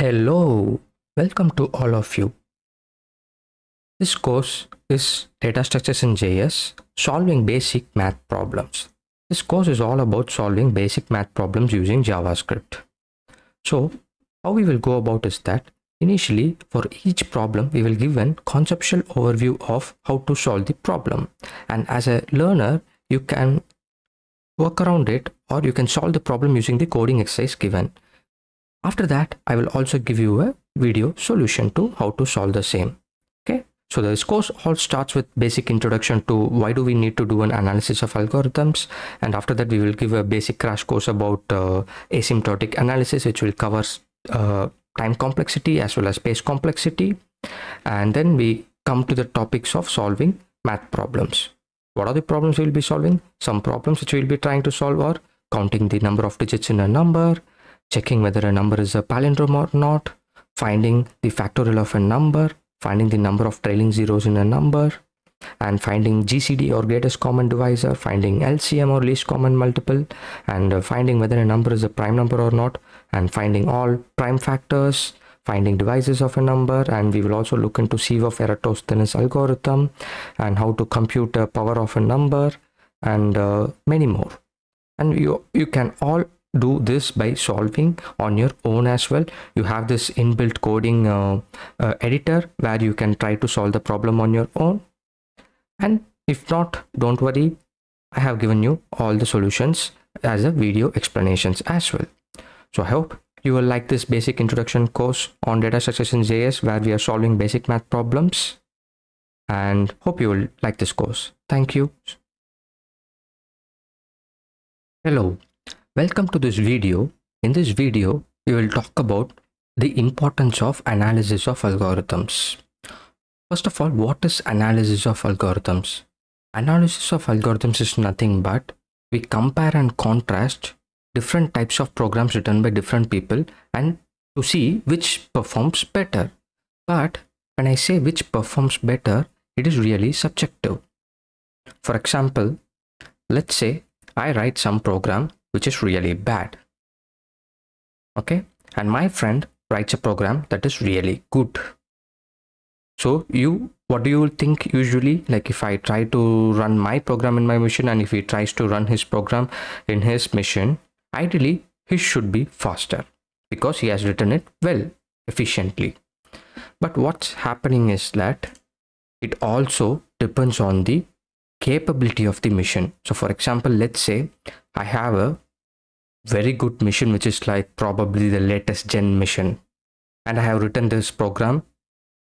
Hello, welcome to all of you. This course is Data Structures in JS, solving basic math problems. This course is all about solving basic math problems using JavaScript. So, how we will go about is that initially for each problem we will give an conceptual overview of how to solve the problem and as a learner you can work around it or you can solve the problem using the coding exercise given after that, I will also give you a video solution to how to solve the same. Okay, so this course all starts with basic introduction to why do we need to do an analysis of algorithms. And after that, we will give a basic crash course about uh, asymptotic analysis, which will cover uh, time complexity as well as space complexity. And then we come to the topics of solving math problems. What are the problems we will be solving? Some problems which we will be trying to solve are counting the number of digits in a number, checking whether a number is a palindrome or not, finding the factorial of a number, finding the number of trailing zeros in a number, and finding GCD or greatest common divisor, finding LCM or least common multiple, and uh, finding whether a number is a prime number or not, and finding all prime factors, finding divisors of a number, and we will also look into sieve of Eratosthenes algorithm, and how to compute the power of a number, and uh, many more. And you you can all do this by solving on your own as well. You have this inbuilt coding uh, uh, editor where you can try to solve the problem on your own. And if not don't worry. I have given you all the solutions as a video explanations as well. So i hope you will like this basic introduction course on data structures in js where we are solving basic math problems. And hope you will like this course. Thank you. Hello Welcome to this video. In this video, we will talk about the importance of analysis of algorithms. First of all, what is analysis of algorithms? Analysis of algorithms is nothing but we compare and contrast different types of programs written by different people and to see which performs better. But when I say which performs better, it is really subjective. For example, let's say I write some program which is really bad. Okay, and my friend writes a program that is really good. So you, what do you think usually? Like if I try to run my program in my machine and if he tries to run his program in his machine, ideally he should be faster because he has written it well, efficiently. But what's happening is that it also depends on the capability of the mission. So for example, let's say I have a very good mission which is like probably the latest gen mission and I have written this program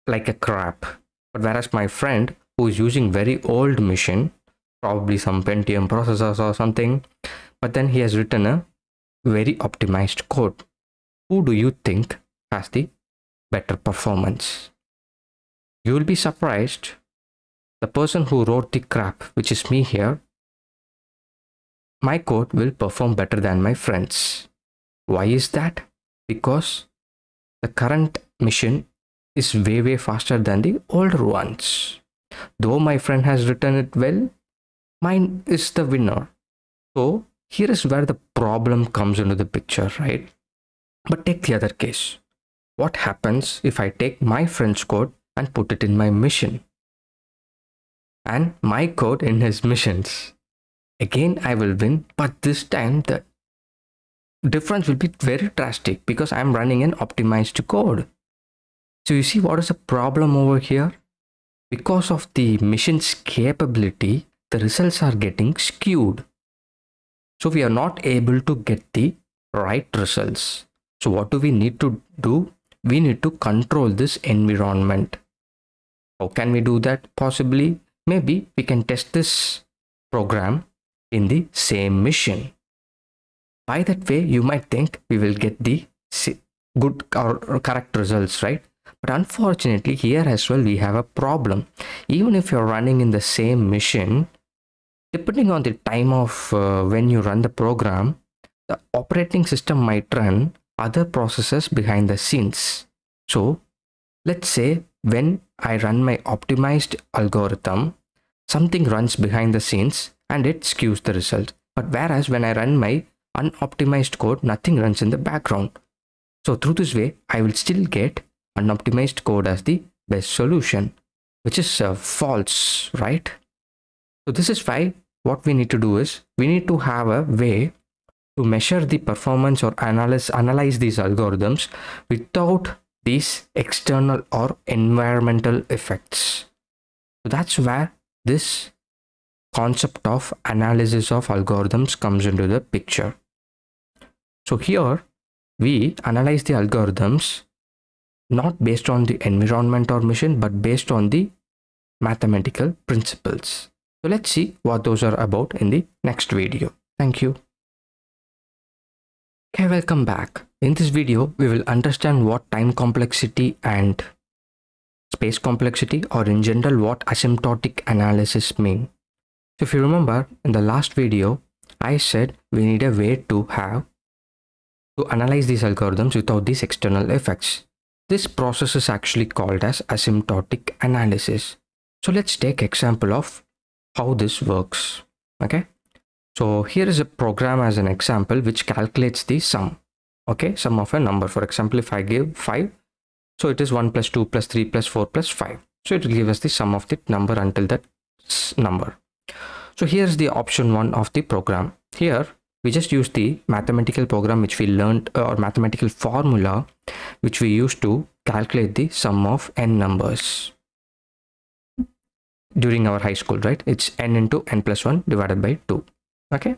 like a crap. But whereas my friend who is using very old mission, probably some Pentium processors or something, but then he has written a very optimized code. Who do you think has the better performance? You will be surprised. The person who wrote the crap, which is me here, my code will perform better than my friends. Why is that? Because the current mission is way way faster than the older ones. Though my friend has written it well, mine is the winner. So here is where the problem comes into the picture, right? But take the other case. What happens if I take my friend's code and put it in my mission? And my code in his missions again I will win but this time the difference will be very drastic because I'm running an optimized code. So you see what is the problem over here? Because of the mission's capability, the results are getting skewed. So we are not able to get the right results. So what do we need to do? We need to control this environment. How can we do that? Possibly, maybe we can test this program in the same mission. By that way, you might think we will get the good or correct results, right? But unfortunately, here as well, we have a problem. Even if you're running in the same mission, depending on the time of uh, when you run the program, the operating system might run other processes behind the scenes. So let's say when I run my optimized algorithm, something runs behind the scenes and it skews the result. But whereas when I run my unoptimized code, nothing runs in the background. So through this way, I will still get unoptimized code as the best solution, which is uh, false, right? So this is why what we need to do is we need to have a way to measure the performance or analyze, analyze these algorithms without these external or environmental effects. So that's where this concept of analysis of algorithms comes into the picture. So here we analyze the algorithms not based on the environment or mission but based on the mathematical principles. So let's see what those are about in the next video. Thank you. Okay, welcome back. In this video, we will understand what time complexity and space complexity or in general what asymptotic analysis mean. So if you remember in the last video, I said we need a way to have to analyze these algorithms without these external effects. This process is actually called as asymptotic analysis. So let's take example of how this works. Okay. So here is a program as an example which calculates the sum. Okay, sum of a number. For example, if I give 5, so it is 1 plus 2 plus 3 plus 4 plus 5. So it will give us the sum of the number until that number. So here's the option 1 of the program. Here we just use the mathematical program which we learned uh, or mathematical formula which we used to calculate the sum of n numbers during our high school, right? It's n into n plus 1 divided by 2 okay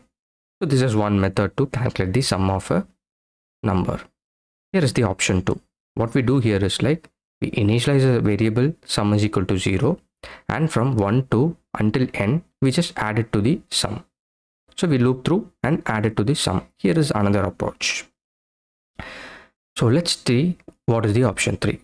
so this is one method to calculate the sum of a number. Here is the option 2 what we do here is like we initialize a variable sum is equal to 0 and from 1 to until n we just add it to the sum. So we loop through and add it to the sum. Here is another approach. So let's see what is the option 3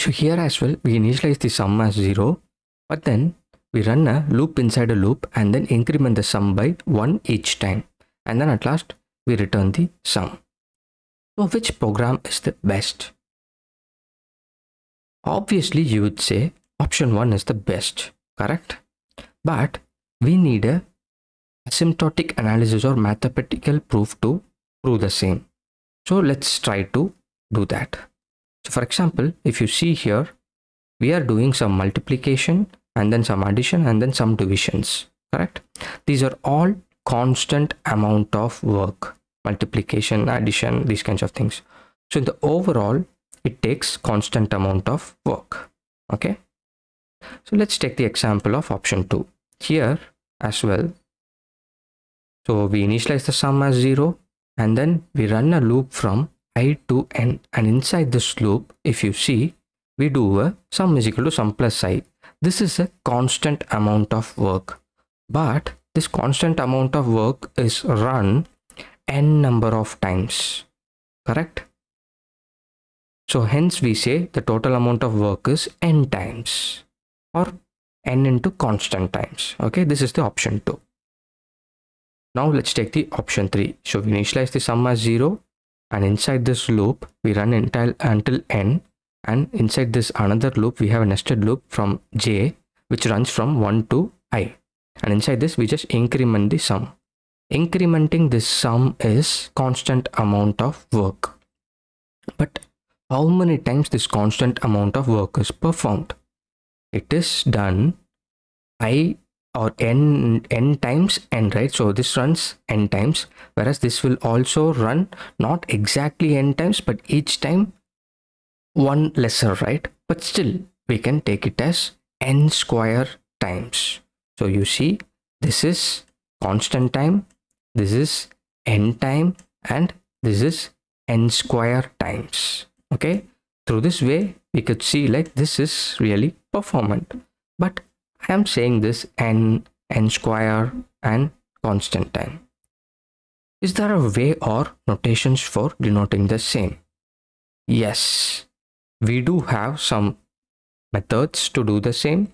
so here as well we initialize the sum as 0 but then we run a loop inside a loop and then increment the sum by 1 each time. And then at last we return the sum. So which program is the best? Obviously you would say option 1 is the best, correct? But we need a asymptotic analysis or mathematical proof to prove the same. So let's try to do that. So for example, if you see here, we are doing some multiplication and then some addition and then some divisions correct these are all constant amount of work multiplication addition these kinds of things. So in the overall it takes constant amount of work. Okay? So let's take the example of option 2 here as well. So we initialize the sum as 0 and then we run a loop from i to n. And inside this loop if you see we do a sum is equal to sum plus i. This is a constant amount of work. But this constant amount of work is run n number of times correct? So hence we say the total amount of work is n times or n into constant times. Okay this is the option 2 now let's take the option 3 so we initialize the sum as 0 and inside this loop we run until until n and inside this another loop we have a nested loop from j which runs from 1 to i. And inside this we just increment the sum incrementing this sum is constant amount of work but how many times this constant amount of work is performed it is done i or n n times n right so this runs n times whereas this will also run not exactly n times but each time one lesser, right? But still, we can take it as n square times. So you see, this is constant time, this is n time, and this is n square times. Okay, through this way, we could see like this is really performant. But I am saying this n, n square, and constant time. Is there a way or notations for denoting the same? Yes, we do have some methods to do the same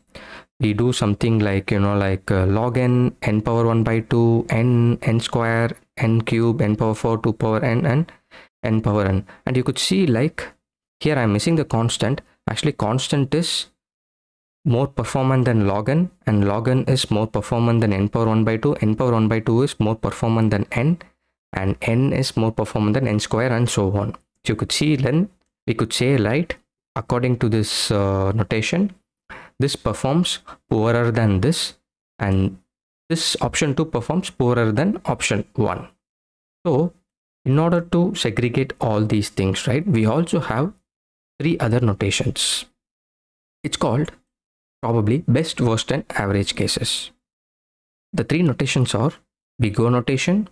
we do something like you know like uh, log n n power 1 by 2 n n square n cube n power 4 2 power n and n power n. And you could see like here i'm missing the constant. Actually constant is more performant than log n and log n is more performant than n power 1 by 2 n power 1 by 2 is more performant than n and n is more performant than n square and so on. So you could see then we could say right according to this uh, notation this performs poorer than this and this option 2 performs poorer than option 1 so in order to segregate all these things right we also have three other notations. It's called probably best worst and average cases. The three notations are big o notation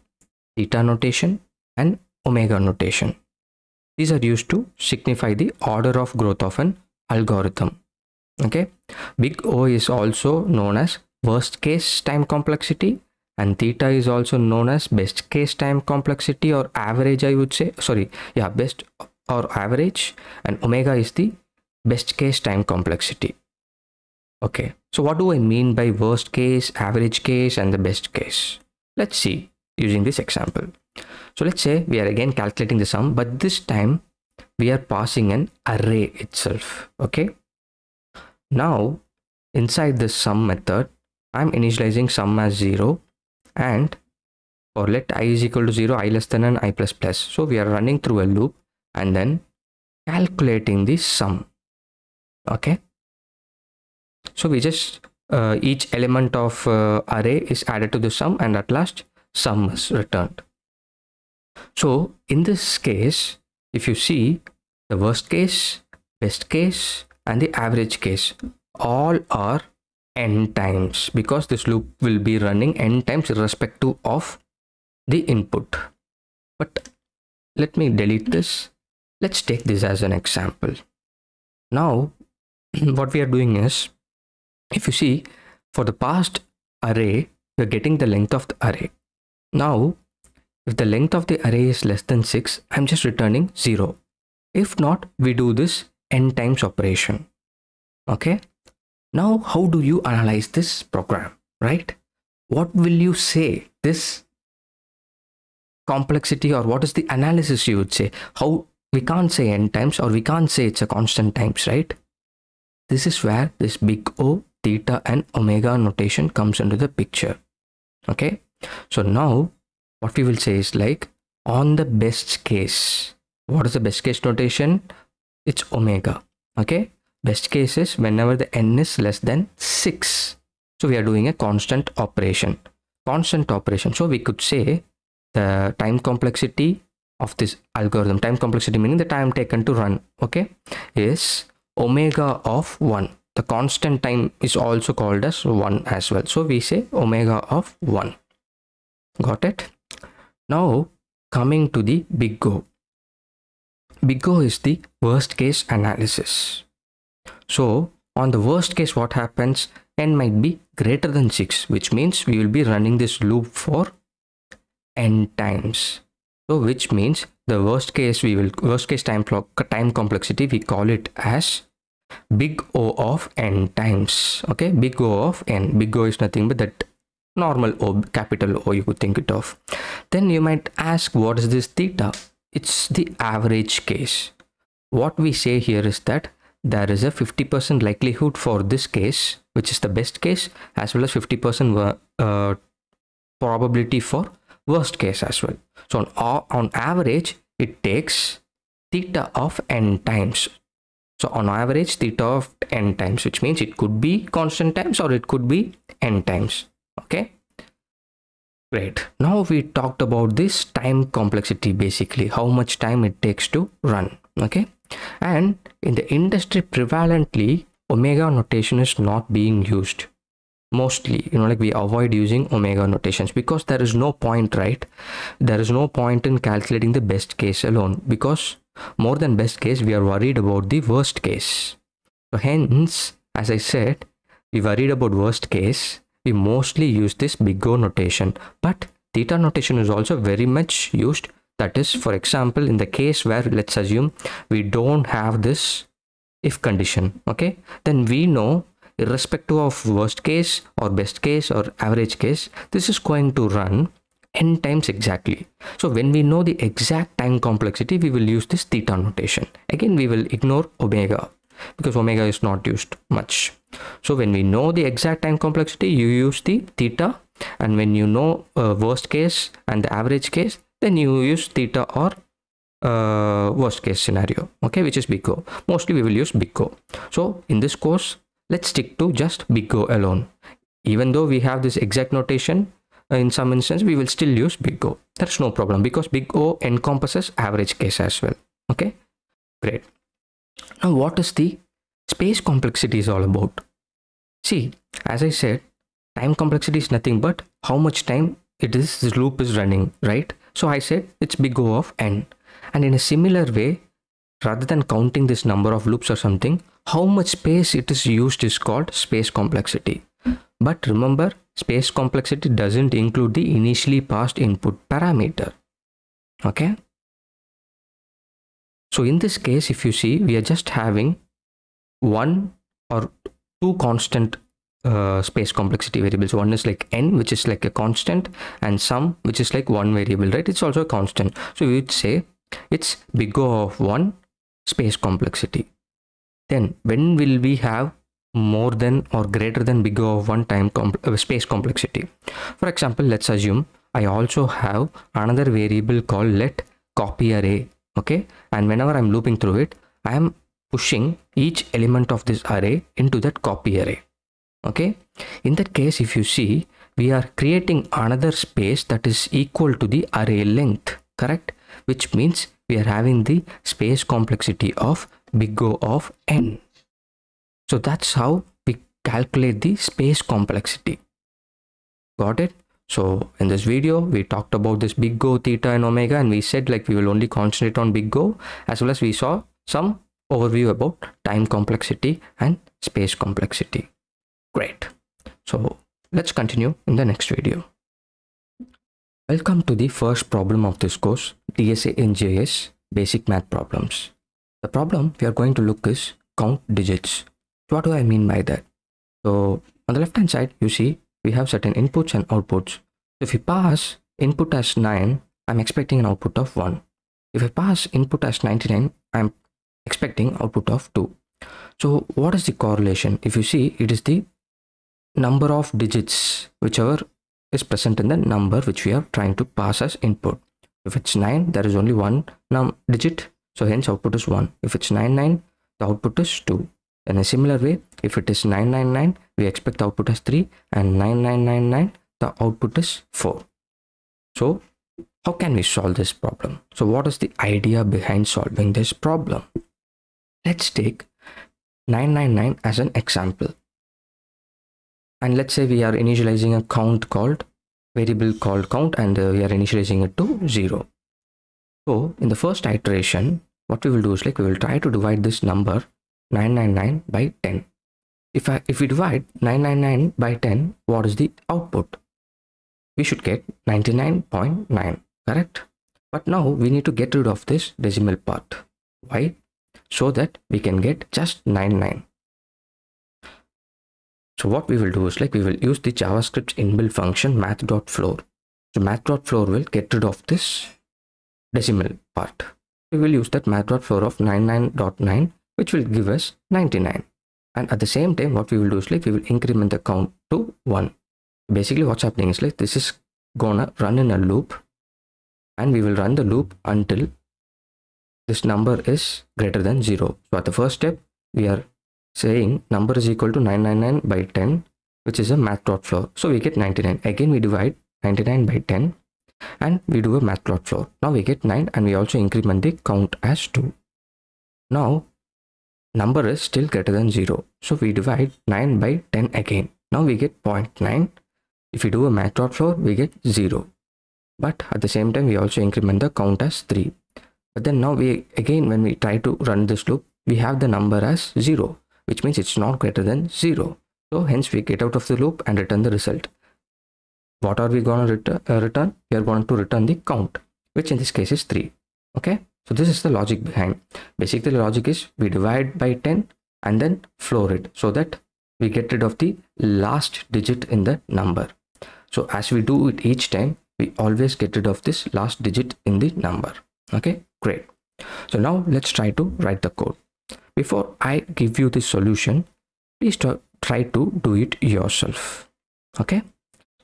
theta notation and omega notation. These are used to signify the order of growth of an algorithm okay. Big o is also known as worst case time complexity and theta is also known as best case time complexity or average i would say. Sorry. Yeah best or average and omega is the best case time complexity. Okay. So what do i mean by worst case average case and the best case? Let's see using this example. So let's say we are again calculating the sum but this time we are passing an array itself. Okay now inside this sum method i'm initializing sum as 0 and for let i is equal to 0 i less than an i plus plus. So we are running through a loop and then calculating the sum. Okay? So we just uh, each element of uh, array is added to the sum and at last sum is returned. So in this case if you see the worst case best case and the average case all are n times because this loop will be running n times irrespective of the input. But let me delete this. Let's take this as an example. Now what we are doing is if you see for the past array we're getting the length of the array. Now if the length of the array is less than 6 i'm just returning 0 if not we do this n times operation. Okay? Now how do you analyze this program right? What will you say this complexity or what is the analysis you would say? How we can't say n times or we can't say it's a constant times right? This is where this big o theta and omega notation comes into the picture. Okay? So now what we will say is like on the best case what is the best case notation it's omega okay? Best case is whenever the n is less than 6 so we are doing a constant operation. Constant operation. So we could say the time complexity of this algorithm time complexity meaning the time taken to run okay is omega of 1 the constant time is also called as 1 as well. So we say omega of 1 got it? Now coming to the big o big o is the worst case analysis. So on the worst case what happens? N might be greater than 6 which means we will be running this loop for n times. So which means the worst case we will worst case time time complexity we call it as big o of n times. Okay big o of n. Big o is nothing but that normal o capital o you could think it of. Then you might ask what is this theta it's the average case. What we say here is that there is a 50% likelihood for this case which is the best case as well as 50% uh, probability for worst case as well. So on, on average it takes theta of n times. So on average theta of n times which means it could be constant times or it could be n times okay great now we talked about this time complexity basically how much time it takes to run okay? And in the industry prevalently omega notation is not being used. Mostly you know like we avoid using omega notations because there is no point right? There is no point in calculating the best case alone because more than best case we are worried about the worst case. So hence as i said we worried about worst case we mostly use this big o notation but theta notation is also very much used. That is for example in the case where let's assume we don't have this if condition okay? Then we know irrespective of worst case or best case or average case this is going to run n times exactly. So when we know the exact time complexity we will use this theta notation. Again we will ignore omega because omega is not used much. So when we know the exact time complexity you use the theta and when you know uh, worst case and the average case then you use theta or uh, worst case scenario okay which is big o. Mostly we will use big o. So in this course let's stick to just big o alone. Even though we have this exact notation uh, in some instance we will still use big o. That's no problem because big o encompasses average case as well okay? Great now what is the space complexity is all about? See as i said time complexity is nothing but how much time it is this loop is running right? So i said it's big o of n. And in a similar way rather than counting this number of loops or something how much space it is used is called space complexity. But remember space complexity doesn't include the initially passed input parameter. Okay so in this case if you see we are just having one or two constant uh, space complexity variables. One is like n which is like a constant and sum which is like one variable right? It's also a constant. So we would say it's big O of one space complexity. Then when will we have more than or greater than big O of one time com uh, space complexity? For example let's assume i also have another variable called let copy array okay and whenever i'm looping through it i am pushing each element of this array into that copy array okay in that case if you see we are creating another space that is equal to the array length correct which means we are having the space complexity of big O of n. So that's how we calculate the space complexity. Got it? So in this video, we talked about this big O, theta and omega and we said like we will only concentrate on big O as well as we saw some overview about time complexity and space complexity. Great. So let's continue in the next video. Welcome to the first problem of this course, DSA in JS Basic Math Problems. The problem we are going to look is count digits. What do I mean by that? So on the left hand side, you see we have certain inputs and outputs. If we pass input as 9, I'm expecting an output of 1. If I pass input as 99, I'm expecting output of 2. So what is the correlation? If you see, it is the number of digits, whichever is present in the number which we are trying to pass as input. If it's 9, there is only one num digit, so hence output is 1. If it's 99, the output is 2. In a similar way, if it is 999, we expect the output as 3 and 9999, the output is 4. So how can we solve this problem? So what is the idea behind solving this problem? Let's take 999 as an example and let's say we are initializing a count called variable called count and uh, we are initializing it to 0 so in the first iteration what we will do is like we will try to divide this number 999 by 10 if I if we divide 999 by 10 what is the output? We should get 99.9 correct? But now we need to get rid of this decimal part. Why? So that we can get just 99 so what we will do is like we will use the JavaScript inbuilt function math.floor. So math.floor will get rid of this decimal part. We will use that math.floor of 99.9 which will give us 99. And at the same time what we will do is like we will increment the count to 1. Basically what's happening is like this is gonna run in a loop and we will run the loop until this number is greater than 0. So at the first step we are saying number is equal to 999 by 10 which is a math.floor so we get 99 again we divide 99 by 10 and we do a math.floor now we get 9 and we also increment the count as 2 now number is still greater than 0 so we divide 9 by 10 again now we get 0.9 if we do a math.floor we get 0 but at the same time we also increment the count as 3 but then now we again when we try to run this loop we have the number as 0 which means it's not greater than 0. So hence we get out of the loop and return the result. What are we going to return? Uh, return? We are going to return the count, which in this case is 3. Okay. So this is the logic behind. Basically the logic is we divide by 10 and then floor it so that we get rid of the last digit in the number. So as we do it each time, we always get rid of this last digit in the number. Okay, great. So now let's try to write the code. Before I give you the solution, please try to do it yourself. Okay,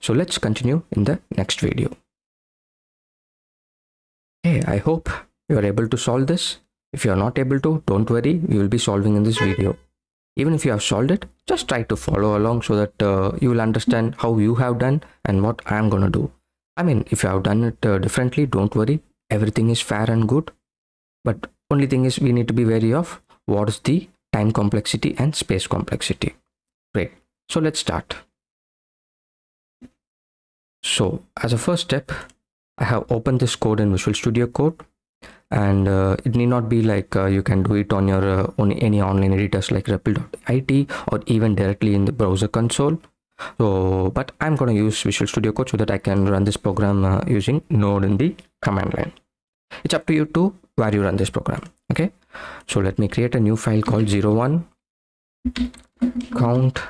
so let's continue in the next video. Hey, I hope you are able to solve this. If you are not able to, don't worry, we will be solving in this video. Even if you have solved it, just try to follow along so that uh, you will understand how you have done and what I am going to do. I mean, if you have done it uh, differently, don't worry, everything is fair and good. But only thing is we need to be wary of what is the time complexity and space complexity. Great. So let's start. So as a first step, I have opened this code in Visual Studio Code and uh, it need not be like uh, you can do it on your uh, on any online editors like REPL.it or even directly in the browser console. So, but I'm going to use Visual Studio Code so that I can run this program uh, using Node in the command line. It's up to you to where you run this program. Okay. So let me create a new file called 01 count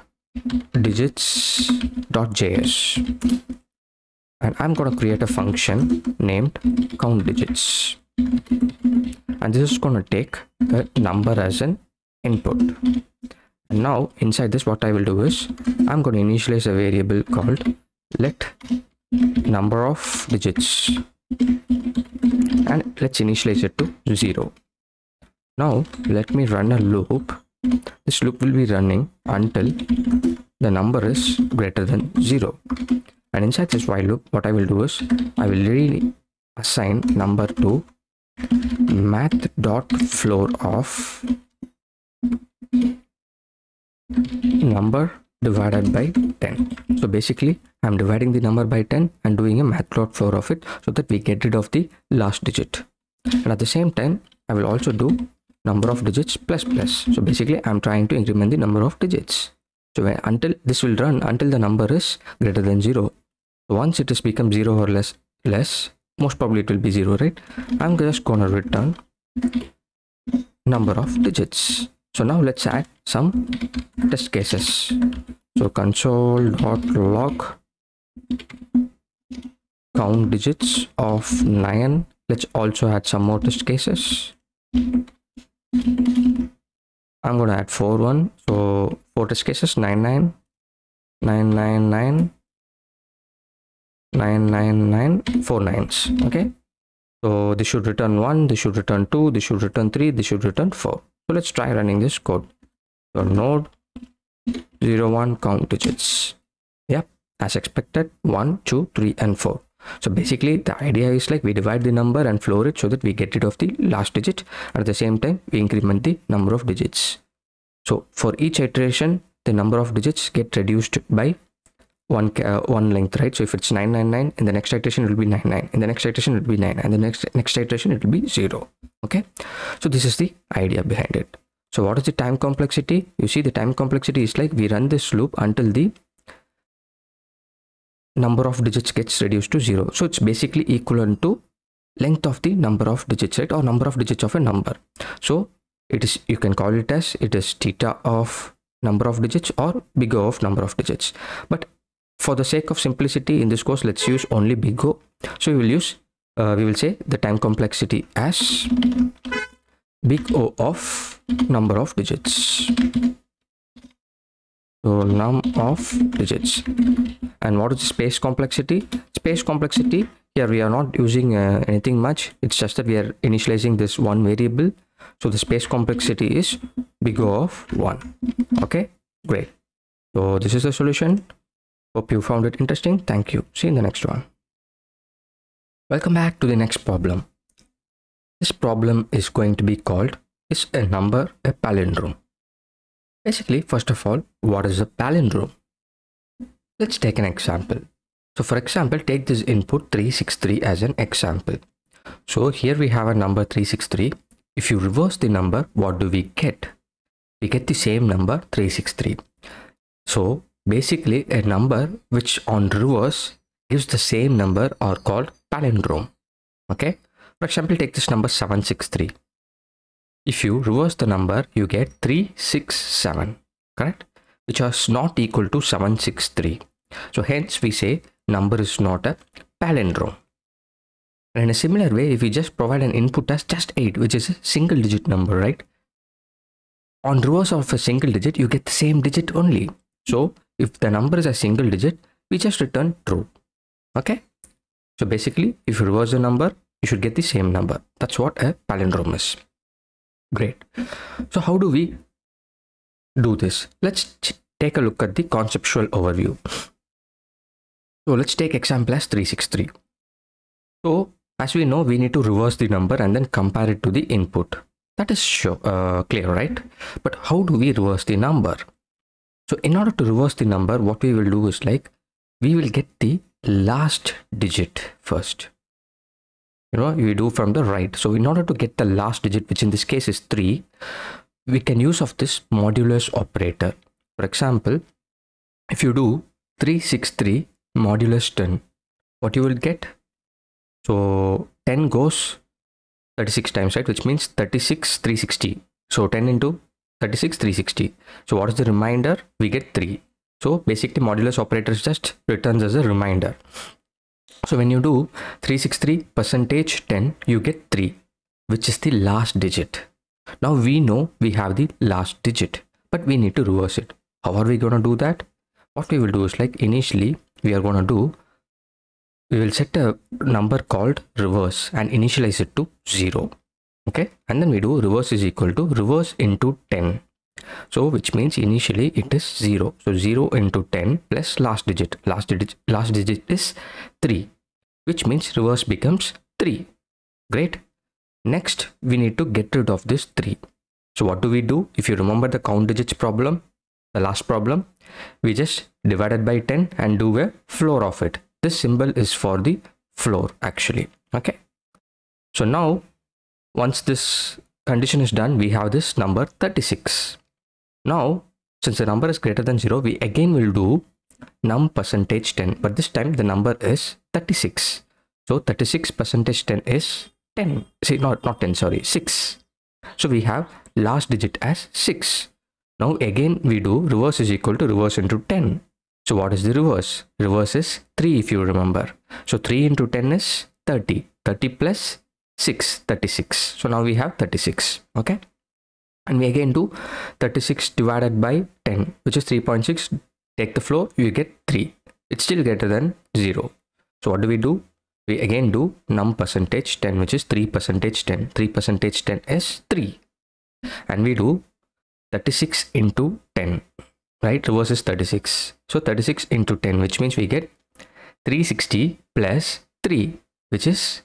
digits.js and I'm going to create a function named count digits and this is going to take a number as an input. And now inside this what I will do is I'm going to initialize a variable called let number of digits. And let's initialize it to 0 now let me run a loop. This loop will be running until the number is greater than 0 and inside this while loop what I will do is I will really assign number to math dot floor of number divided by 10 so basically i'm dividing the number by 10 and doing a math dot floor of it so that we get rid of the last digit. And at the same time i will also do number of digits plus plus. So basically i'm trying to increment the number of digits. So when, until this will run until the number is greater than 0 once it has become 0 or less less most probably it will be 0 right? I'm just gonna return number of digits. So now let's add some test cases. So console.log count digits of 9 let's also add some more test cases. I'm to add 4 1 so 4 test cases 9 9 9 9 9 9 9 9 4 nines okay? So this should return 1 this should return 2 this should return 3 this should return 4 so let's try running this code. So node 0 1 count digits. Yep as expected 1 2 3 and 4 so basically the idea is like we divide the number and floor it so that we get rid of the last digit. At the same time we increment the number of digits. So for each iteration the number of digits get reduced by one uh, one length right? So if it's 999 in the next iteration it will be 99 in the next iteration it will be 9 and the next next iteration it will be 0 okay? So this is the idea behind it. So what is the time complexity? You see the time complexity is like we run this loop until the number of digits gets reduced to 0 so it's basically equivalent to length of the number of digits right? Or number of digits of a number. So it is you can call it as it is theta of number of digits or big O of number of digits. But for the sake of simplicity in this course let's use only big O. So we will use uh, we will say the time complexity as big O of number of digits. So num of digits. And what is the space complexity? Space complexity here we are not using uh, anything much. It's just that we are initializing this one variable. So the space complexity is big O of 1 okay great. So this is the solution Hope you found it interesting. Thank you. See you in the next one. Welcome back to the next problem. This problem is going to be called is a number a palindrome? Basically, first of all, what is a palindrome? Let's take an example. So for example, take this input 363 as an example. So here we have a number 363. If you reverse the number, what do we get? We get the same number 363. So Basically, a number which on reverse gives the same number are called palindrome. Okay. For example, take this number 763. If you reverse the number, you get 367, correct? Which is not equal to 763. So hence we say number is not a palindrome. And in a similar way, if we just provide an input as just 8, which is a single digit number, right? On reverse of a single digit, you get the same digit only. So if the number is a single digit, we just return true. Okay. So basically, if you reverse the number, you should get the same number. That's what a palindrome is. Great. So how do we do this? Let's take a look at the conceptual overview. So let's take example as 363. So as we know, we need to reverse the number and then compare it to the input. That is sure, uh, clear, right? But how do we reverse the number? So in order to reverse the number, what we will do is like, we will get the last digit first. You know, we do from the right. So in order to get the last digit, which in this case is 3, we can use of this modulus operator. For example, if you do 363 modulus 10, what you will get? So 10 goes 36 times, right? Which means 36, 360. So 10 into 36, 360. So what is the remainder? We get 3. So basically modulus operator just returns as a reminder. So when you do 363 percentage 10, you get 3, which is the last digit. Now we know we have the last digit, but we need to reverse it. How are we going to do that? What we will do is like initially we are going to do, we will set a number called reverse and initialize it to 0. Okay. And then we do reverse is equal to reverse into 10 so which means initially it is 0 so 0 into 10 plus last digit. Last digit last digit is 3 which means reverse becomes 3 great. Next we need to get rid of this 3 so what do we do? If you remember the count digits problem the last problem we just divided by 10 and do a floor of it. This symbol is for the floor actually. Okay? So now once this condition is done we have this number 36 now, since the number is greater than 0, we again will do num percentage 10, but this time the number is 36. So 36 percentage 10 is 10. See, not, not 10, sorry, 6. So we have last digit as 6. Now again we do reverse is equal to reverse into 10. So what is the reverse? Reverse is 3 if you remember. So 3 into 10 is 30. 30 plus 6, 36. So now we have 36. Okay? And we again do 36 divided by 10 which is 3.6 take the floor you get 3 it's still greater than 0 so what do we do? We again do num percentage 10 which is 3 percentage 10 3 percentage 10 is 3 and we do 36 into 10 right? Reverse is 36 so 36 into 10 which means we get 360 plus 3 which is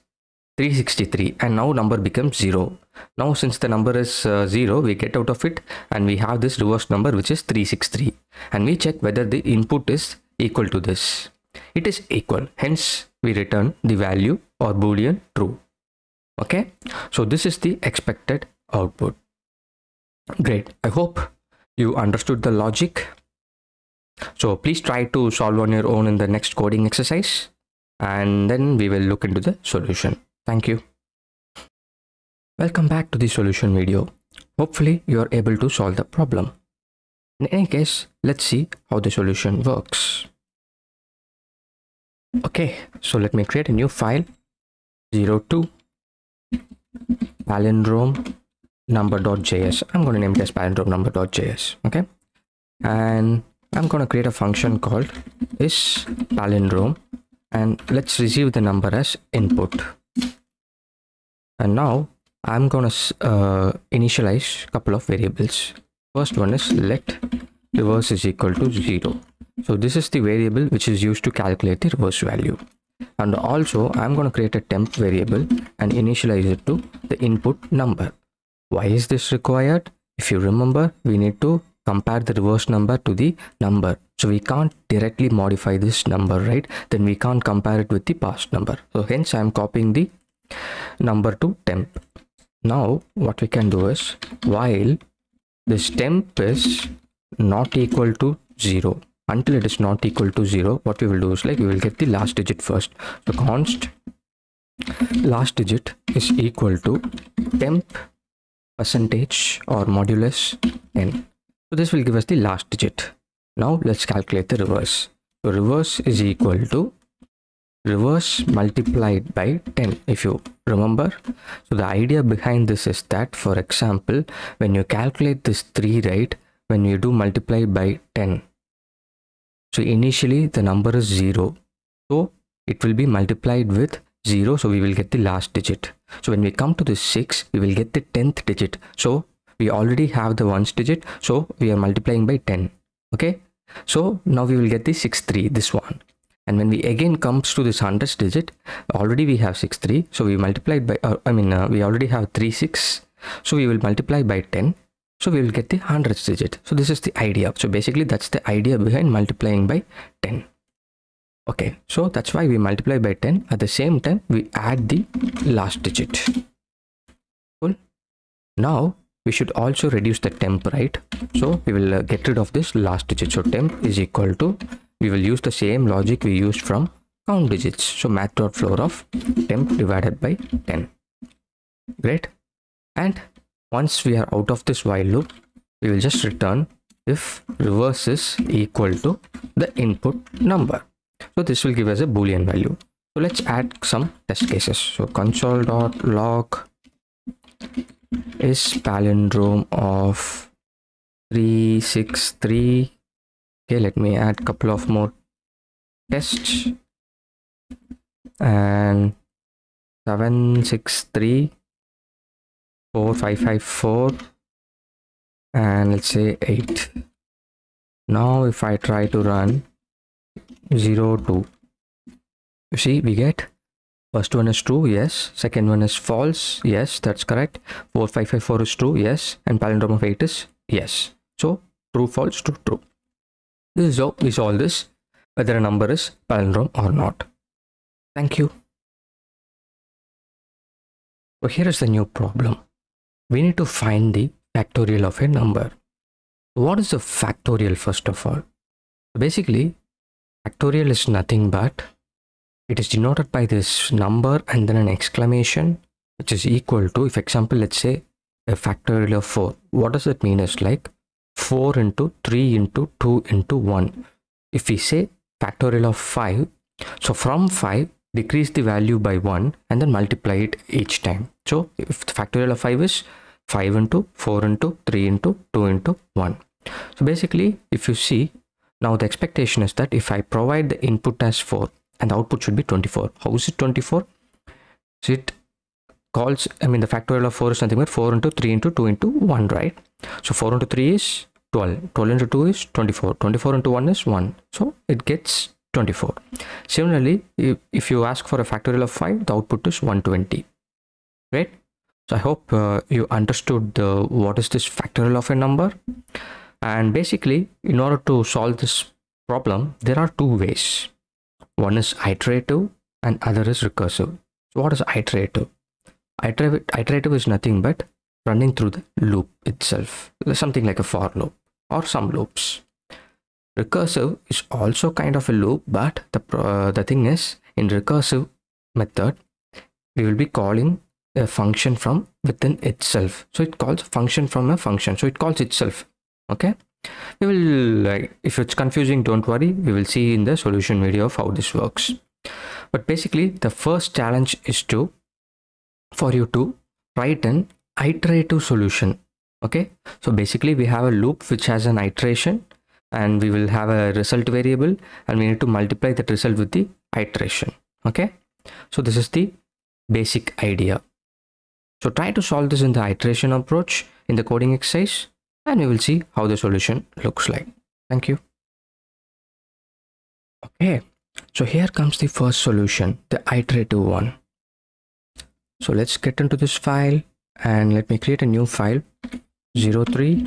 363 and now number becomes 0 now since the number is uh, 0 we get out of it and we have this reverse number which is 363 and we check whether the input is equal to this. It is equal hence we return the value or boolean true. Okay? So this is the expected output. Great. I hope you understood the logic. So please try to solve on your own in the next coding exercise and then we will look into the solution Thank you. Welcome back to the solution video. Hopefully you are able to solve the problem. In any case, let's see how the solution works. Okay, so let me create a new file 02 palindrome number.js. I'm going to name this as palindrome number.js. Okay, and I'm going to create a function called is palindrome and let's receive the number as input and now I'm gonna uh, initialize a couple of variables. First one is let reverse is equal to 0 so this is the variable which is used to calculate the reverse value. And also I'm going to create a temp variable and initialize it to the input number. Why is this required? If you remember we need to compare the reverse number to the number. So we can't directly modify this number right? Then we can't compare it with the past number. So hence i'm copying the number to temp. Now what we can do is while this temp is not equal to 0 until it is not equal to 0 what we will do is like we will get the last digit first. So const last digit is equal to temp percentage or modulus n. So this will give us the last digit. Now let's calculate the reverse. So reverse is equal to reverse multiplied by 10 if you remember. So the idea behind this is that for example when you calculate this 3 right when you do multiply by 10 so initially the number is 0 so it will be multiplied with 0 so we will get the last digit. So when we come to the 6 we will get the 10th digit. So we already have the ones digit so we are multiplying by 10 okay? So now we will get the 63 this one and when we again comes to this hundreds digit already we have 63 so we multiplied by uh, i mean uh, we already have 3 6 so we will multiply by 10 so we will get the hundreds digit. So this is the idea. So basically that's the idea behind multiplying by 10 okay so that's why we multiply by 10 at the same time we add the last digit. Cool. Now we should also reduce the temp right? So we will uh, get rid of this last digit. So temp is equal to we will use the same logic we used from count digits. So math.floor of temp divided by 10 great. And once we are out of this while loop we will just return if reverse is equal to the input number. So this will give us a boolean value. So let's add some test cases. So console.log is palindrome of 363 okay let me add couple of more tests. And 763 4554 and let's say 8 now if i try to run 0 2 you see we get first one is true yes. Second one is false yes that's correct. 4554 is true yes. And palindrome of 8 is yes. So true false true true this is how we solve this whether a number is palindrome or not. Thank you. So here is the new problem. We need to find the factorial of a number. What is a factorial first of all? Basically factorial is nothing but it is denoted by this number and then an exclamation which is equal to if example let's say a factorial of 4 what does it mean is like 4 into 3 into 2 into 1 if we say factorial of 5 so from 5 decrease the value by 1 and then multiply it each time so if the factorial of 5 is 5 into 4 into 3 into 2 into 1 so basically if you see now the expectation is that if I provide the input as 4 and the output should be 24. How is it 24? So it calls, I mean the factorial of 4 is nothing but 4 into 3 into 2 into 1, right? So 4 into 3 is 12. 12 into 2 is 24. 24 into 1 is 1. So it gets 24. Similarly, if, you ask for a factorial of 5, the output is 120, right? So I hope uh, you understood the, what is this factorial of a number and basically in order to solve this problem there are two ways one is iterative and other is recursive so what is iterative iterative, iterative is nothing but running through the loop itself something like a for loop or some loops. Recursive is also kind of a loop but the uh, the thing is in recursive method we will be calling a function from within itself. So it calls function from a function. So it calls itself okay? We will like if it's confusing don't worry. We will see in the solution video of how this works. But basically the first challenge is to for you to write an iterative solution okay so basically we have a loop which has an iteration and we will have a result variable and we need to multiply that result with the iteration okay so this is the basic idea so try to solve this in the iteration approach in the coding exercise and we will see how the solution looks like. Thank you. Okay, so here comes the first solution, the iterative one. So let's get into this file and let me create a new file. 03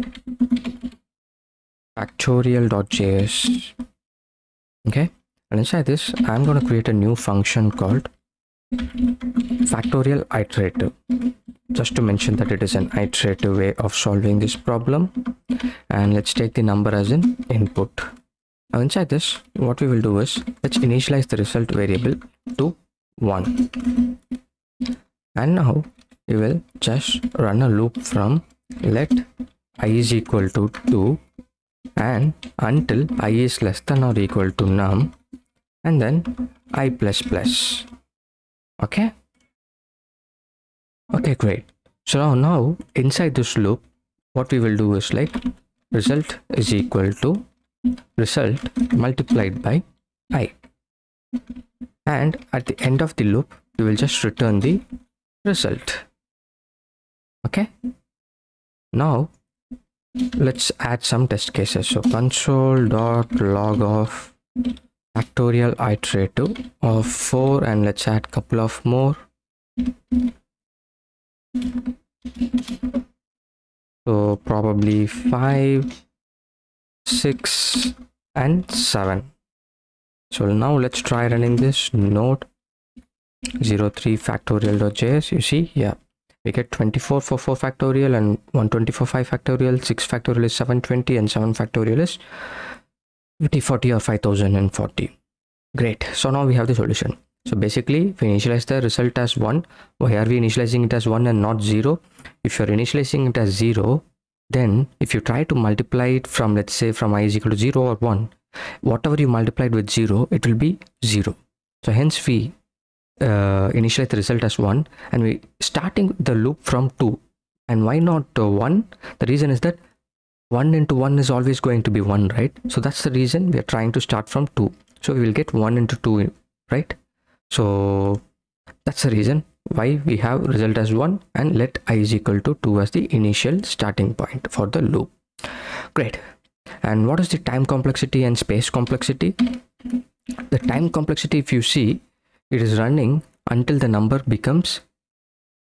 factorial.js. Okay, and inside this, I'm going to create a new function called factorial iterative. Just to mention that it is an iterative way of solving this problem. And let's take the number as an input. Now inside this what we will do is let's initialize the result variable to 1 and now we will just run a loop from let i is equal to 2 and until i is less than or equal to num and then i plus plus. Okay? Okay great. So now, now inside this loop what we will do is like result is equal to result multiplied by i. And at the end of the loop we will just return the result okay. Now let's add some test cases. So console dot log of factorial iterative of 4 and let's add couple of more. So probably 5 6 and 7 so now let's try running this node 03 factorial.js you see? Yeah we get 24 for 4 factorial and 120 for 5 factorial 6 factorial is 720 and 7 factorial is 5040 or 5040 great. So now we have the solution. So basically we initialize the result as 1 why are we initializing it as 1 and not 0 if you're initializing it as 0 then if you try to multiply it from let's say from i is equal to 0 or 1 whatever you multiplied with 0 it will be 0 so hence we uh, initialize the result as 1 and we starting the loop from 2 and why not uh, 1 the reason is that 1 into 1 is always going to be 1 right? So that's the reason we are trying to start from 2 so we will get 1 into 2 right? So that's the reason why we have result as 1 and let i is equal to 2 as the initial starting point for the loop. Great. And what is the time complexity and space complexity? The time complexity if you see it is running until the number becomes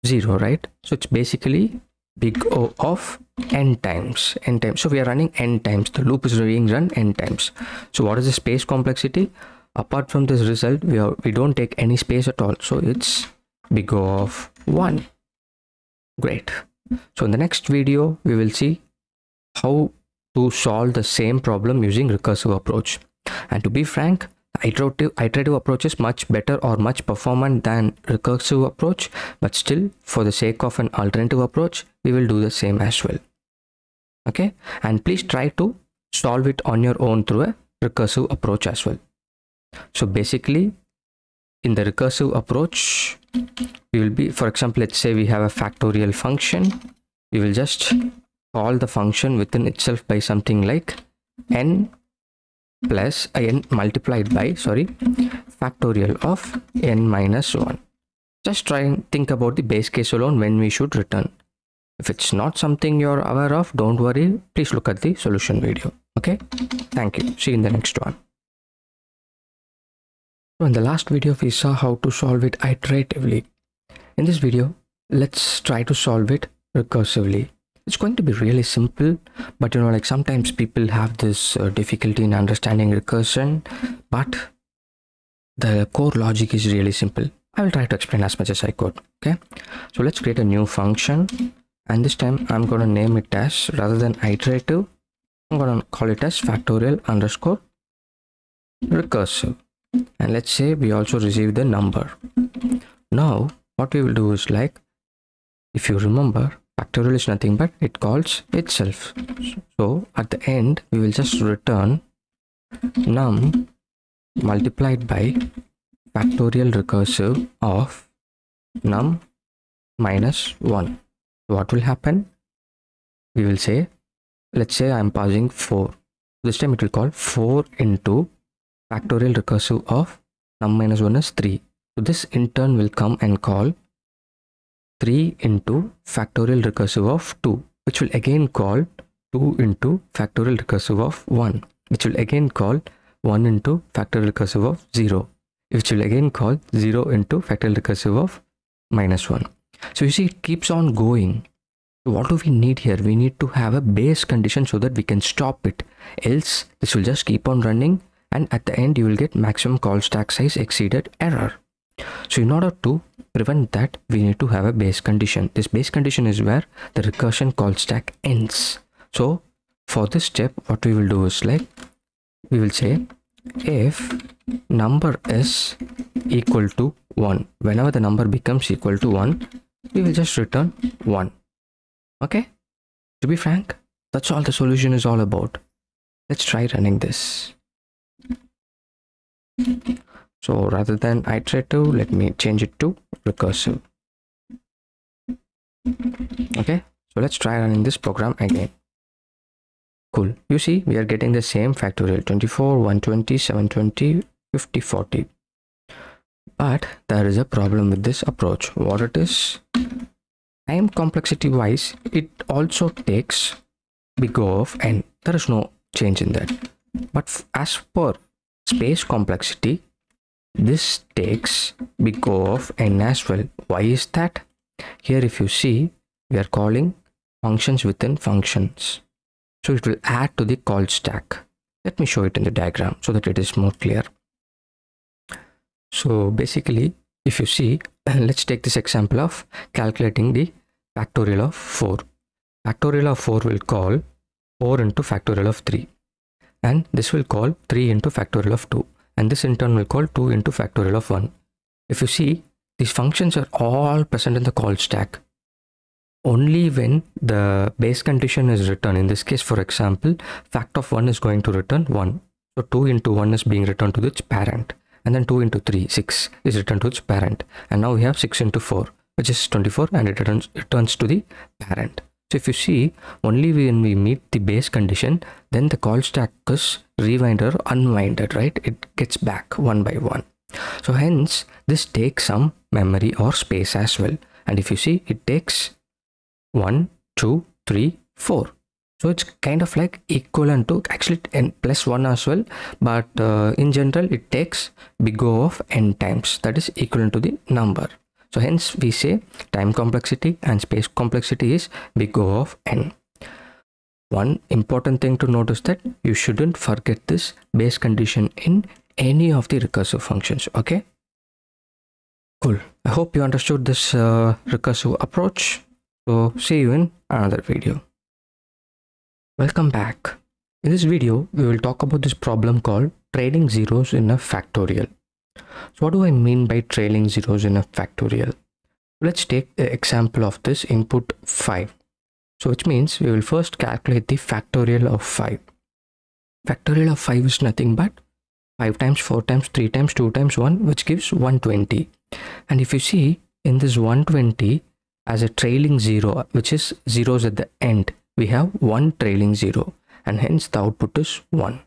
0 right? So it's basically big o of n times n times. So we are running n times. The loop is being run n times. So what is the space complexity? Apart from this result we are we don't take any space at all. So it's big o of 1 great. So in the next video we will see how to solve the same problem using recursive approach. And to be frank iterative iterative approach is much better or much performant than recursive approach but still for the sake of an alternative approach we will do the same as well. Okay? And please try to solve it on your own through a recursive approach as well. So basically in the recursive approach we will be for example let's say we have a factorial function. We will just call the function within itself by something like n plus n multiplied by sorry factorial of n minus 1 just try and think about the base case alone when we should return. If it's not something you're aware of don't worry. Please look at the solution video okay? Thank you. See you in the next one. So in the last video we saw how to solve it iteratively. In this video let's try to solve it recursively it's going to be really simple but you know like sometimes people have this uh, difficulty in understanding recursion but the core logic is really simple. I will try to explain as much as i could okay? So let's create a new function and this time i'm going to name it as rather than iterative i'm going to call it as factorial underscore recursive. And let's say we also receive the number. Now what we will do is like if you remember factorial is nothing but it calls itself. So at the end we will just return num multiplied by factorial recursive of num minus 1 what will happen? We will say let's say i'm passing 4 this time it will call 4 into factorial recursive of num minus 1 is 3 so this in turn will come and call 3 into factorial recursive of 2 which will again call 2 into factorial recursive of 1 which will again call 1 into factorial recursive of 0 which will again call 0 into factorial recursive of minus 1 so you see it keeps on going. What do we need here? We need to have a base condition so that we can stop it. Else this will just keep on running and at the end you will get maximum call stack size exceeded error so in order to prevent that we need to have a base condition. This base condition is where the recursion call stack ends. So for this step what we will do is like we will say if number is equal to 1 whenever the number becomes equal to 1 we will just return 1 okay? To be frank that's all the solution is all about. Let's try running this so rather than iterative let me change it to recursive. Okay? So let's try running this program again. Cool. You see we are getting the same factorial 24 120 720 50 40 but there is a problem with this approach. What it is? Time complexity wise it also takes big O of n there is no change in that. But as per space complexity this takes big O of n as well. Why is that? Here if you see we are calling functions within functions. So it will add to the call stack. Let me show it in the diagram so that it is more clear. So basically if you see let's take this example of calculating the factorial of 4 factorial of 4 will call 4 into factorial of 3 and this will call 3 into factorial of 2 and this in turn will call 2 into factorial of 1 if you see these functions are all present in the call stack. Only when the base condition is written in this case for example fact of 1 is going to return 1 so 2 into 1 is being returned to its parent and then 2 into 3 6 is returned to its parent. And now we have 6 into 4 which is 24 and it returns, returns to the parent so if you see only when we meet the base condition then the call stack is rewinder unwinded right? It gets back one by one. So hence this takes some memory or space as well. And if you see it takes 1 2 3 4 so it's kind of like equivalent to actually n plus 1 as well. But uh, in general it takes big o of n times. That is equivalent to the number so hence we say time complexity and space complexity is big O of n. One important thing to notice that you shouldn't forget this base condition in any of the recursive functions. Okay. Cool. I hope you understood this uh, recursive approach. So see you in another video. Welcome back. In this video, we will talk about this problem called trailing zeros in a factorial. So what do I mean by trailing zeros in a factorial? Let's take the example of this input 5. So which means we will first calculate the factorial of 5. Factorial of 5 is nothing but 5 times 4 times 3 times 2 times 1 which gives 120. And if you see in this 120 as a trailing 0 which is zeros at the end we have one trailing 0 and hence the output is 1.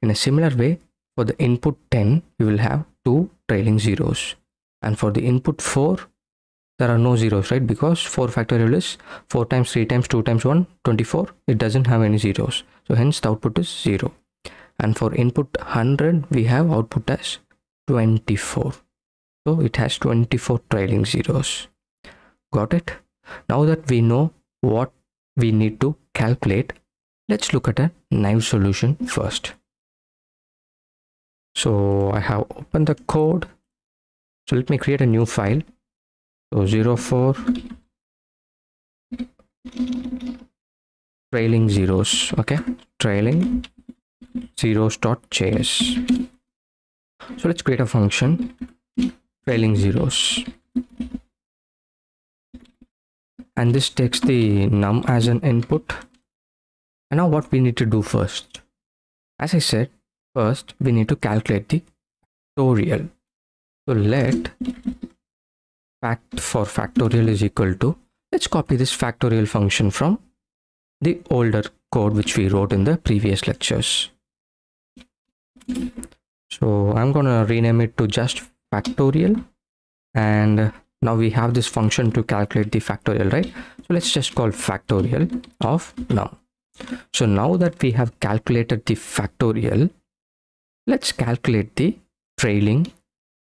In a similar way for the input 10 we will have two trailing zeros. And for the input 4 there are no zeros right? Because 4 factorial is 4 times 3 times 2 times 1 24 it doesn't have any zeros. So hence the output is 0 and for input 100 we have output as 24 so it has 24 trailing zeros. Got it? Now that we know what we need to calculate let's look at a naive solution first so I have opened the code. So let me create a new file. So 04 trailing zeros okay? Trailing zeros dot zeros.js so let's create a function trailing zeros. And this takes the num as an input. And now what we need to do first? As i said First, we need to calculate the factorial. So let fact for factorial is equal to, let's copy this factorial function from the older code which we wrote in the previous lectures. So I'm going to rename it to just factorial and now we have this function to calculate the factorial, right? So let's just call factorial of num. So now that we have calculated the factorial, Let's calculate the trailing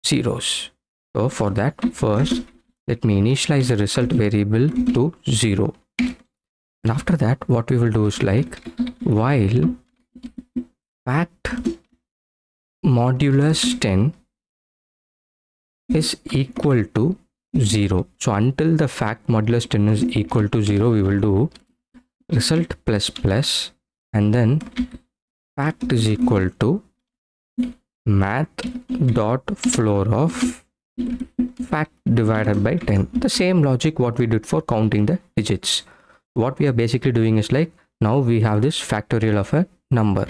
zeros. So for that first let me initialize the result variable to 0. And after that what we will do is like while fact modulus 10 is equal to 0. So until the fact modulus 10 is equal to 0 we will do result plus plus and then fact is equal to math dot floor of fact divided by 10 the same logic what we did for counting the digits. What we are basically doing is like now we have this factorial of a number.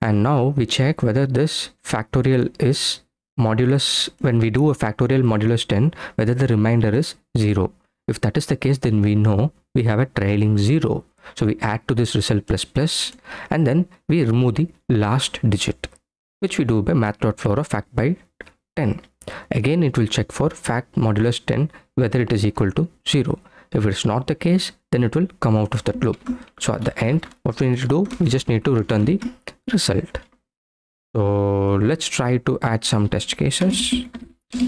And now we check whether this factorial is modulus when we do a factorial modulus 10 whether the remainder is 0 if that is the case then we know we have a trailing 0 so we add to this result plus plus and then we remove the last digit which we do by math.floor of fact by 10 again it will check for fact modulus 10 whether it is equal to 0 if it's not the case then it will come out of that loop. So at the end what we need to do we just need to return the result. So let's try to add some test cases.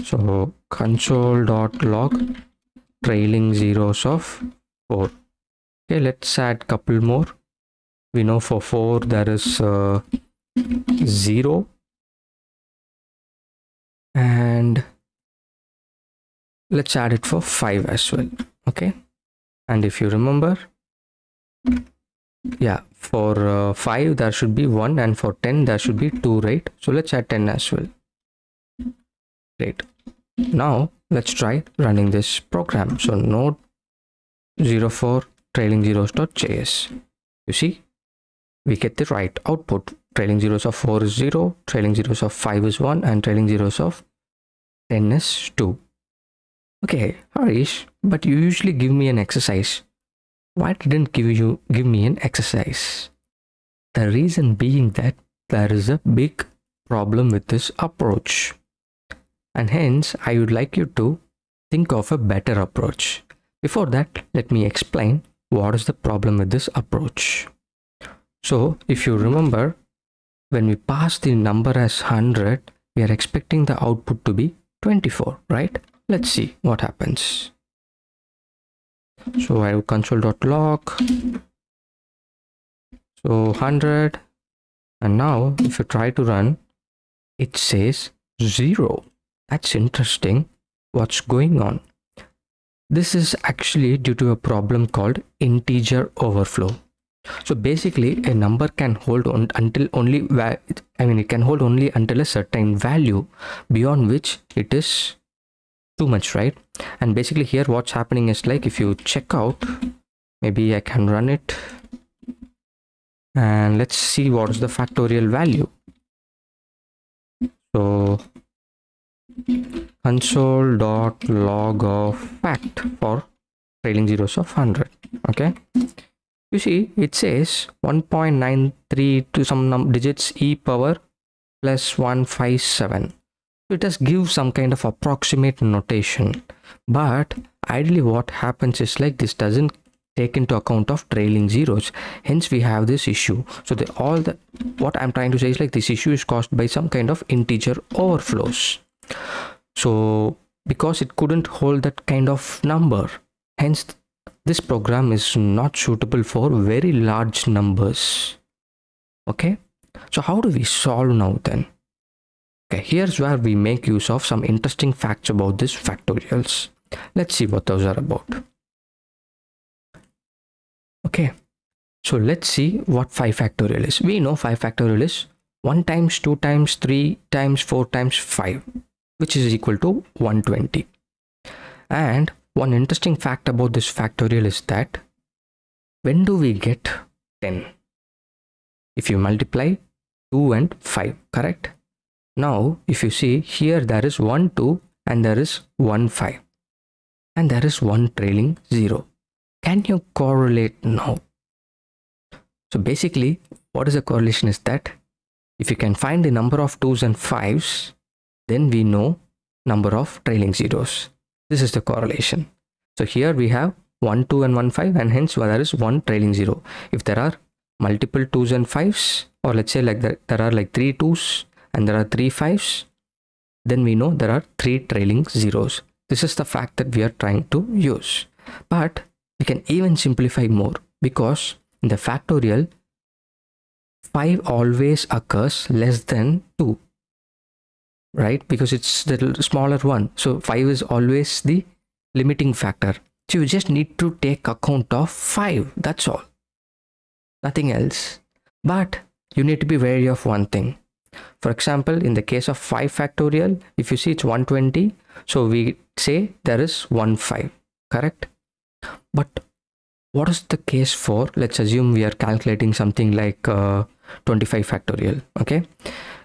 So console.log trailing zeros of 4 okay let's add couple more. We know for 4 there is uh, 0 and let's add it for 5 as well okay? And if you remember yeah for uh, 5 there should be 1 and for 10 there should be 2 right? So let's add 10 as well. Great. Now let's try running this program. So node 04 trailing zeros.js you see we get the right output trailing zeros of 4 is 0 trailing zeros of 5 is 1 and trailing zeros of 10 is 2 okay harish but you usually give me an exercise. Why didn't give you give me an exercise? The reason being that there is a big problem with this approach. And hence i would like you to think of a better approach. Before that let me explain what is the problem with this approach. So if you remember when we pass the number as 100 we are expecting the output to be 24 right? Let's see what happens. So i have console.log so 100 and now if you try to run it says 0 that's interesting. What's going on? This is actually due to a problem called integer overflow so basically a number can hold on until only i mean it can hold only until a certain value beyond which it is too much right? And basically here what's happening is like if you check out maybe i can run it. And let's see what is the factorial value. So console dot log of fact for trailing zeros of 100 okay you see it says 1.93 to some num digits e power plus 157 it does give some kind of approximate notation. But ideally what happens is like this doesn't take into account of trailing zeros. Hence we have this issue. So the all the what i'm trying to say is like this issue is caused by some kind of integer overflows. So because it couldn't hold that kind of number hence this program is not suitable for very large numbers. Okay? So how do we solve now then? Okay here's where we make use of some interesting facts about these factorials. Let's see what those are about. Okay so let's see what 5 factorial is. We know 5 factorial is 1 times 2 times 3 times 4 times 5 which is equal to 120 and one interesting fact about this factorial is that when do we get 10? If you multiply 2 and 5, correct? Now, if you see here there is 1 2 and there is 1 5 and there is one trailing 0. Can you correlate now? So basically what is the correlation is that if you can find the number of 2s and 5s then we know number of trailing zeros. This is the correlation. So here we have 1, 2 and 1, 5 and hence there is one trailing 0. If there are multiple 2s and 5s or let's say like that there are like 3 2s and there are 3 5s then we know there are 3 trailing zeros. This is the fact that we are trying to use. But we can even simplify more because in the factorial 5 always occurs less than 2 right? Because it's the smaller one. So 5 is always the limiting factor. So you just need to take account of 5 that's all. Nothing else. But you need to be wary of one thing. For example in the case of 5 factorial if you see it's 120 so we say there is 1 5 correct? But what is the case for let's assume we are calculating something like uh, 25 factorial okay?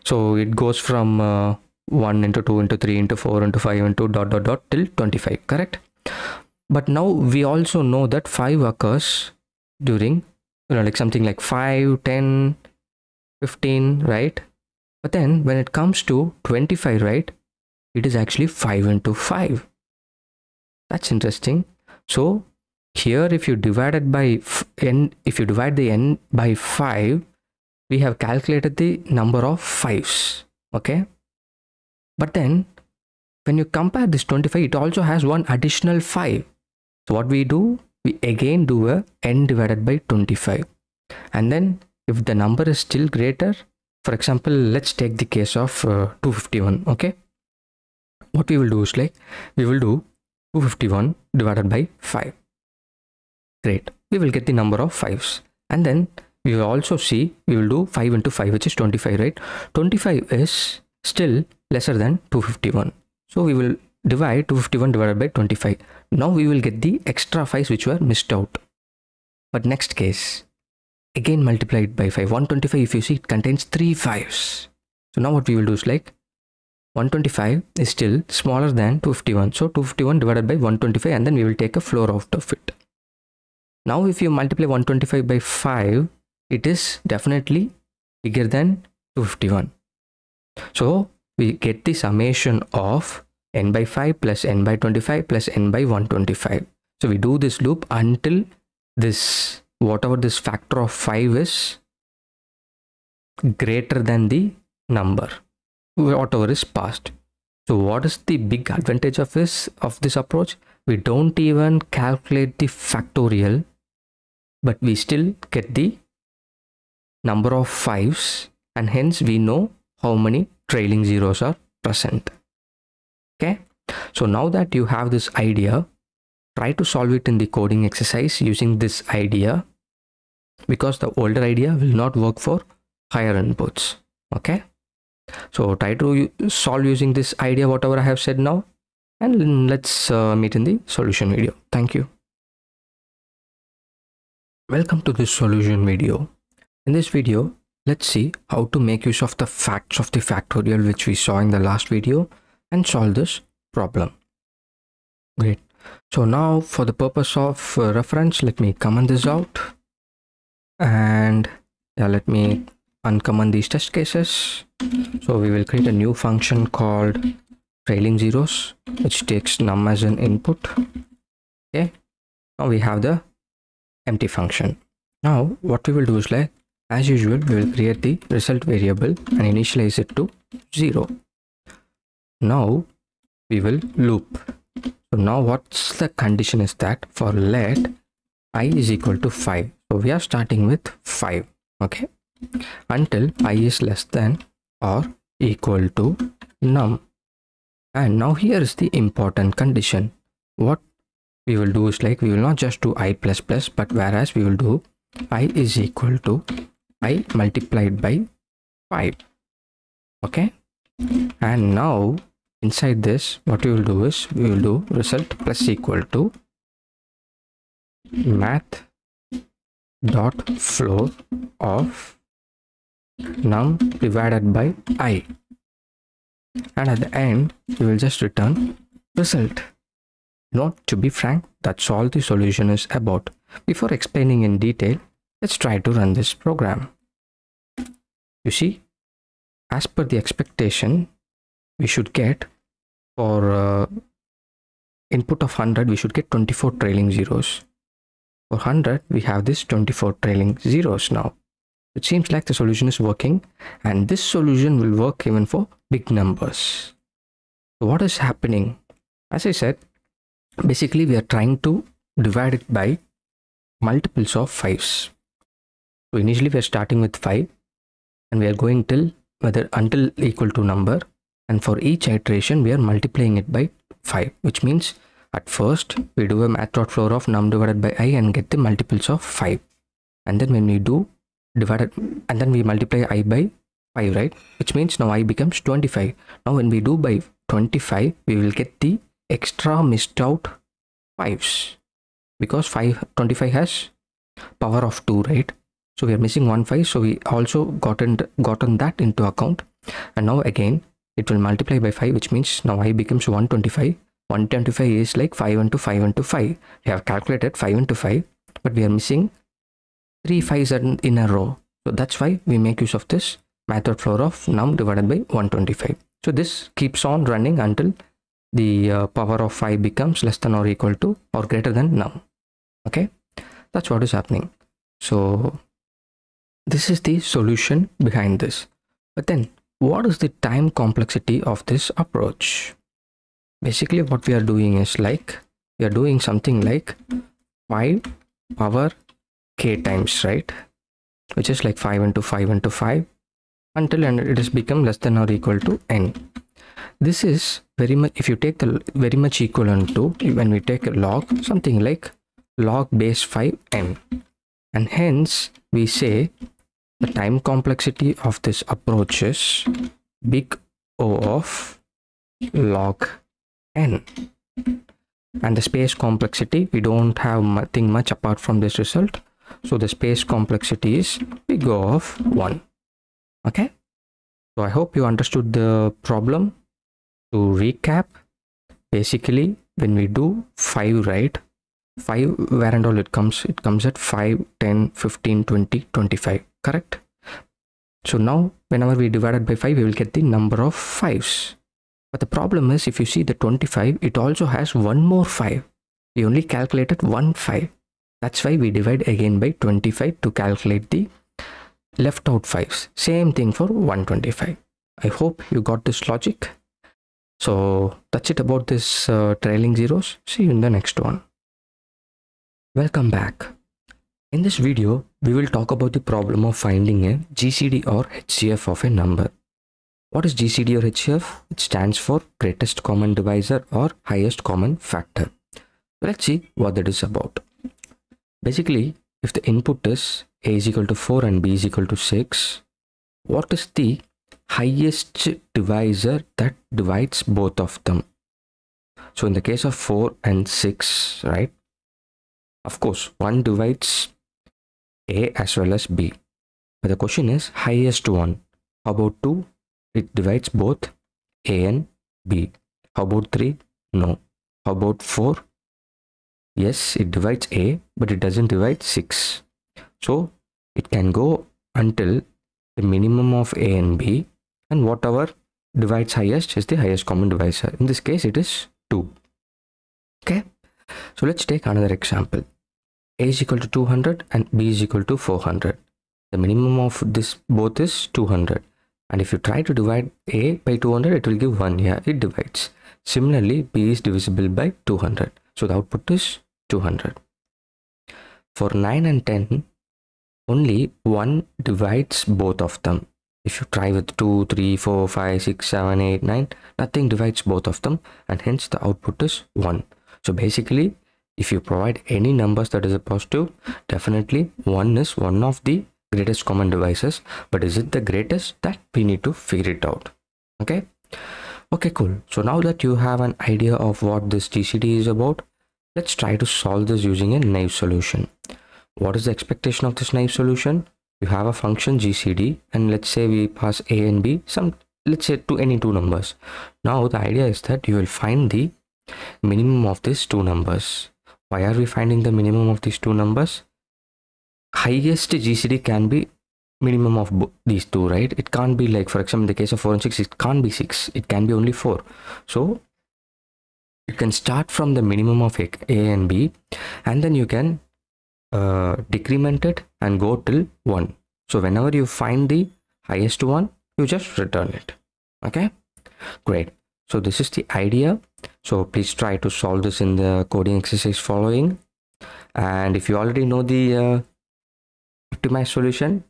So it goes from uh, 1 into 2 into 3 into 4 into 5 into dot dot dot till 25 correct? But now we also know that 5 occurs during you know like something like 5 10 15 right? But then when it comes to 25 right it is actually 5 into 5 that's interesting. So here if you divide it by n if you divide the n by 5 we have calculated the number of fives okay but then when you compare this 25 it also has one additional 5 so what we do we again do a n divided by 25 and then if the number is still greater for example let's take the case of uh, 251 okay? What we will do is like we will do 251 divided by 5 great. We will get the number of fives. And then we will also see we will do 5 into 5 which is 25 right? 25 is still lesser than 251 so we will divide 251 divided by 25 now we will get the extra fives which were missed out. But next case again multiplied by 5 125 if you see it contains three fives. So now what we will do is like 125 is still smaller than 251 so 251 divided by 125 and then we will take a floor out of it. Now if you multiply 125 by 5 it is definitely bigger than 251 so we get the summation of n by 5 plus n by 25 plus n by 125 so we do this loop until this whatever this factor of 5 is greater than the number whatever is passed. So what is the big advantage of this of this approach? We don't even calculate the factorial but we still get the number of fives and hence we know how many? Trailing zeros are present. Okay? So now that you have this idea try to solve it in the coding exercise using this idea because the older idea will not work for higher inputs. Okay? So try to solve using this idea whatever i have said now and let's uh, meet in the solution video. Thank you. Welcome to this solution video. In this video let's see how to make use of the facts of the factorial which we saw in the last video and solve this problem. Great. So now for the purpose of uh, reference let me comment this out. And yeah let me uncomment these test cases. So we will create a new function called trailing zeros which takes num as an input. Okay. Now we have the empty function. Now what we will do is like as usual we will create the result variable and initialize it to 0 now we will loop. So now what's the condition is that for let i is equal to 5 so we are starting with 5 okay? Until i is less than or equal to num. And now here is the important condition. What we will do is like we will not just do i plus plus but whereas we will do i is equal to i multiplied by 5 okay? And now inside this what we will do is we will do result plus equal to math dot floor of num divided by i. And at the end we will just return result. Not to be frank that's all the solution is about. Before explaining in detail let's try to run this program you see as per the expectation we should get for uh, input of 100 we should get 24 trailing zeros for 100, we have this 24 trailing zeros now. It seems like the solution is working and this solution will work even for big numbers. So what is happening? As I said, basically we are trying to divide it by multiples of 5s. So initially we are starting with 5 and we are going till whether until equal to number and for each iteration we are multiplying it by 5 which means at first, we do a math.floor of num divided by i and get the multiples of 5. And then when we do divided and then we multiply i by 5, right? Which means now i becomes 25. Now when we do by 25, we will get the extra missed out 5s because 5 25 has power of 2 right so we are missing one 5 so we also gotten gotten that into account. And now again it will multiply by 5 which means now i becomes 125 125 is like 5 into 5 into 5 we have calculated 5 into 5 but we are missing three fives in a row. So that's why we make use of this method floor of num divided by 125 so this keeps on running until the uh, power of 5 becomes less than or equal to or greater than num. Okay? That's what is happening. So this is the solution behind this. But then what is the time complexity of this approach? Basically what we are doing is like we are doing something like 5 power k times right? Which is like 5 into 5 into 5 until and it has become less than or equal to n. This is very much if you take the very much equivalent to when we take a log something like log base 5 n. And hence we say the time complexity of this approach is big O of log n. And the space complexity we don't have nothing much apart from this result. So the space complexity is big O of 1 okay? So i hope you understood the problem. To recap basically when we do 5 right? 5 where and all it comes it comes at 5 10 15 20 25 correct? So now whenever we divide it by 5 we will get the number of fives. But the problem is if you see the 25 it also has one more 5 we only calculated one 5 that's why we divide again by 25 to calculate the left out fives. Same thing for 125 i hope you got this logic. So that's it about this uh, trailing zeros. See you in the next one. Welcome back in this video we will talk about the problem of finding a gcd or hcf of a number. What is gcd or hcf it stands for greatest common divisor or highest common factor. Let's see what that is about. Basically if the input is a is equal to 4 and b is equal to 6 what is the highest divisor that divides both of them? So in the case of 4 and 6 right of course one divides a as well as b. But the question is highest one. How about 2 it divides both a and b. How about 3 no. How about 4 yes it divides a but it doesn't divide 6 so it can go until the minimum of a and b and whatever divides highest is the highest common divisor. In this case it is 2 okay? So let's take another example a is equal to 200 and b is equal to 400 the minimum of this both is 200 and if you try to divide a by 200 it will give 1 yeah it divides. Similarly b is divisible by 200 so the output is 200 for 9 and 10 only one divides both of them. If you try with 2 3 4 5 6 7 8 9 nothing divides both of them and hence the output is 1 so basically if you provide any numbers that is a positive definitely 1 is one of the greatest common divisors but is it the greatest? That we need to figure it out. Okay? Okay cool. So now that you have an idea of what this gcd is about let's try to solve this using a naive solution. What is the expectation of this naive solution? You have a function gcd and let's say we pass a and b some let's say to any two numbers. Now the idea is that you will find the minimum of these two numbers why are we finding the minimum of these two numbers? Highest gcd can be minimum of these two right? It can't be like for example in the case of 4 and 6 it can't be 6 it can be only 4 so you can start from the minimum of a, and b and then you can uh, decrement it and go till 1 so whenever you find the highest one you just return it. Okay? Great so this is the idea. So please try to solve this in the coding exercise following. And if you already know the uh, optimized solution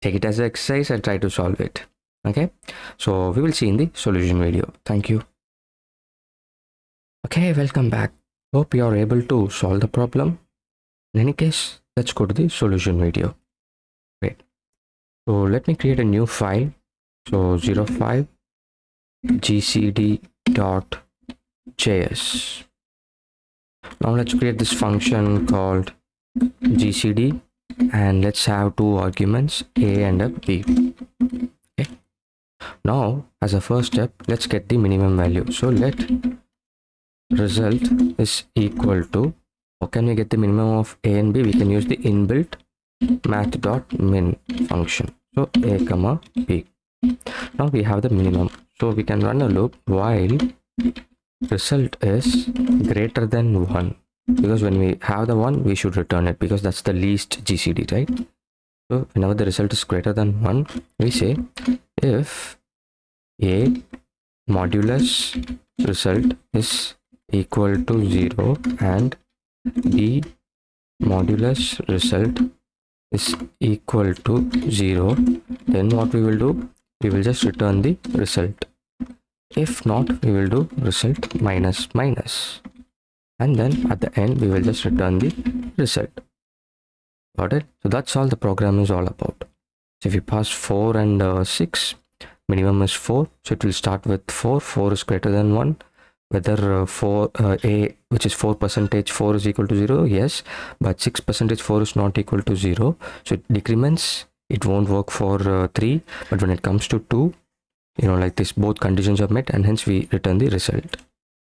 take it as an exercise and try to solve it. Okay? So we will see in the solution video. Thank you. Okay welcome back. Hope you are able to solve the problem. In any case let's go to the solution video. Great. So let me create a new file. So 05 gcd dot js. Now let's create this function called gcd and let's have two arguments a and a b. Okay. Now as a first step let's get the minimum value. So let result is equal to how can we get the minimum of a and b? We can use the inbuilt math.min function. So a comma b. Now we have the minimum so we can run a loop while result is greater than 1 because when we have the 1 we should return it because that's the least gcd right? So whenever the result is greater than 1 we say if a modulus result is equal to 0 and b modulus result is equal to 0 then what we will do we will just return the result. If not we will do result minus minus. And then at the end we will just return the result. Got it? So that's all the program is all about. So if you pass 4 and uh, 6 minimum is 4 so it will start with 4 4 is greater than 1 whether uh, 4 uh, a which is 4 percentage 4 is equal to 0 yes. But 6 percentage 4 is not equal to 0 so it decrements it won't work for uh, 3 but when it comes to 2 you know like this both conditions are met and hence we return the result.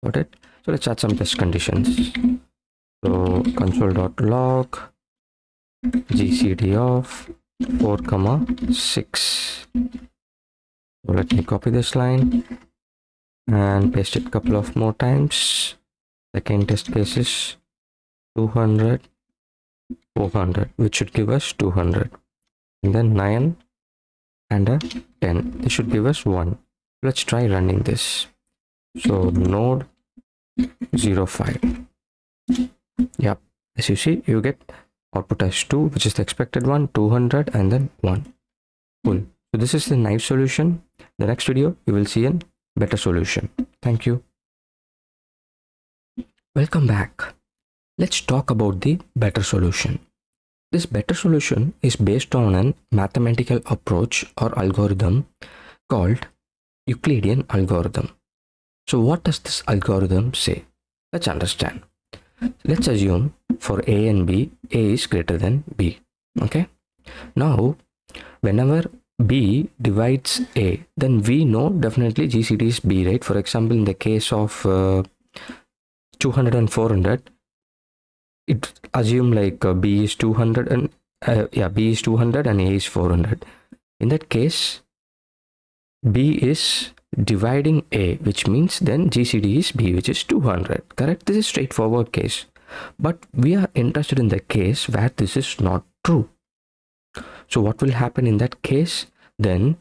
Got it? So let's add some test conditions. So console.log gcd of 4 comma 6 so let me copy this line and paste it a couple of more times. Second test cases is 200 400 which should give us 200 and then 9 and a 10 this should give us 1 let's try running this. So node 05 yep. As you see you get output as 2 which is the expected one 200 and then 1 cool. So this is the naive solution. The next video you will see a better solution. Thank you. Welcome back. Let's talk about the better solution this better solution is based on a mathematical approach or algorithm called Euclidean algorithm. So what does this algorithm say? Let's understand. Let's assume for A and B, A is greater than B. Okay. Now, whenever B divides A, then we know definitely GCD is B, right? For example, in the case of uh, 200 and 400, it assume like uh, b is 200 and uh, yeah b is 200 and a is 400 in that case b is dividing a which means then gcd is b which is 200 correct? This is straightforward case. But we are interested in the case where this is not true. So what will happen in that case? Then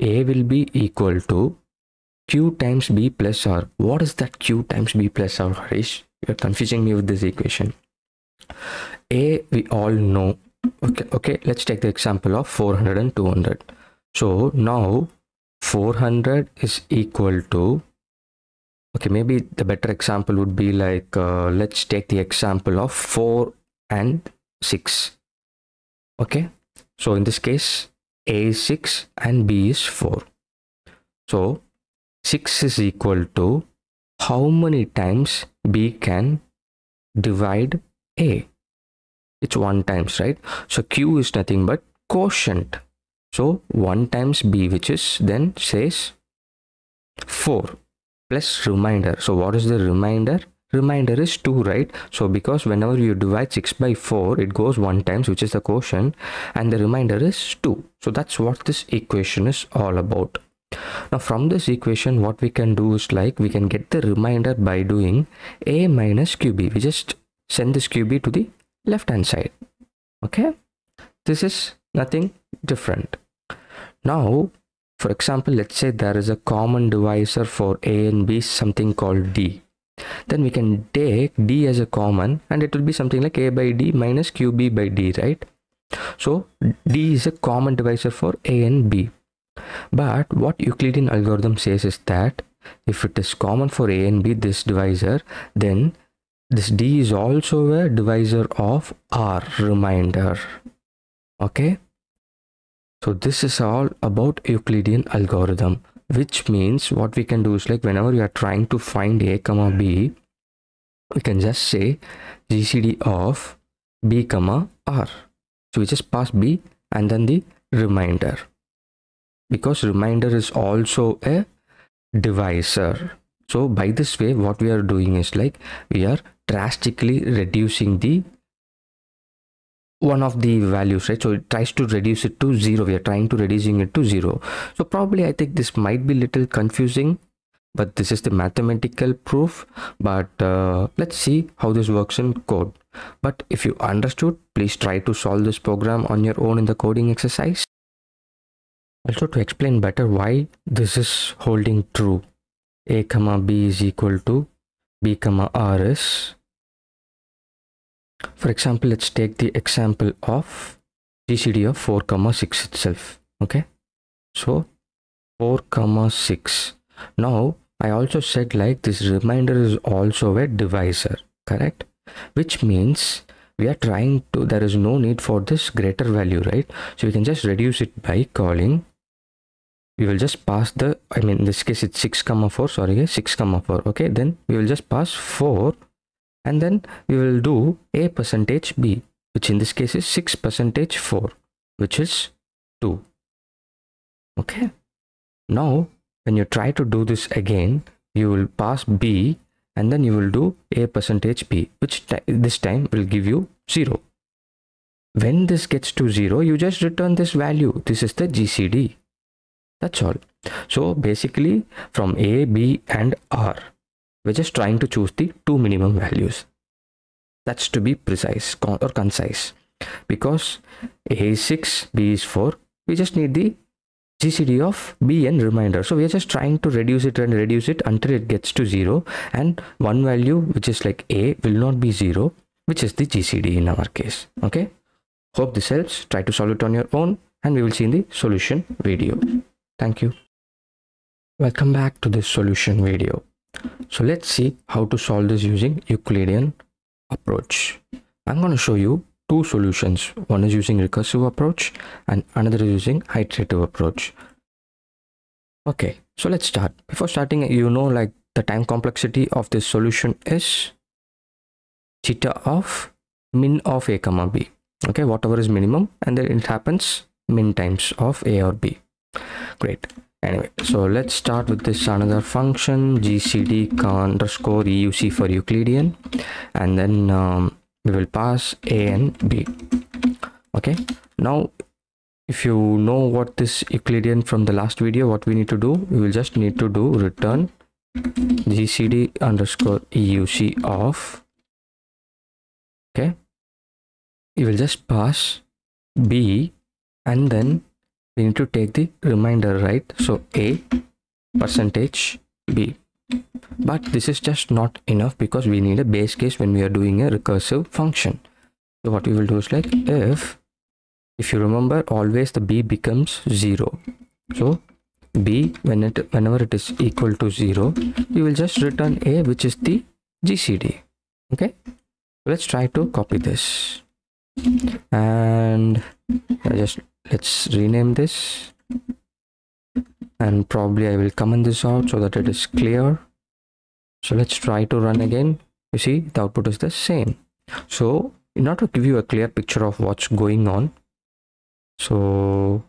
a will be equal to q times b plus r. What is that q times b plus r harish you're confusing me with this equation a we all know. Okay okay let's take the example of 400 and 200 so now 400 is equal to okay maybe the better example would be like uh, let's take the example of 4 and 6 okay? So in this case a is 6 and b is 4 so 6 is equal to how many times b can divide a. It's 1 times right? So q is nothing but quotient. So 1 times b which is then says 4 plus remainder. So what is the remainder? Remainder is 2 right? So because whenever you divide 6 by 4 it goes 1 times which is the quotient and the remainder is 2 so that's what this equation is all about. Now from this equation what we can do is like we can get the remainder by doing a minus qb we just send this qb to the left hand side. Okay? This is nothing different. Now for example let's say there is a common divisor for a and b something called d. Then we can take d as a common and it will be something like a by d minus qb by d right? So d is a common divisor for a and b. But what euclidean algorithm says is that if it is common for a and b this divisor then this d is also a divisor of r remainder okay? So this is all about euclidean algorithm which means what we can do is like whenever you are trying to find a comma b we can just say gcd of b comma r. So we just pass b and then the remainder because remainder is also a divisor. So by this way what we are doing is like we are drastically reducing the one of the values right? So it tries to reduce it to zero. We are trying to reducing it to zero. So probably i think this might be little confusing but this is the mathematical proof. But uh, let's see how this works in code. But if you understood please try to solve this program on your own in the coding exercise. Also to explain better why this is holding true a comma b is equal to b comma r is for example let's take the example of gcd of 4 comma 6 itself okay? So 4 comma 6 now i also said like this reminder is also a divisor correct? Which means we are trying to there is no need for this greater value right? So we can just reduce it by calling we will just pass the i mean in this case it's 6 comma 4 sorry 6 comma 4 okay? Then we will just pass 4 and then we will do a percentage b which in this case is 6 percentage 4 which is 2 okay. Now when you try to do this again you will pass b and then you will do a percentage b which this time will give you 0 when this gets to 0 you just return this value. This is the gcd that's all. So basically from a b and r we're just trying to choose the two minimum values. That's to be precise or concise. Because A is 6, B is 4, we just need the GCD of B and remainder. So we are just trying to reduce it and reduce it until it gets to 0 and one value which is like A will not be 0 which is the GCD in our case. Okay. Hope this helps. Try to solve it on your own and we will see in the solution video. Thank you. Welcome back to this solution video. So let's see how to solve this using Euclidean approach. I'm going to show you two solutions. One is using recursive approach and another is using iterative approach. Okay, so let's start. Before starting, you know like the time complexity of this solution is theta of min of a comma b. Okay, whatever is minimum and then it happens min times of a or b. Great anyway so let's start with this another function gcd underscore euc for euclidean and then um, we will pass a and b. Okay? Now if you know what this euclidean from the last video what we need to do we will just need to do return gcd underscore euc of okay? You will just pass b and then we need to take the remainder right? So a percentage b. But this is just not enough because we need a base case when we are doing a recursive function. So what we will do is like if if you remember always the b becomes zero. So b when it whenever it is equal to zero we will just return a which is the gcd okay? Let's try to copy this. And I just let's rename this. And probably I will comment this out so that it is clear. So let's try to run again. You see the output is the same. So in order to give you a clear picture of what's going on so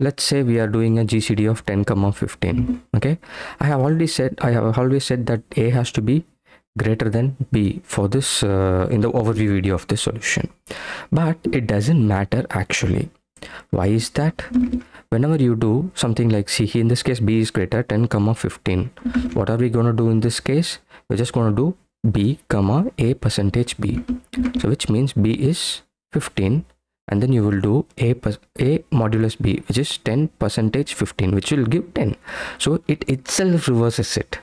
let's say we are doing a gcd of 10 comma 15 okay? I have already said i have always said that a has to be greater than b for this uh, in the overview video of this solution. But it doesn't matter actually why is that? Whenever you do something like see in this case b is greater 10 comma 15 what are we going to do in this case? We're just going to do b comma a percentage b. So which means b is 15 and then you will do a a modulus b which is 10 percentage 15 which will give 10 so it itself reverses it.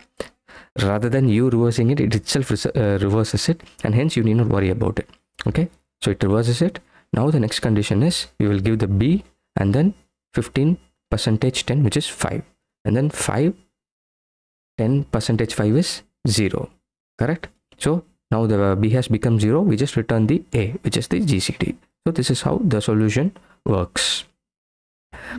Rather than you reversing it it itself uh, reverses it and hence you need not worry about it. Okay? So it reverses it now the next condition is we will give the b and then 15 percentage 10 which is 5 and then 5 10 percentage 5 is 0 correct? So now the b has become 0 we just return the a which is the gcd so this is how the solution works.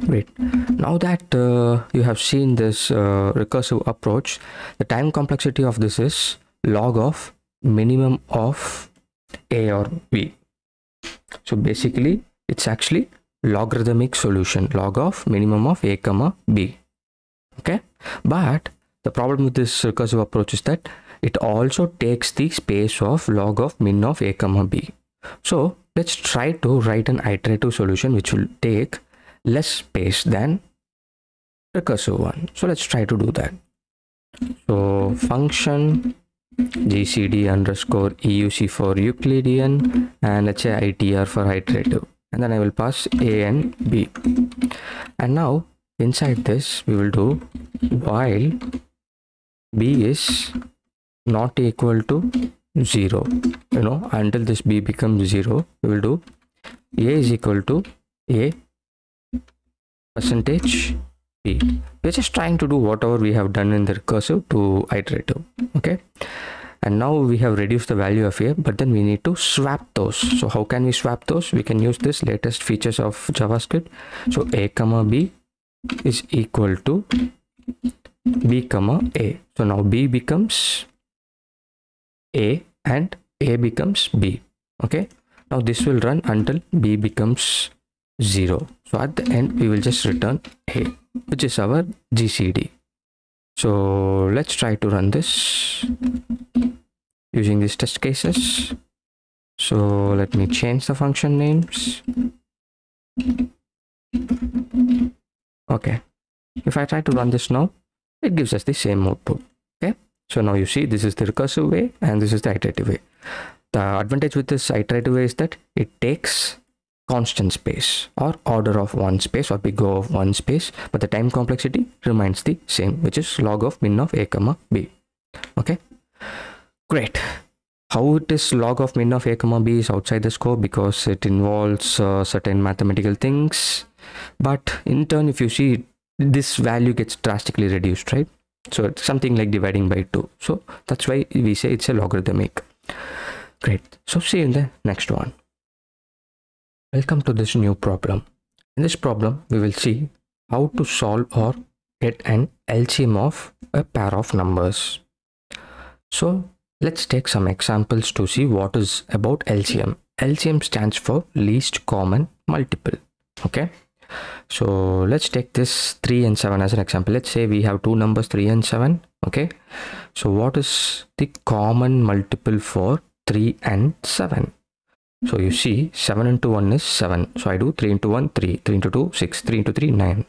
Great. Now that uh, you have seen this uh, recursive approach the time complexity of this is log of minimum of a or b so basically it's actually logarithmic solution log of minimum of a comma b okay but the problem with this recursive approach is that it also takes the space of log of min of a comma b so let's try to write an iterative solution which will take less space than recursive one. So let's try to do that. So function gcd underscore euc for Euclidean and let's say itr for iterative and then I will pass a and b. And now inside this we will do while b is not equal to 0 you know until this b becomes 0 we will do a is equal to a percentage we're just trying to do whatever we have done in the recursive to iterative okay? And now we have reduced the value of a but then we need to swap those. So how can we swap those? We can use this latest features of javascript. So a comma b is equal to b comma a. So now b becomes a and a becomes b okay? Now this will run until b becomes 0 so at the end we will just return a which is our gcd so let's try to run this using these test cases. So let me change the function names. Okay. If i try to run this now it gives us the same output. Okay. So now you see this is the recursive way and this is the iterative way. The advantage with this iterative way is that it takes constant space or order of one space or big O of one space, but the time complexity remains the same, which is log of min of a comma b. Okay, great. How it is log of min of a comma b is outside the scope because it involves uh, certain mathematical things. But in turn, if you see this value gets drastically reduced, right? so it's something like dividing by 2 so that's why we say it's a logarithmic great so see you in the next one welcome to this new problem. In this problem we will see how to solve or get an LCM of a pair of numbers. So let's take some examples to see what is about LCM LCM stands for least common multiple okay? So let's take this 3 and 7 as an example. Let's say we have two numbers 3 and 7 okay? So what is the common multiple for 3 and 7 so you see 7 into 1 is 7 so i do 3 into 1 3 3 into 2 6 3 into 3 9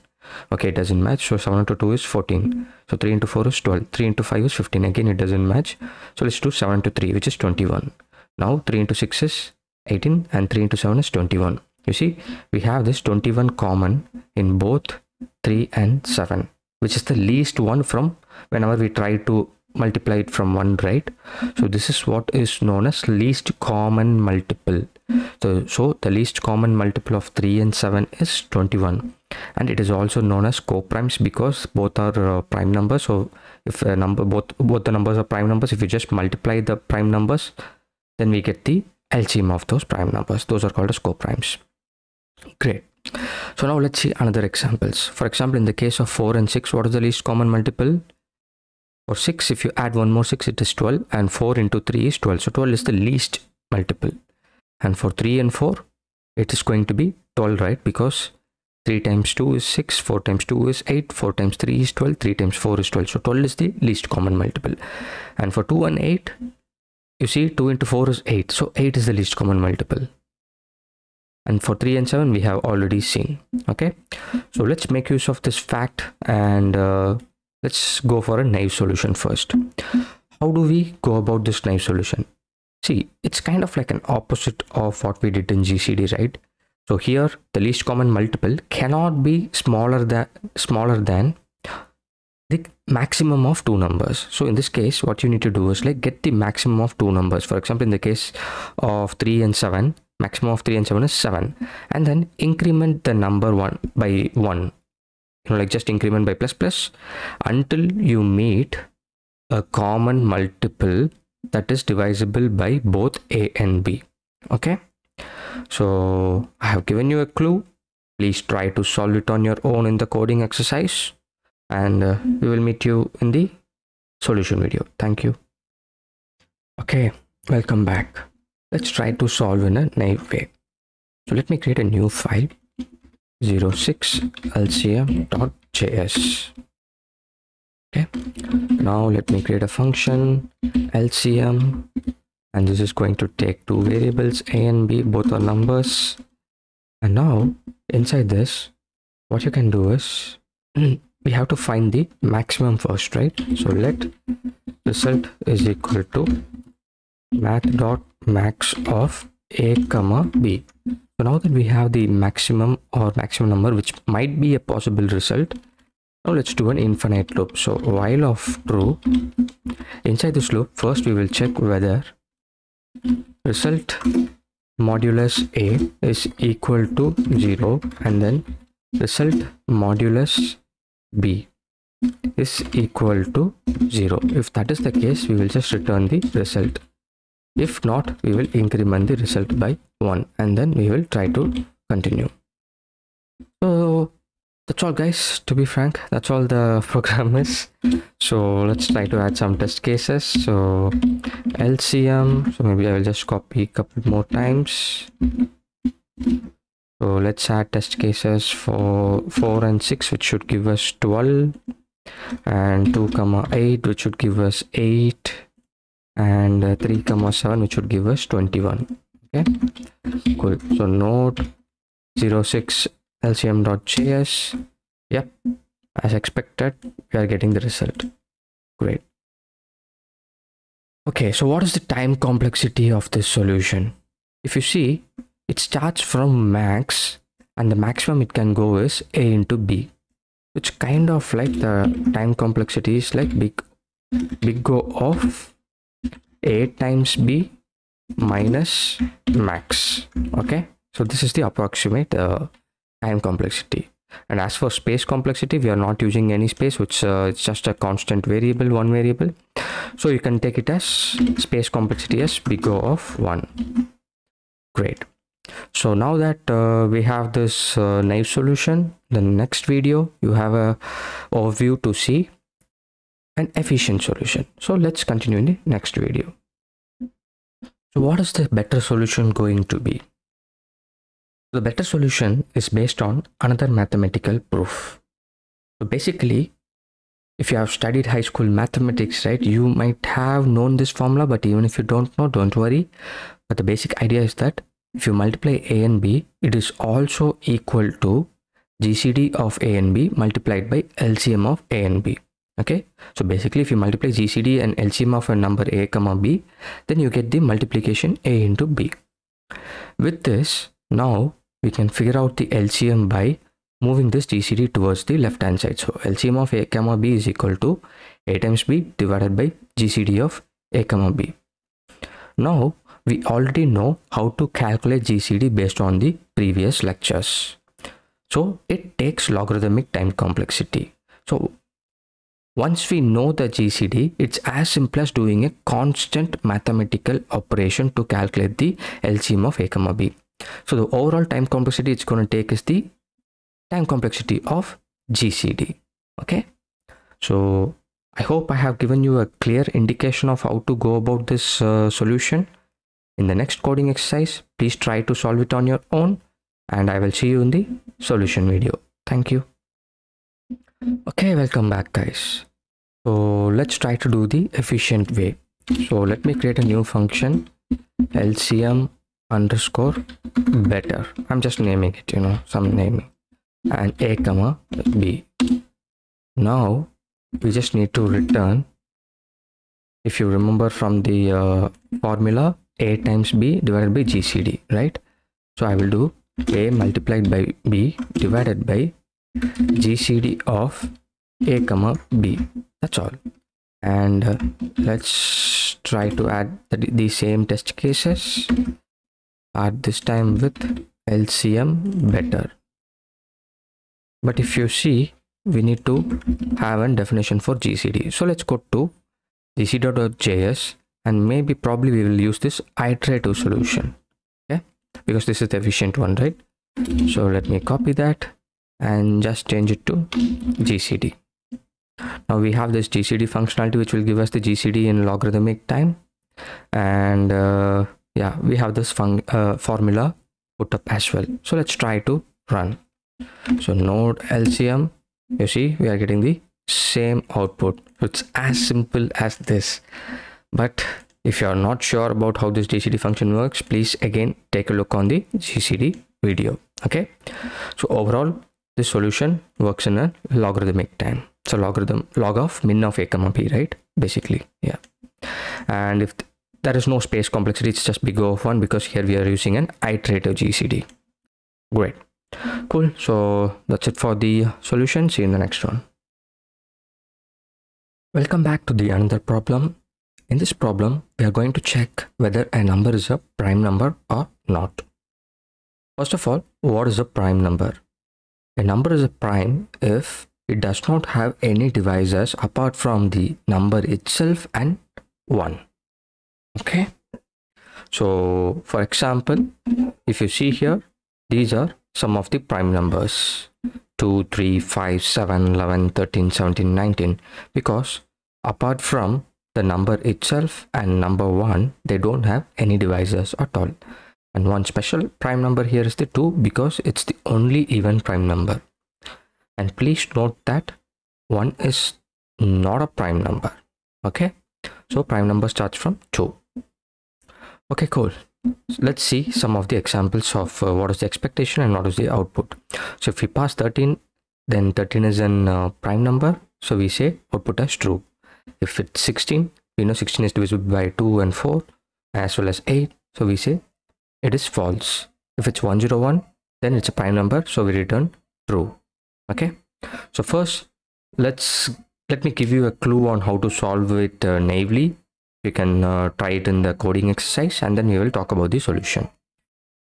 okay it doesn't match. So 7 into 2 is 14 so 3 into 4 is 12 3 into 5 is 15 again it doesn't match. So let's do 7 into 3 which is 21 now 3 into 6 is 18 and 3 into 7 is 21 you see we have this 21 common in both 3 and 7 which is the least one from whenever we try to multiply it from one right so this is what is known as least common multiple so so the least common multiple of 3 and 7 is 21 and it is also known as co-primes because both are uh, prime numbers so if a number both both the numbers are prime numbers if you just multiply the prime numbers then we get the LCM of those prime numbers those are called as co-primes Great. So now let's see another examples. For example, in the case of 4 and 6, what is the least common multiple? For 6, if you add one more 6, it is 12 and 4 into 3 is 12. So 12 is the least multiple. And for 3 and 4, it is going to be 12, right? Because 3 times 2 is 6, 4 times 2 is 8, 4 times 3 is 12, 3 times 4 is 12. So 12 is the least common multiple. And for 2 and 8, you see 2 into 4 is 8. So 8 is the least common multiple and for 3 and 7 we have already seen okay so let's make use of this fact and uh, let's go for a naive solution first. How do we go about this naive solution? See it's kind of like an opposite of what we did in gcd right? So here the least common multiple cannot be smaller than smaller than the maximum of two numbers. So in this case what you need to do is like get the maximum of two numbers. For example in the case of 3 and 7 maximum of 3 and 7 is 7 and then increment the number 1 by 1 know like just increment by plus plus until you meet a common multiple that is divisible by both a and b. Okay? So i have given you a clue. Please try to solve it on your own in the coding exercise. And uh, we will meet you in the solution video. Thank you. Okay welcome back. Let's try to solve in a naive way. So let me create a new file 06lcm.js. Okay. Now let me create a function lcm and this is going to take two variables a and b both are numbers and now inside this what you can do is we have to find the maximum first right so let result is equal to math dot max of a comma b so now that we have the maximum or maximum number which might be a possible result now let's do an infinite loop. So while of true inside this loop first we will check whether result modulus a is equal to 0 and then result modulus b is equal to 0 if that is the case we will just return the result if not we will increment the result by 1 and then we will try to continue. So that's all guys. To be frank that's all the program is. So let's try to add some test cases. So lcm so maybe i will just copy a couple more times. So let's add test cases for 4 and 6 which should give us 12 and 2 comma 8 which should give us 8 and uh, 3 comma 7 which would give us 21 okay? Cool. So node 06 lcm.js yep. As expected we are getting the result. Great. Okay so what is the time complexity of this solution? If you see it starts from max and the maximum it can go is a into b which kind of like the time complexity is like big big O of a times b minus max. Okay? So this is the approximate uh, time complexity. And as for space complexity we are not using any space which uh, it's just a constant variable one variable. So you can take it as space complexity as big o of 1 great. So now that uh, we have this uh, naive solution the next video you have a overview to see an efficient solution. So let's continue in the next video. So what is the better solution going to be? The better solution is based on another mathematical proof. So basically if you have studied high school mathematics right you might have known this formula but even if you don't know don't worry. But the basic idea is that if you multiply a and b, it is also equal to GCD of a and b multiplied by LCM of a and b. Okay, so basically if you multiply GCD and LCM of a number a comma b, then you get the multiplication a into b. With this, now we can figure out the LCM by moving this GCD towards the left hand side. So LCM of a comma b is equal to a times b divided by GCD of a comma b. Now we already know how to calculate GCD based on the previous lectures. So it takes logarithmic time complexity. So once we know the GCD, it's as simple as doing a constant mathematical operation to calculate the LCM of A comma B. So the overall time complexity it's going to take is the time complexity of GCD. Okay. So I hope I have given you a clear indication of how to go about this uh, solution. In the next coding exercise, please try to solve it on your own and I will see you in the solution video. Thank you. Okay, welcome back guys. So let's try to do the efficient way. So let me create a new function LCM underscore better. I'm just naming it, you know, some naming and a comma b. Now we just need to return if you remember from the uh, formula a times b divided by gcd right so i will do a multiplied by b divided by gcd of a comma b. That's all. And uh, let's try to add the, the same test cases. Add this time with lcm better. But if you see we need to have a definition for gcd so let's go to gcd.js and maybe probably we will use this iterative solution. Okay? Because this is the efficient one right? So let me copy that and just change it to gcd now we have this gcd functionality which will give us the gcd in logarithmic time. And uh, yeah we have this uh, formula put up as well. So let's try to run. So node lcm you see we are getting the same output. It's as simple as this. But if you are not sure about how this GCD function works, please again take a look on the GCD video. Okay. So overall, this solution works in a logarithmic time. So logarithm log of min of a comma b, right? Basically, yeah. And if there is no space complexity, it's just big O of one because here we are using an iterative GCD. Great. Cool. So that's it for the solution. See you in the next one. Welcome back to the another problem. In this problem, we are going to check whether a number is a prime number or not. First of all, what is a prime number? A number is a prime if it does not have any divisors apart from the number itself and 1. Okay. So, for example, if you see here, these are some of the prime numbers 2, 3, 5, 7, 11, 13, 17, 19 because apart from the number itself and number 1 they don't have any divisors at all and one special prime number here is the 2 because it's the only even prime number. And please note that 1 is not a prime number okay? So prime number starts from 2 okay cool. Let's see some of the examples of uh, what is the expectation and what is the output. So if we pass 13 then 13 is an uh, prime number. So we say output as true. If it's 16 we know 16 is divisible by 2 and 4 as well as 8 so we say it is false. If it's 101 then it's a prime number so we return true. Okay? So first let's let me give you a clue on how to solve it uh, naively. You can uh, try it in the coding exercise and then we will talk about the solution.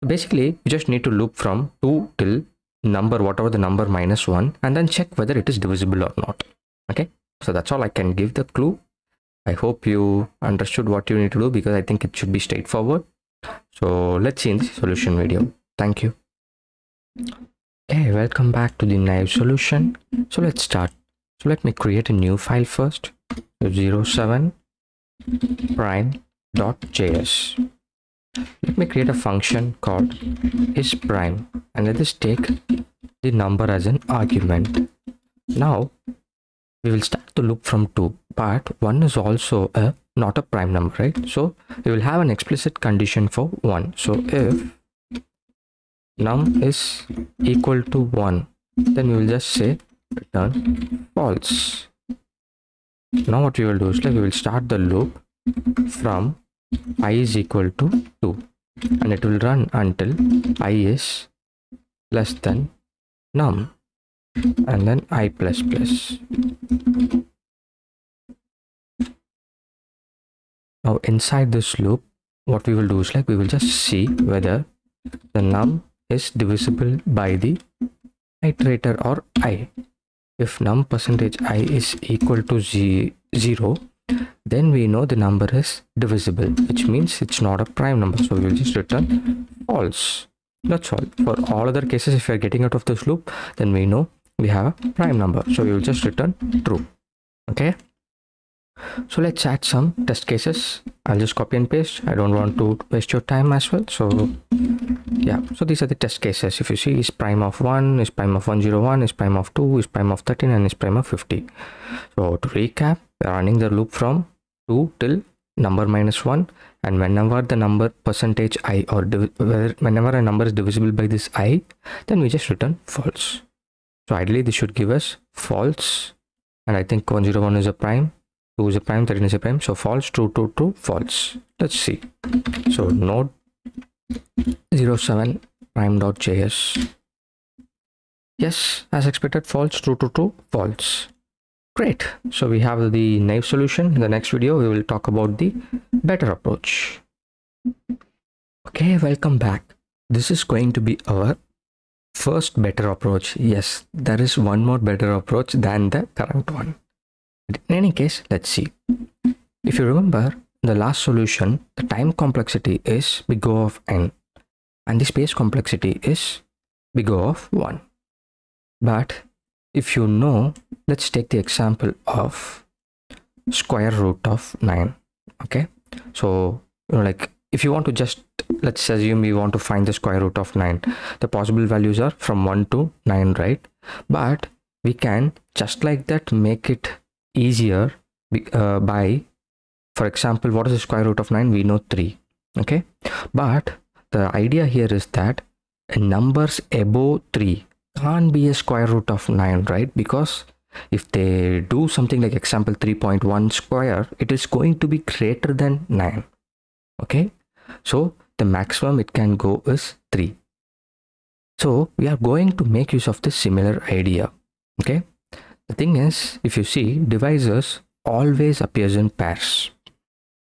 Basically you just need to loop from 2 till number whatever the number minus 1 and then check whether it is divisible or not. Okay? So that's all i can give the clue. I hope you understood what you need to do because i think it should be straightforward so let's see in the solution video. Thank you. Okay welcome back to the naive solution. So let's start. So let me create a new file first. so 07 prime.js let me create a function called is prime and let us take the number as an argument. Now we will start the loop from 2 but 1 is also a not a prime number right? So we will have an explicit condition for 1 so if num is equal to 1 then we will just say return false. Now what we will do is like we will start the loop from i is equal to 2 and it will run until i is less than num and then i plus plus now inside this loop what we will do is like we will just see whether the num is divisible by the iterator or i. If num percentage i is equal to z zero then we know the number is divisible which means it's not a prime number. So we will just return false. That's all. For all other cases if we are getting out of this loop then we know we have a prime number. So we will just return true. Okay so let's add some test cases. I'll just copy and paste. I don't want to waste your time as well. So yeah. So these are the test cases. If you see is prime of 1 is prime of 101 is prime of 2 is prime of 13 and is prime of 50 so to recap we're running the loop from 2 till number minus 1 and whenever the number percentage i or whenever a number is divisible by this i then we just return false. So ideally this should give us false. And i think 101 is a prime 2 is a prime 13 is a prime. So false true true true false. Let's see. So node 07 prime.js yes as expected false true true true false. Great. So we have the naive solution. In the next video we will talk about the better approach. Okay welcome back. This is going to be our first better approach. Yes there is one more better approach than the current one in any case, let's see. If you remember, the last solution, the time complexity is big O of n and the space complexity is big O of 1. But if you know, let's take the example of square root of 9. Okay, so you know, like if you want to just let's assume we want to find the square root of 9 the possible values are from 1 to 9 right but we can just like that make it easier uh, by for example what is the square root of 9 we know 3 okay? But the idea here is that numbers above 3 can't be a square root of 9 right? Because if they do something like example 3.1 square it is going to be greater than 9 okay? So the maximum it can go is 3 so we are going to make use of this similar idea okay the thing is if you see divisors always appears in pairs.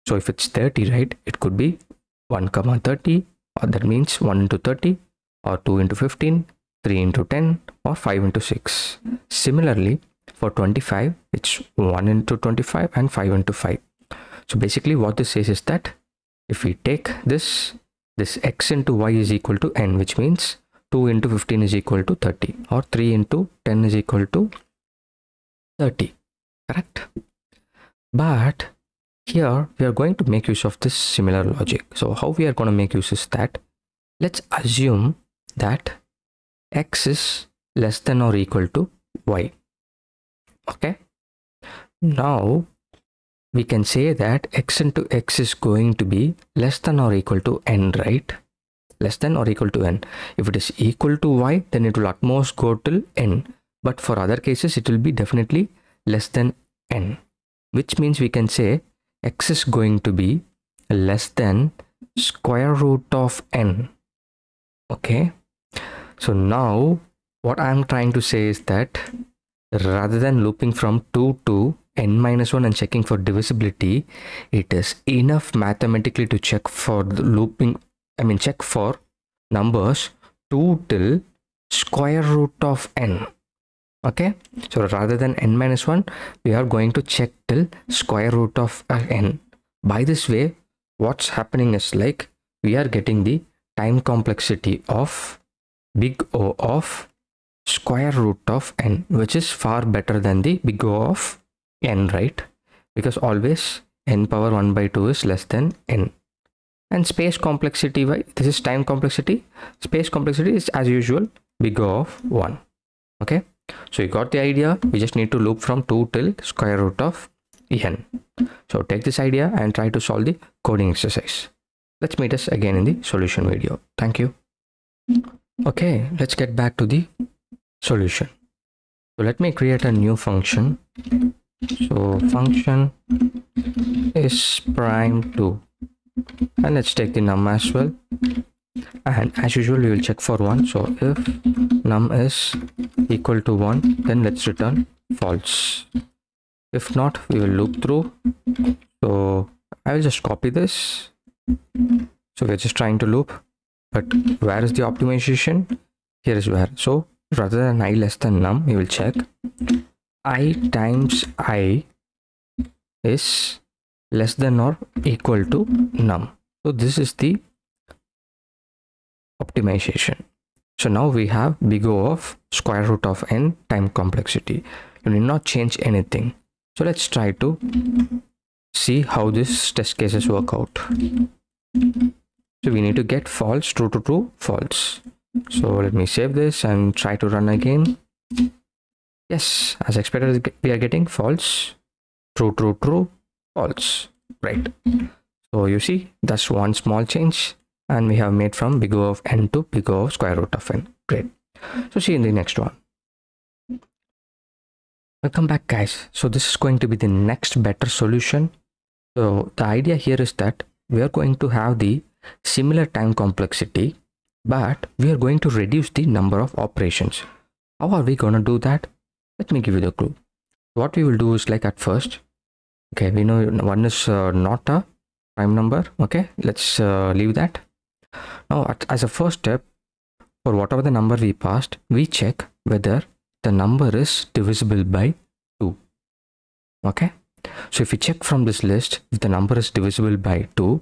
So if it's 30 right it could be 1 comma 30 or that means 1 into 30 or 2 into 15 3 into 10 or 5 into 6 similarly for 25 it's 1 into 25 and 5 into 5 so basically what this says is that if we take this this x into y is equal to n which means 2 into 15 is equal to 30 or 3 into 10 is equal to 30 correct? But here we are going to make use of this similar logic. So how we are going to make use is that let's assume that x is less than or equal to y. Okay? Now we can say that x into x is going to be less than or equal to n right? Less than or equal to n. If it is equal to y then it will at most go till n but for other cases it will be definitely less than n which means we can say x is going to be less than square root of n. Okay? So now what i'm trying to say is that rather than looping from 2 to n minus 1 and checking for divisibility it is enough mathematically to check for the looping i mean check for numbers 2 till square root of n okay? So rather than n minus 1 we are going to check till square root of uh, n. By this way what's happening is like we are getting the time complexity of big o of square root of n which is far better than the big O of n right? Because always n power 1 by 2 is less than n. And space complexity why? This is time complexity. Space complexity is as usual big O of 1 okay so you got the idea? We just need to loop from 2 till square root of n. So take this idea and try to solve the coding exercise. Let's meet us again in the solution video. Thank you. Okay let's get back to the solution. So let me create a new function. So function is prime 2 and let's take the num as well and as usual we will check for 1 so if num is equal to 1 then let's return false. If not we will loop through. So i will just copy this. So we're just trying to loop. But where is the optimization? Here is where. So rather than i less than num we will check. I times i is less than or equal to num. So this is the optimization. So now we have big O of square root of n time complexity. You need not change anything. So let's try to see how this test cases work out. So we need to get false true to true false. So let me save this and try to run again. Yes as expected we are getting false true true true false. Right. So you see that's one small change and we have made from big O of n to big O of square root of n. Great. So see in the next one. Welcome back guys. So this is going to be the next better solution. So the idea here is that we are going to have the similar time complexity but we are going to reduce the number of operations. How are we going to do that? Let me give you the clue. What we will do is like at first okay we know one is uh, not a prime number okay? Let's uh, leave that now at, as a first step for whatever the number we passed we check whether the number is divisible by 2 okay? So if we check from this list if the number is divisible by 2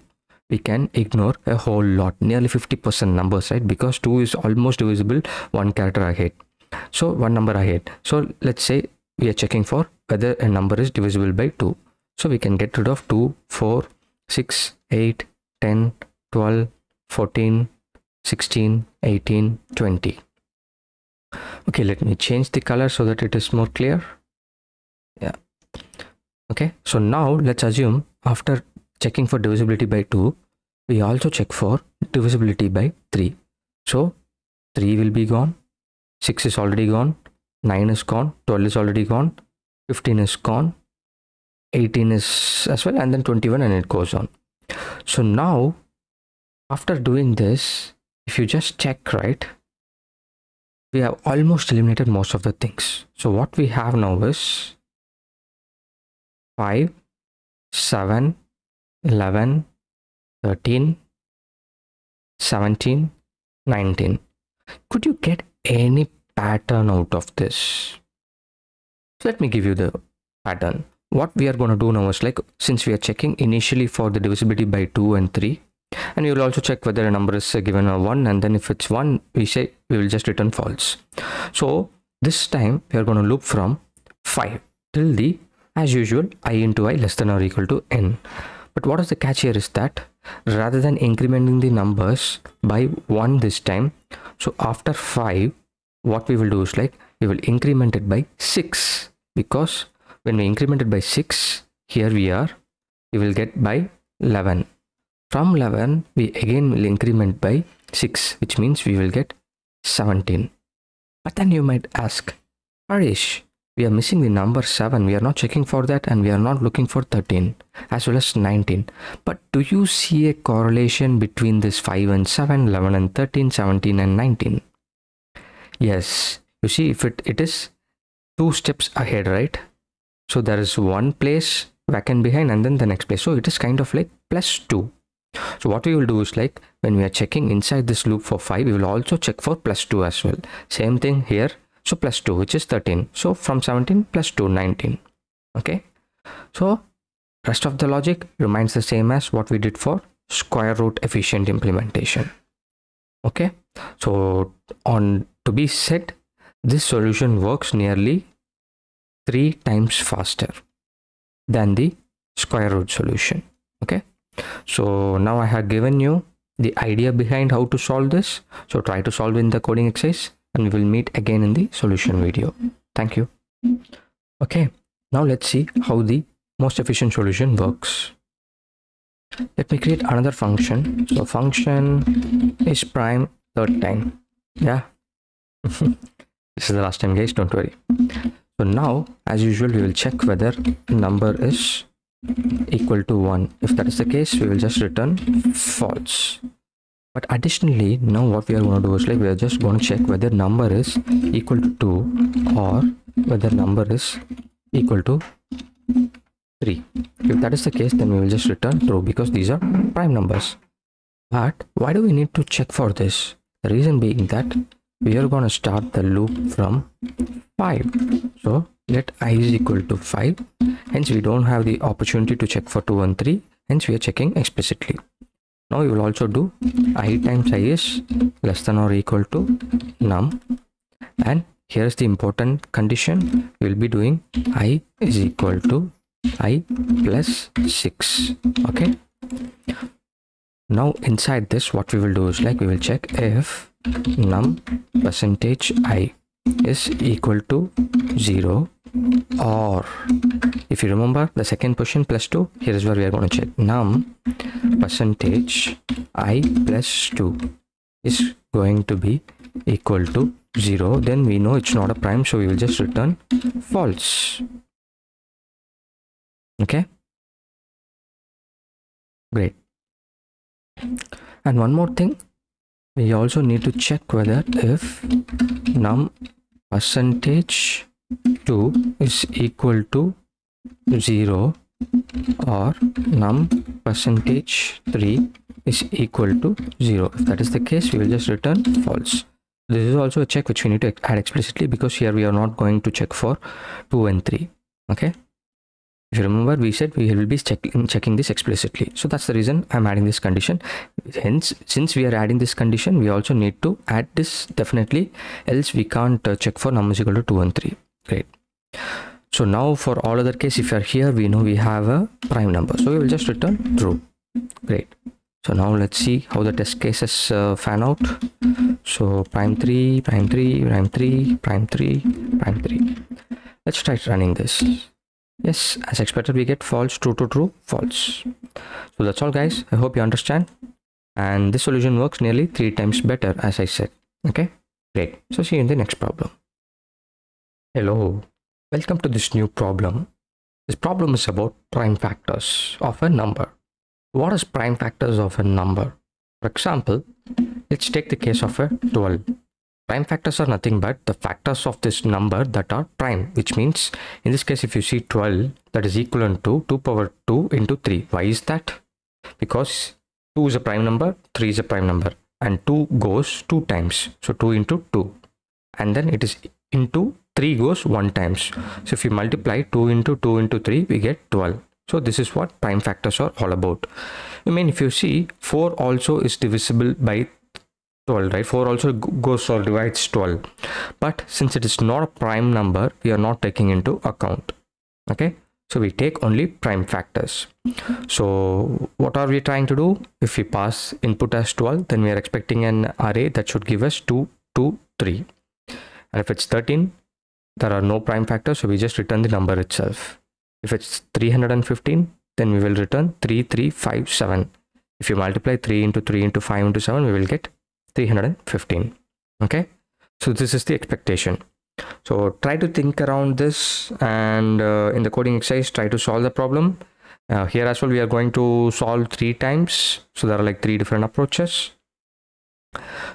we can ignore a whole lot nearly 50% numbers right? Because 2 is almost divisible one character ahead. So one number ahead. So let's say we are checking for whether a number is divisible by 2 so we can get rid of 2 4 6 8 10 12 14 16 18 20 okay let me change the color so that it is more clear. Yeah. Okay so now let's assume after checking for divisibility by 2 we also check for divisibility by 3 so 3 will be gone 6 is already gone 9 is gone 12 is already gone 15 is gone 18 is as well and then 21 and it goes on. So now after doing this if you just check right we have almost eliminated most of the things. So what we have now is 5 7 11 13 17 19 could you get any pattern out of this? So let me give you the pattern. What we are going to do now is like since we are checking initially for the divisibility by 2 and 3 and you will also check whether a number is given a 1 and then if it's 1 we say we will just return false. So this time we are going to loop from 5 till the as usual i into i less than or equal to n. But what is the catch here is that rather than incrementing the numbers by 1 this time so after 5 what we will do is like we will increment it by 6 because when we increment it by 6 here we are we will get by 11 from 11 we again will increment by 6 which means we will get 17 but then you might ask Harish we are missing the number 7 we are not checking for that and we are not looking for 13 as well as 19 but do you see a correlation between this 5 and 7 11 and 13 17 and 19 yes. You see if it, it is two steps ahead right? So there is one place vacant behind and then the next place. So it is kind of like plus 2 so what we will do is like when we are checking inside this loop for 5 we will also check for plus 2 as well. Same thing here. So plus 2 which is 13 so from 17 plus 2 19 okay? So rest of the logic remains the same as what we did for square root efficient implementation. Okay? So on to be said this solution works nearly three times faster than the square root solution. Okay so now i have given you the idea behind how to solve this so try to solve in the coding exercise and we will meet again in the solution video. Thank you. Okay, now let's see how the most efficient solution works. Let me create another function. So function is prime third time. Yeah. this is the last time guys, don't worry. So now as usual we will check whether number is equal to 1. If that is the case we will just return false. But additionally now what we are going to do is like we are just going to check whether number is equal to 2 or whether number is equal to 3 if that is the case then we will just return true because these are prime numbers. But why do we need to check for this? The reason being that we are going to start the loop from 5 so let i is equal to 5 hence we don't have the opportunity to check for 2 and 3 hence we are checking explicitly. Now we will also do i times i is less than or equal to num. And here's the important condition. We will be doing i is equal to i plus 6 okay? Now inside this what we will do is like we will check if num percentage i is equal to 0 or if you remember the second position plus 2 here is where we are going to check. Num percentage i plus 2 is going to be equal to 0 then we know it's not a prime so we will just return false. Okay? Great. And one more thing we also need to check whether if num percentage 2 is equal to 0 or num percentage 3 is equal to 0 if that is the case we will just return false. This is also a check which we need to add explicitly because here we are not going to check for 2 and 3 okay? If you remember we said we will be checking checking this explicitly. So that's the reason i'm adding this condition. Hence since we are adding this condition we also need to add this definitely. Else we can't uh, check for num is equal to 2 and 3 great. So now for all other case if you are here we know we have a prime number. So we will just return true great. So now let's see how the test cases uh, fan out. So prime 3 prime 3 prime 3 prime 3 prime 3 let's try running this. Yes as expected we get false true to true false. So that's all guys. I hope you understand. And this solution works nearly three times better as i said. Okay? Great. So see you in the next problem hello welcome to this new problem. This problem is about prime factors of a number. What is prime factors of a number? For example let's take the case of a 12 prime factors are nothing but the factors of this number that are prime which means in this case if you see 12 that is equivalent to 2 power 2 into 3 why is that? Because 2 is a prime number 3 is a prime number and 2 goes 2 times. So 2 into 2 and then it is into 3 goes 1 times. So if you multiply 2 into 2 into 3 we get 12 so this is what prime factors are all about. I mean if you see 4 also is divisible by 12 right? 4 also goes or divides 12 but since it is not a prime number we are not taking into account. Okay? So we take only prime factors. So what are we trying to do? If we pass input as 12 then we are expecting an array that should give us 2 2 3 and if it's 13 there are no prime factors so we just return the number itself. If it's 315 then we will return 3357 if you multiply 3 into 3 into 5 into 7 we will get 315 okay? So this is the expectation. So try to think around this and uh, in the coding exercise try to solve the problem. Uh, here as well we are going to solve three times. So there are like three different approaches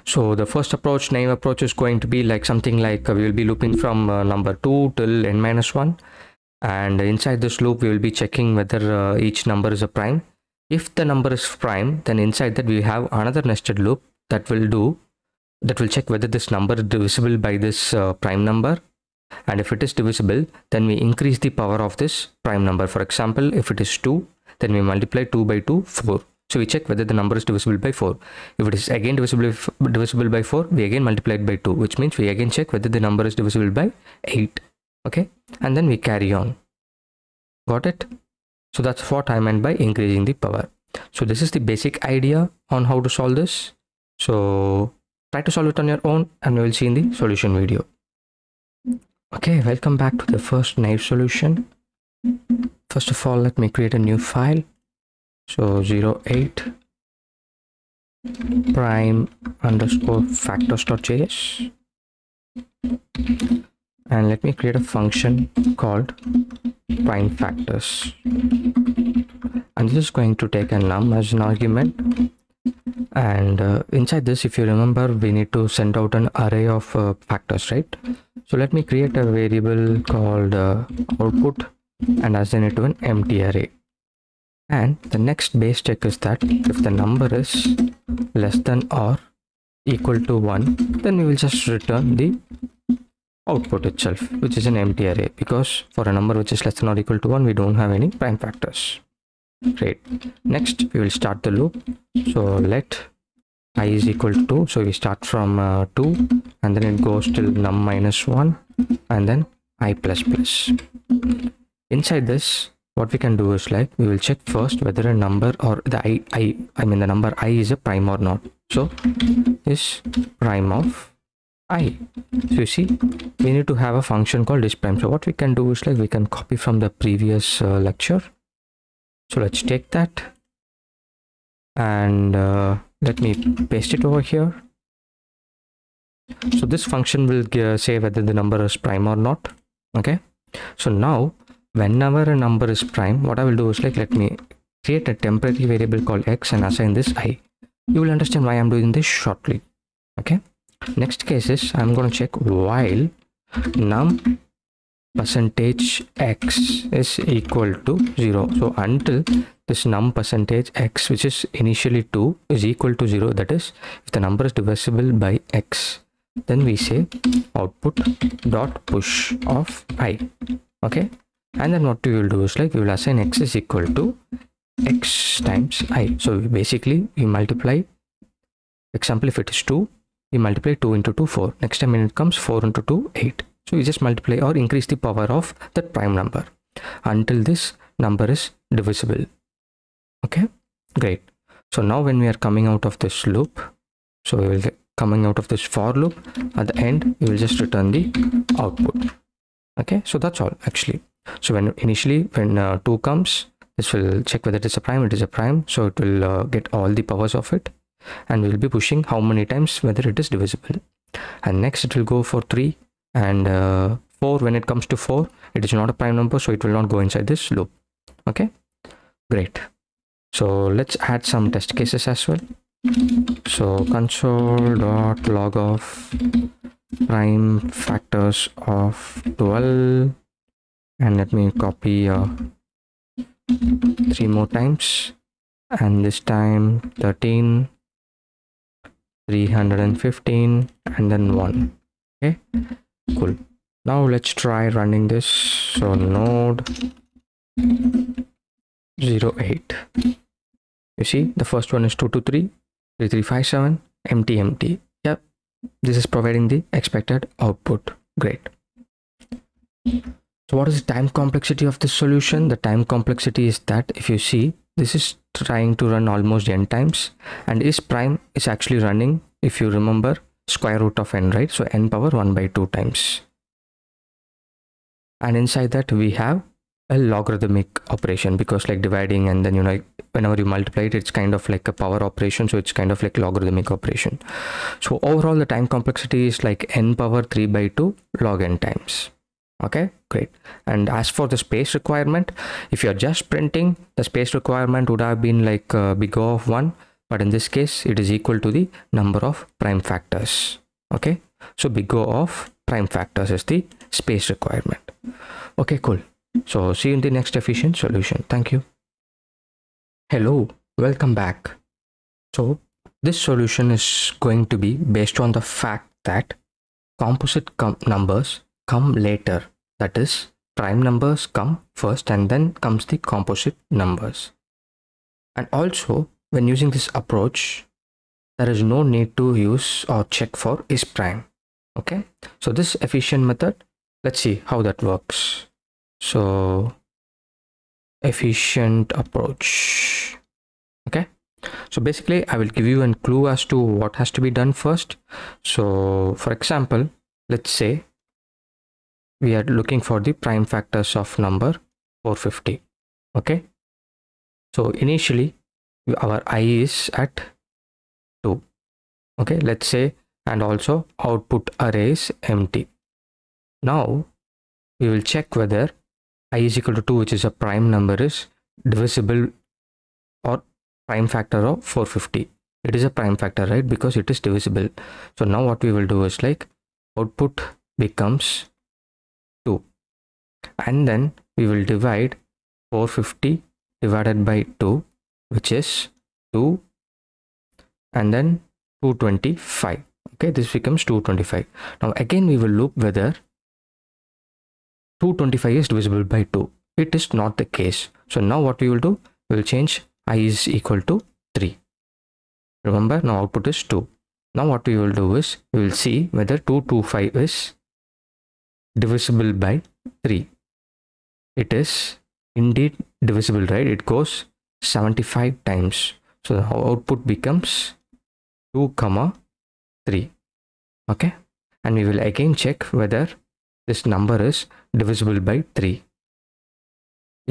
so the first approach naive approach is going to be like something like we will be looping from uh, number 2 till n minus 1 and inside this loop we will be checking whether uh, each number is a prime. If the number is prime then inside that we have another nested loop that will do that will check whether this number is divisible by this uh, prime number. And if it is divisible then we increase the power of this prime number. For example if it is 2 then we multiply 2 by 2 4 so we check whether the number is divisible by 4 if it is again divisible divisible by 4 we again multiply it by 2 which means we again check whether the number is divisible by 8 okay? And then we carry on. Got it? So that's what i meant by increasing the power. So this is the basic idea on how to solve this. So try to solve it on your own and we will see in the solution video. Okay welcome back to the first naive solution. First of all let me create a new file so 08 prime underscore factors.js and let me create a function called prime factors. And this is going to take a num as an argument. And uh, inside this if you remember we need to send out an array of uh, factors right? So let me create a variable called uh, output and assign it to an empty array and the next base check is that if the number is less than or equal to 1 then we will just return the output itself which is an empty array. Because for a number which is less than or equal to 1 we don't have any prime factors. Great. Next we will start the loop. So let i is equal to 2 so we start from uh, 2 and then it goes till num minus 1 and then i plus plus. Inside this what we can do is like we will check first whether a number or the i i i mean the number i is a prime or not. So is prime of i. So you see we need to have a function called is prime. So what we can do is like we can copy from the previous uh, lecture. So let's take that. And uh, let me paste it over here. So this function will say whether the number is prime or not. Okay? So now whenever a number is prime what i will do is like let me create a temporary variable called x and assign this i. You will understand why i'm doing this shortly okay? Next case is i'm going to check while num percentage x is equal to 0 so until this num percentage x which is initially 2 is equal to 0 that is if the number is divisible by x then we say output dot push of i okay and then what we will do is like we will assign x is equal to x times i so basically we multiply example if it is 2 we multiply 2 into 2 4 next time when it comes 4 into 2 8 so you just multiply or increase the power of that prime number until this number is divisible. Okay, great. So now when we are coming out of this loop, so we will get coming out of this for loop at the end, we will just return the output. Okay, so that's all actually. So when initially when uh, 2 comes this will check whether it is a prime it is a prime. So it will uh, get all the powers of it. And we'll be pushing how many times whether it is divisible. And next it will go for 3 and uh, 4 when it comes to 4 it is not a prime number so it will not go inside this loop. Okay? Great. So let's add some test cases as well. So console dot log of prime factors of 12 and let me copy uh, three more times. And this time 13 315 and then 1 okay cool. Now let's try running this. So node 08 you see the first one is 223 3357 empty empty. Yep this is providing the expected output. Great so what is the time complexity of this solution? The time complexity is that if you see this is trying to run almost n times. And is prime is actually running if you remember square root of n right? So n power 1 by 2 times. And inside that we have a logarithmic operation because like dividing and then you know whenever you multiply it it's kind of like a power operation. So it's kind of like logarithmic operation. So overall the time complexity is like n power 3 by 2 log n times okay great. And as for the space requirement if you're just printing the space requirement would have been like uh, big o of 1 but in this case it is equal to the number of prime factors. Okay so big o of prime factors is the space requirement. Okay cool. So see you in the next efficient solution. Thank you. Hello welcome back. So this solution is going to be based on the fact that composite com numbers come later. That is, prime numbers come first and then comes the composite numbers. And also, when using this approach, there is no need to use or check for is prime. Okay, so this efficient method, let's see how that works. So, efficient approach. Okay, so basically, I will give you a clue as to what has to be done first. So, for example, let's say we are looking for the prime factors of number 450 okay? So initially our i is at 2 okay? Let's say and also output array is empty. Now we will check whether i is equal to 2 which is a prime number is divisible or prime factor of 450 it is a prime factor right? Because it is divisible. So now what we will do is like output becomes 2 and then we will divide 450 divided by 2 which is 2 and then 225 okay this becomes 225 now again we will loop whether 225 is divisible by 2 it is not the case. So now what we will do? We will change i is equal to 3 remember now output is 2 now what we will do is we will see whether 225 is divisible by 3 it is indeed divisible right? It goes 75 times. So the output becomes 2 comma 3 okay? And we will again check whether this number is divisible by 3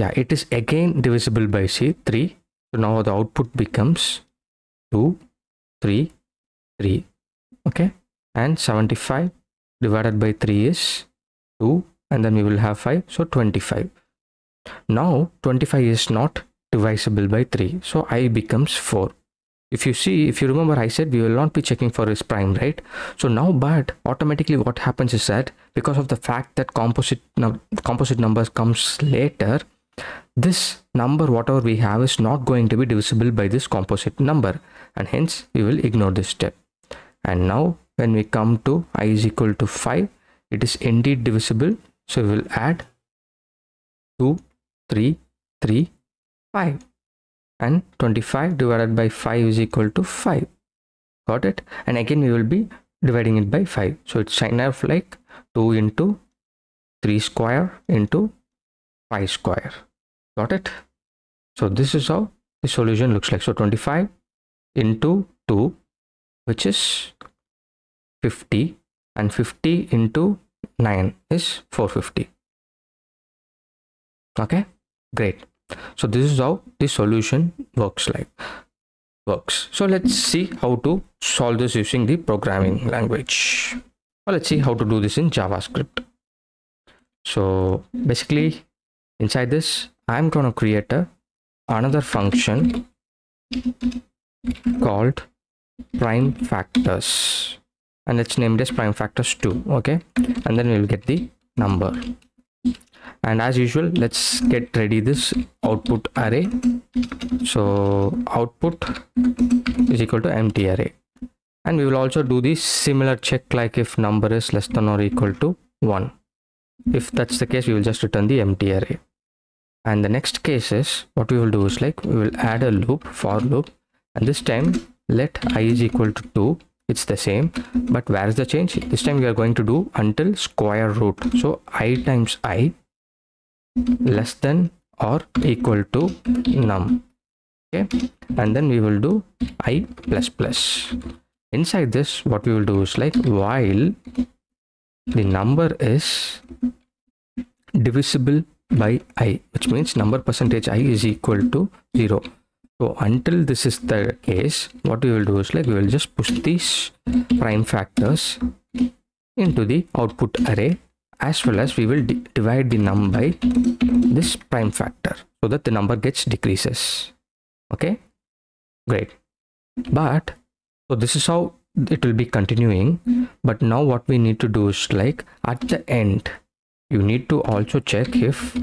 yeah it is again divisible by c 3 so now the output becomes 2 3 3 okay? And 75 divided by 3 is 2 and then we will have 5 so 25 now 25 is not divisible by 3 so i becomes 4 if you see if you remember i said we will not be checking for is prime right? So now but automatically what happens is that because of the fact that composite composite numbers comes later this number whatever we have is not going to be divisible by this composite number and hence we will ignore this step. And now when we come to i is equal to 5 it is indeed divisible. So we will add 2 3 3 5 and 25 divided by 5 is equal to 5 got it? And again we will be dividing it by 5 so it's kind of like 2 into 3 square into 5 square. Got it? So this is how the solution looks like. So 25 into 2 which is 50 and 50 into 9 is 450 okay great. So this is how the solution works like works. So let's see how to solve this using the programming language. Well, let's see how to do this in javascript. So basically inside this i'm going to create a another function called prime factors and let's name this prime factors 2 okay? And then we'll get the number. And as usual let's get ready this output array. So output is equal to empty array. And we will also do the similar check like if number is less than or equal to 1 if that's the case we will just return the empty array. And the next case is what we will do is like we will add a loop for loop. And this time let i is equal to 2 it's the same but where is the change? This time we are going to do until square root. So i times i less than or equal to num. Okay? And then we will do i plus plus. Inside this what we will do is like while the number is divisible by i which means number percentage i is equal to 0 so until this is the case what we will do is like we will just push these prime factors into the output array as well as we will divide the num by this prime factor so that the number gets decreases. Okay? Great. But so this is how it will be continuing. But now what we need to do is like at the end you need to also check if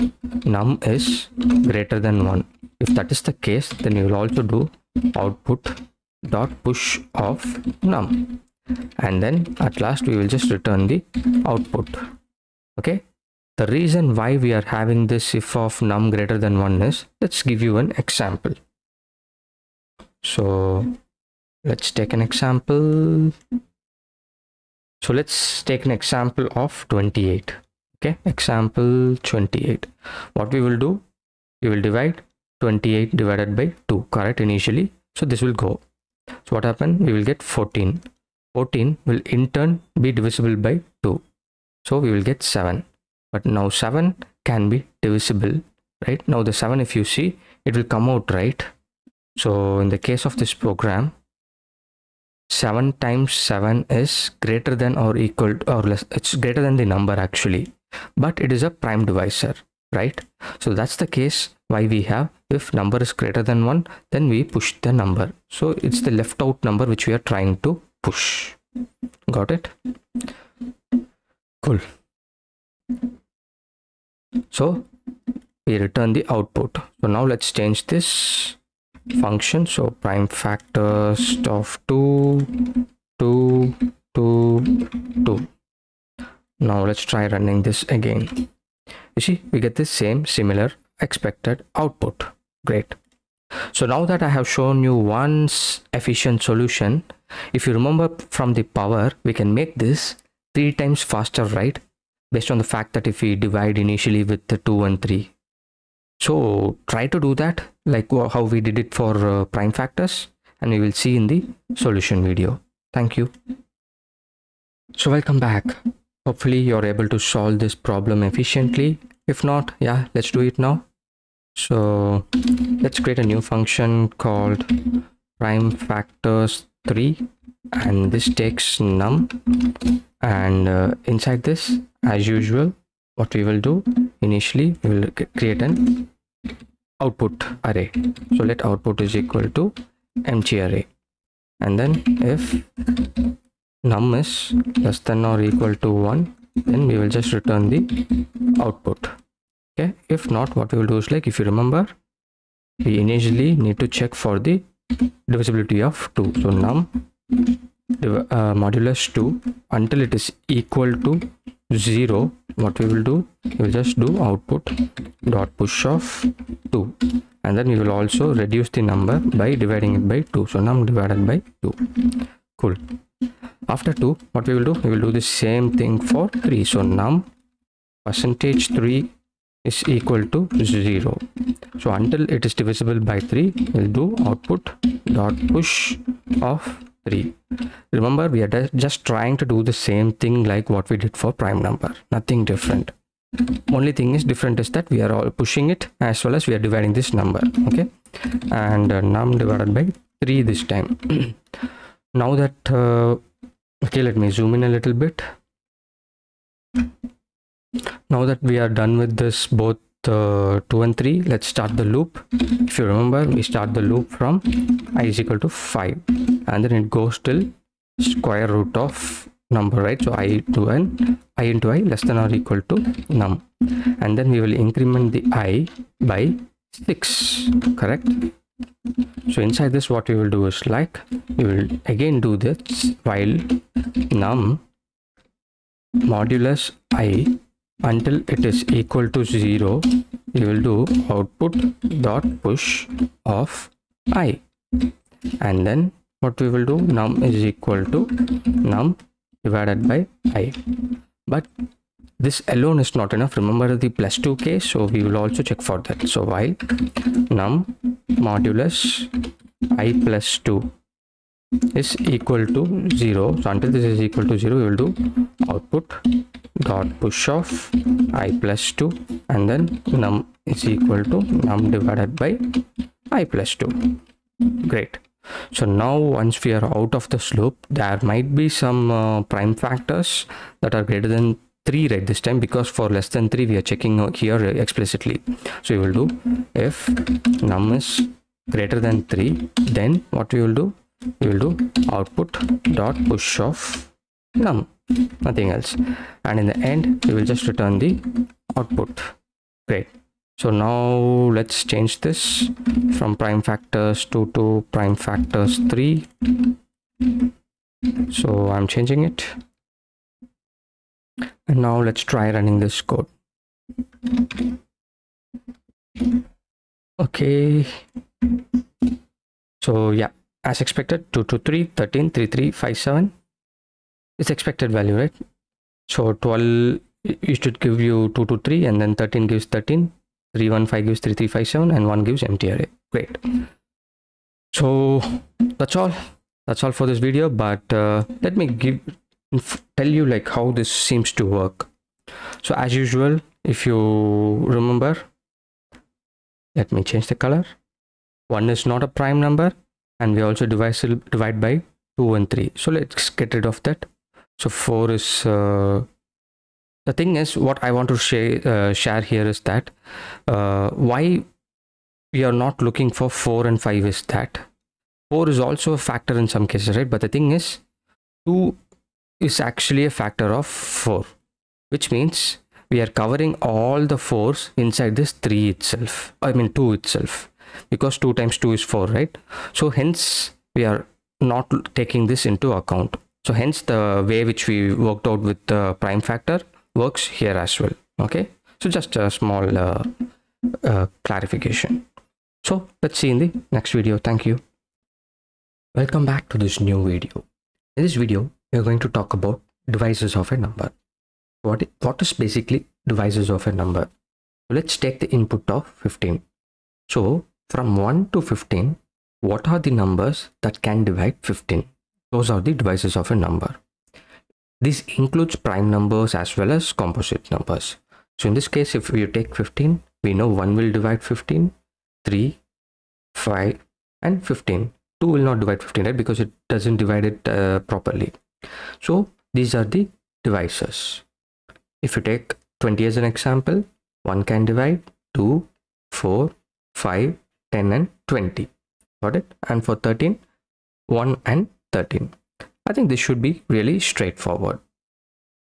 num is greater than 1 if that is the case then you will also do output dot push of num. And then at last we will just return the output. Okay? The reason why we are having this if of num greater than 1 is let's give you an example. So let's take an example. So let's take an example of 28 okay example 28 what we will do? We will divide 28 divided by 2 correct initially. So this will go. So what happened we will get 14 14 will in turn be divisible by 2 so we will get 7 but now 7 can be divisible right? Now the 7 if you see it will come out right? So in the case of this program 7 times 7 is greater than or equal to, or less it's greater than the number actually but it is a prime divisor right? So that's the case why we have if number is greater than 1 then we push the number. So it's the left out number which we are trying to push. Got it? Cool. So we return the output. So now let's change this function. So prime factors of 2 2 2 2 now let's try running this again you see we get the same similar expected output great so now that i have shown you one efficient solution if you remember from the power we can make this three times faster right based on the fact that if we divide initially with the 2 and 3 so try to do that like how we did it for uh, prime factors and we will see in the solution video. Thank you. So welcome back. Hopefully you're able to solve this problem efficiently. If not, yeah, let's do it now. So let's create a new function called prime factors 3 and this takes num and uh, inside this as usual what we will do initially we will create an output array so let output is equal to empty array and then if num is less than or equal to 1 then we will just return the output. Okay? If not what we will do is like if you remember we initially need to check for the divisibility of 2 so num uh, modulus 2 until it is equal to 0 what we will do we will just do output dot push of 2 and then we will also reduce the number by dividing it by 2 so num divided by 2 cool after 2 what we will do? We will do the same thing for 3 so num percentage 3 is equal to 0 so until it is divisible by 3 we'll do output dot push of 3 remember we are just trying to do the same thing like what we did for prime number. Nothing different. Only thing is different is that we are all pushing it as well as we are dividing this number. Okay? And uh, num divided by 3 this time now that uh, okay let me zoom in a little bit. Now that we are done with this both uh, 2 and 3 let's start the loop. If you remember we start the loop from i is equal to 5 and then it goes till square root of number right? So i to n i into i less than or equal to num. And then we will increment the i by 6 correct so inside this what we will do is like we will again do this while num modulus i until it is equal to 0 we will do output dot push of i. And then what we will do num is equal to num divided by i. But this alone is not enough. Remember the plus 2 case so we will also check for that. So while num modulus i plus 2 is equal to 0 so until this is equal to 0 we will do output dot push of i plus 2 and then num is equal to num divided by i plus 2 great. So now once we are out of this loop there might be some uh, prime factors that are greater than 3 right this time because for less than 3 we are checking here explicitly. So we will do if num is greater than 3 then what we will do? We will do output dot push of num nothing else. And in the end we will just return the output. Great. So now let's change this from prime factors 2 to prime factors 3 so i'm changing it and now let's try running this code. Okay. So yeah as expected 2 to 3 13 3 3 5 7 is expected value right? So 12 it should give you 2 to 3 and then 13 gives 13 3 1 5 gives 3 3 5 7 and 1 gives empty array great. So that's all. That's all for this video but uh, let me give tell you like how this seems to work. So as usual if you remember let me change the color. One is not a prime number and we also divide divide by 2 and 3 so let's get rid of that. So 4 is uh, the thing is what i want to share uh, share here is that uh, why we are not looking for 4 and 5 is that. 4 is also a factor in some cases right? But the thing is 2 is actually a factor of 4 which means we are covering all the 4s inside this 3 itself i mean 2 itself because 2 times 2 is 4 right? So hence we are not taking this into account. So hence the way which we worked out with the prime factor works here as well okay? So just a small uh, uh, clarification. So let's see in the next video. Thank you. Welcome back to this new video. In this video we are going to talk about divisors of a number. What what is basically divisors of a number? Let's take the input of 15 so from 1 to 15 what are the numbers that can divide 15 those are the divisors of a number. This includes prime numbers as well as composite numbers. So in this case if you take 15 we know 1 will divide 15 3 5 and 15 2 will not divide 15 right? Because it doesn't divide it uh, properly so these are the divisors if you take 20 as an example 1 can divide 2 4 5 10 and 20 got it? And for 13 1 and 13 i think this should be really straightforward.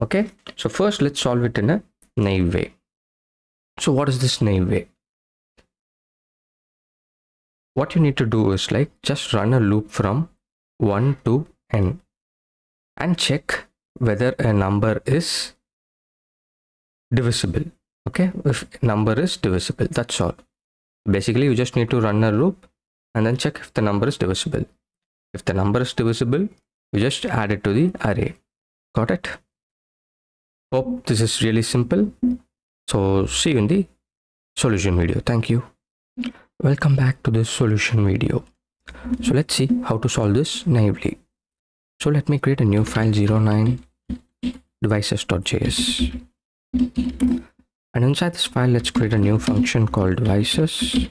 Okay? So first let's solve it in a naive way. So what is this naive way? What you need to do is like just run a loop from 1 to n and check whether a number is divisible. Okay? If number is divisible that's all. Basically you just need to run a loop and then check if the number is divisible. If the number is divisible you just add it to the array. Got it? Hope this is really simple. So see you in the solution video. Thank you. Welcome back to this solution video. So let's see how to solve this naively so let me create a new file 09 divisors.js and inside this file let's create a new function called divisors.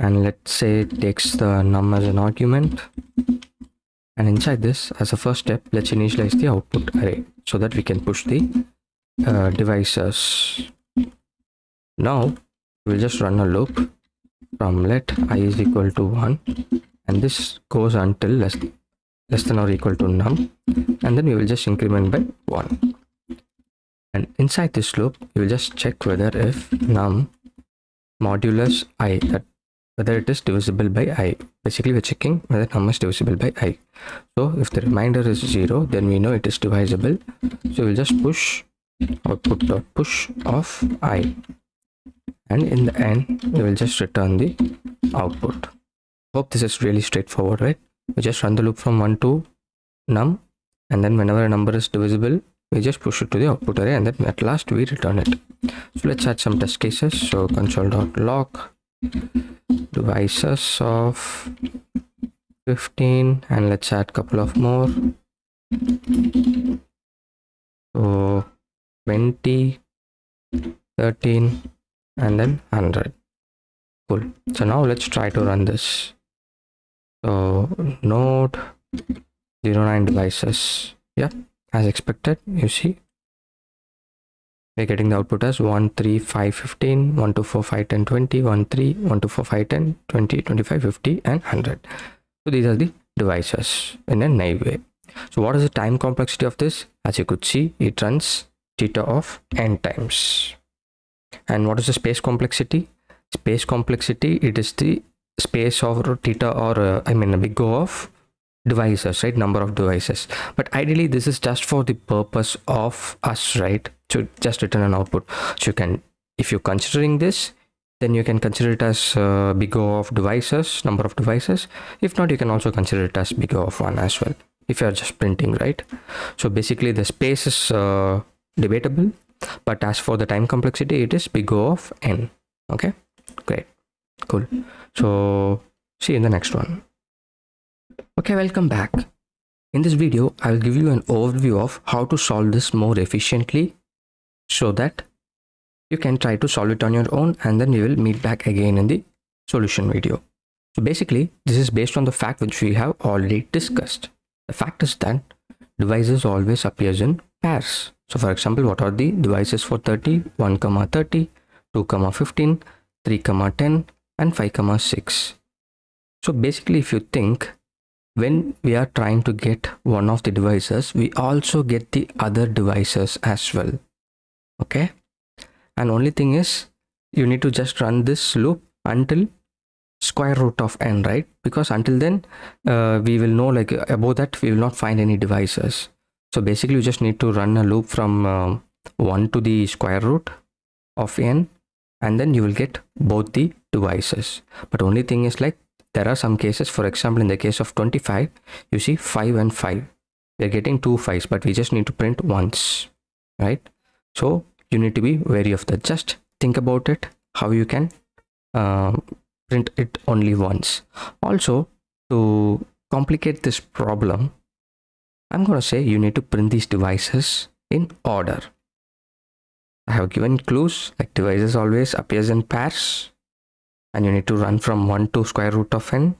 And let's say it takes the num as an argument. And inside this as a first step let's initialize the output array so that we can push the uh, divisors. Now we'll just run a loop from let i is equal to 1 and this goes until less, less than or equal to num. And then we will just increment by 1 and inside this loop you will just check whether if num modulus i that whether it is divisible by i. Basically we're checking whether num is divisible by i. So if the remainder is 0 then we know it is divisible. So we'll just push output dot push of i. And in the end we will just return the output hope this is really straightforward right? We just run the loop from 1 to num and then whenever a number is divisible we just push it to the output array and then at last we return it. So let's add some test cases. So console.log divisors of 15 and let's add couple of more. So 20 13 and then 100 cool. So now let's try to run this so node 09 divisors yeah as expected you see. We're getting the output as 1 3 5 15 1 2 4 5 10 20 1 3 1 2 4 5 10 20 25 50 and 100 so these are the divisors in a naive way. So what is the time complexity of this? As you could see it runs theta of n times. And what is the space complexity? Space complexity it is the space of theta or uh, i mean a big o of divisors right? Number of divisors. But ideally this is just for the purpose of us right? To just return an output. So you can if you're considering this then you can consider it as uh, big o of divisors number of divisors. If not you can also consider it as big o of one as well if you're just printing right? So basically the space is uh, debatable but as for the time complexity it is big o of n okay? Great. Cool so see you in the next one. Okay welcome back. In this video i will give you an overview of how to solve this more efficiently so that you can try to solve it on your own and then we will meet back again in the solution video. So basically this is based on the fact which we have already discussed. The fact is that divisors always appears in pairs. So for example what are the divisors for 30 1 comma 30 2 comma 15 3 comma 10 and 5 comma 6 so basically if you think when we are trying to get one of the divisors we also get the other divisors as well. Okay? And only thing is you need to just run this loop until square root of n right? Because until then uh, we will know like above that we will not find any divisors. So basically you just need to run a loop from uh, 1 to the square root of n and then you will get both the divisors. But only thing is like there are some cases for example in the case of 25 you see 5 and 5 we're getting two two fives but we just need to print once right? So you need to be wary of that. Just think about it how you can uh, print it only once. Also to complicate this problem i'm going to say you need to print these divisors in order. I have given clues like divisors always appears in pairs and you need to run from 1 to square root of n.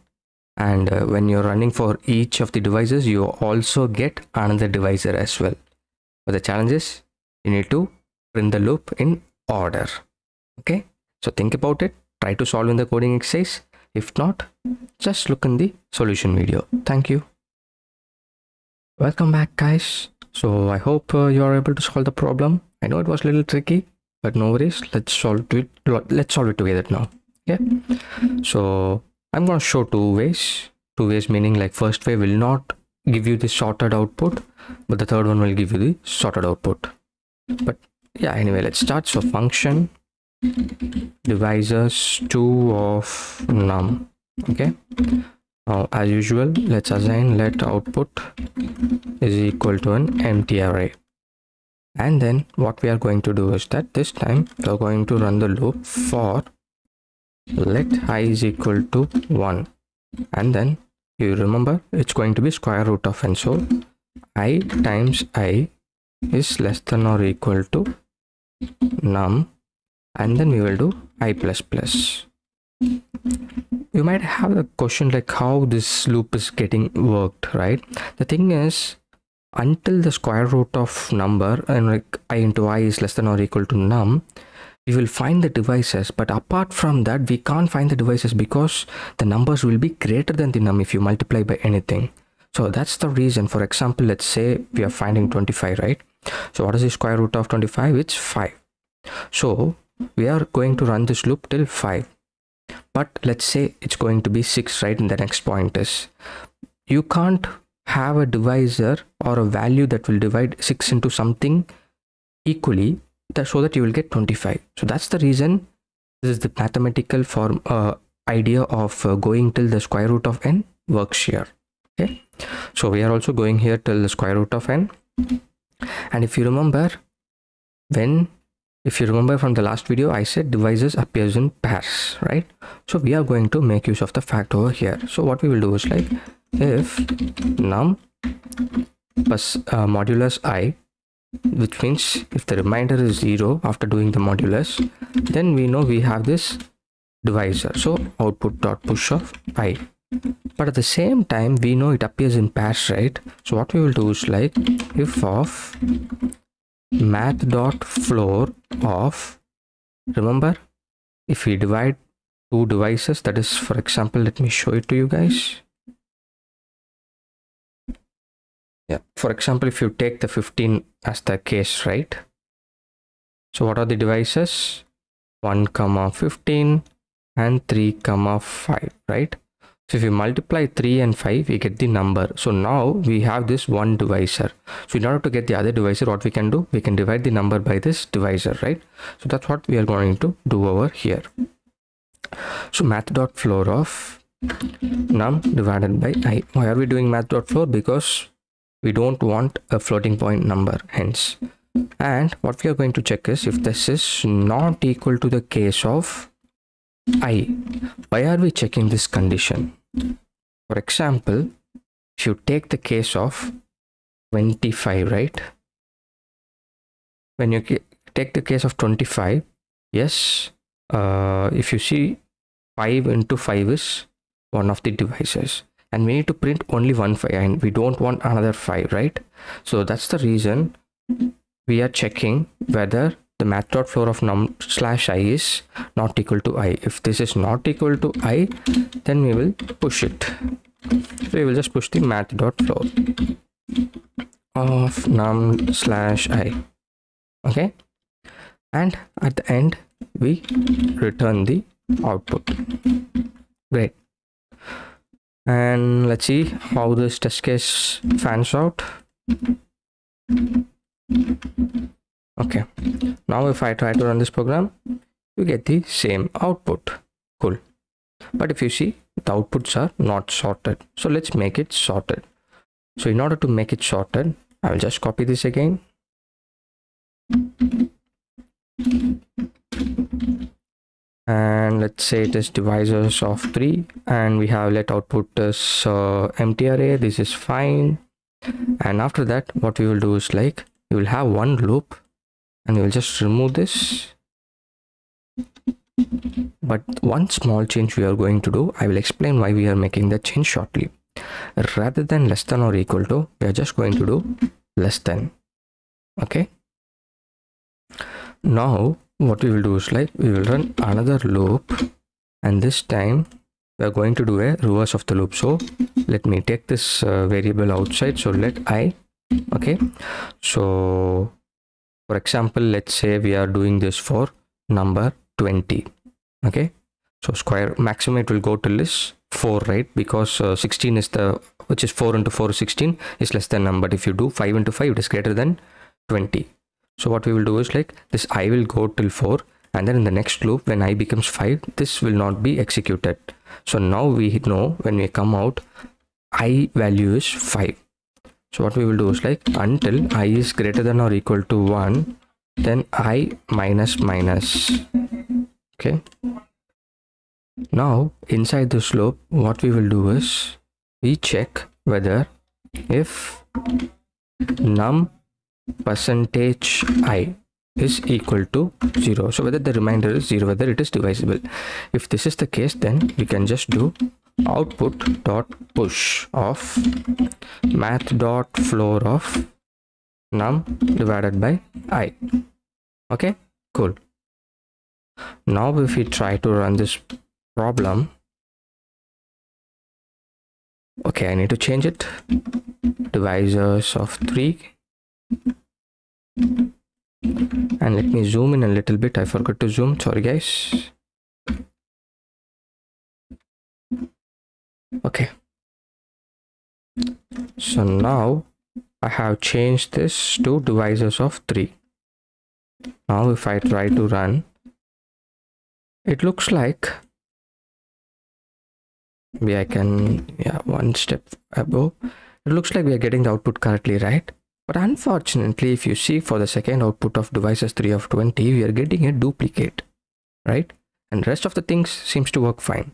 And uh, when you're running for each of the divisors you also get another divisor as well. But the challenge is you need to print the loop in order. Okay? So think about it. Try to solve in the coding exercise. If not just look in the solution video. Thank you. Welcome back guys. So i hope uh, you are able to solve the problem. I know it was a little tricky but no worries. Let's solve it let's solve it together now yeah. So i'm going to show two ways. Two ways meaning like first way will not give you the sorted output but the third one will give you the sorted output. But yeah anyway let's start. So function divisors 2 of num okay? Now as usual let's assign let output is equal to an empty array. And then what we are going to do is that this time we're going to run the loop for let i is equal to 1 and then you remember it's going to be square root of n. So i times i is less than or equal to num. And then we will do i plus plus. You might have a question like how this loop is getting worked right? The thing is until the square root of number and like i into i is less than or equal to num we will find the divisors but apart from that we can't find the divisors because the numbers will be greater than the num if you multiply by anything. So that's the reason. For example let's say we are finding 25 right? So what is the square root of 25 it's 5 so we are going to run this loop till 5 but let's say it's going to be 6 right? In the next point is you can't have a divisor or a value that will divide 6 into something equally that so that you will get 25 so that's the reason this is the mathematical form uh, idea of uh, going till the square root of n works here. Okay? So we are also going here till the square root of n. And if you remember when if you remember from the last video i said divisors appears in pairs right? So we are going to make use of the fact over here. So what we will do is like if num plus uh, modulus i which means if the remainder is zero after doing the modulus then we know we have this divisor. So output dot push of i but at the same time we know it appears in pairs right? So what we will do is like if of math dot floor of remember if we divide two divisors that is for example let me show it to you guys yeah. For example if you take the 15 as the case right? So what are the divisors? 1 comma 15 and 3 comma 5 right? So if you multiply 3 and 5 we get the number. So now we have this one divisor. So in order to get the other divisor what we can do? We can divide the number by this divisor right? So that's what we are going to do over here. So math dot floor of num divided by i. Why are we doing math dot floor because we don't want a floating point number hence. And what we are going to check is if this is not equal to the case of i. Why are we checking this condition? For example if you take the case of 25 right? When you take the case of 25 yes uh, if you see 5 into 5 is one of the divisors and we need to print only one 5 and we don't want another 5 right? So that's the reason we are checking whether the math dot floor of num slash i is not equal to i. If this is not equal to i then we will push it. So we will just push the math dot floor of num slash i okay? And at the end we return the output. Great and let's see how this test case fans out. Okay. Now if i try to run this program you get the same output. Cool. But if you see the outputs are not sorted. So let's make it sorted. So in order to make it sorted i will just copy this again and let's say it is divisors of 3 and we have let output is uh, empty array. This is fine. And after that what we will do is like we will have one loop and we will just remove this. But one small change we are going to do i will explain why we are making that change shortly. Rather than less than or equal to we are just going to do less than. Okay? Now what we will do is like we will run another loop. And this time we are going to do a reverse of the loop. So let me take this uh, variable outside. So let i okay? So for example let's say we are doing this for number 20 okay? So square maximum it will go till is 4 right? Because uh, 16 is the which is 4 into 4 16 is less than number. But if you do 5 into 5 it is greater than 20 so what we will do is like this i will go till 4 and then in the next loop when i becomes 5 this will not be executed. So now we know when we come out i value is 5 so what we will do is like until i is greater than or equal to 1 then i minus minus. Okay. Now inside this loop what we will do is we check whether if num percentage i is equal to 0 so whether the remainder is 0 whether it is divisible. If this is the case then we can just do output dot push of math dot floor of num divided by i. Okay cool. Now if we try to run this problem okay i need to change it. Divisors of 3 and let me zoom in a little bit. I forgot to zoom. Sorry guys. Okay. So now i have changed this to divisors of 3 now if i try to run it looks like maybe i can yeah one step above. It looks like we are getting the output correctly right but unfortunately if you see for the second output of divisors 3 of 20 we are getting a duplicate right? And rest of the things seems to work fine.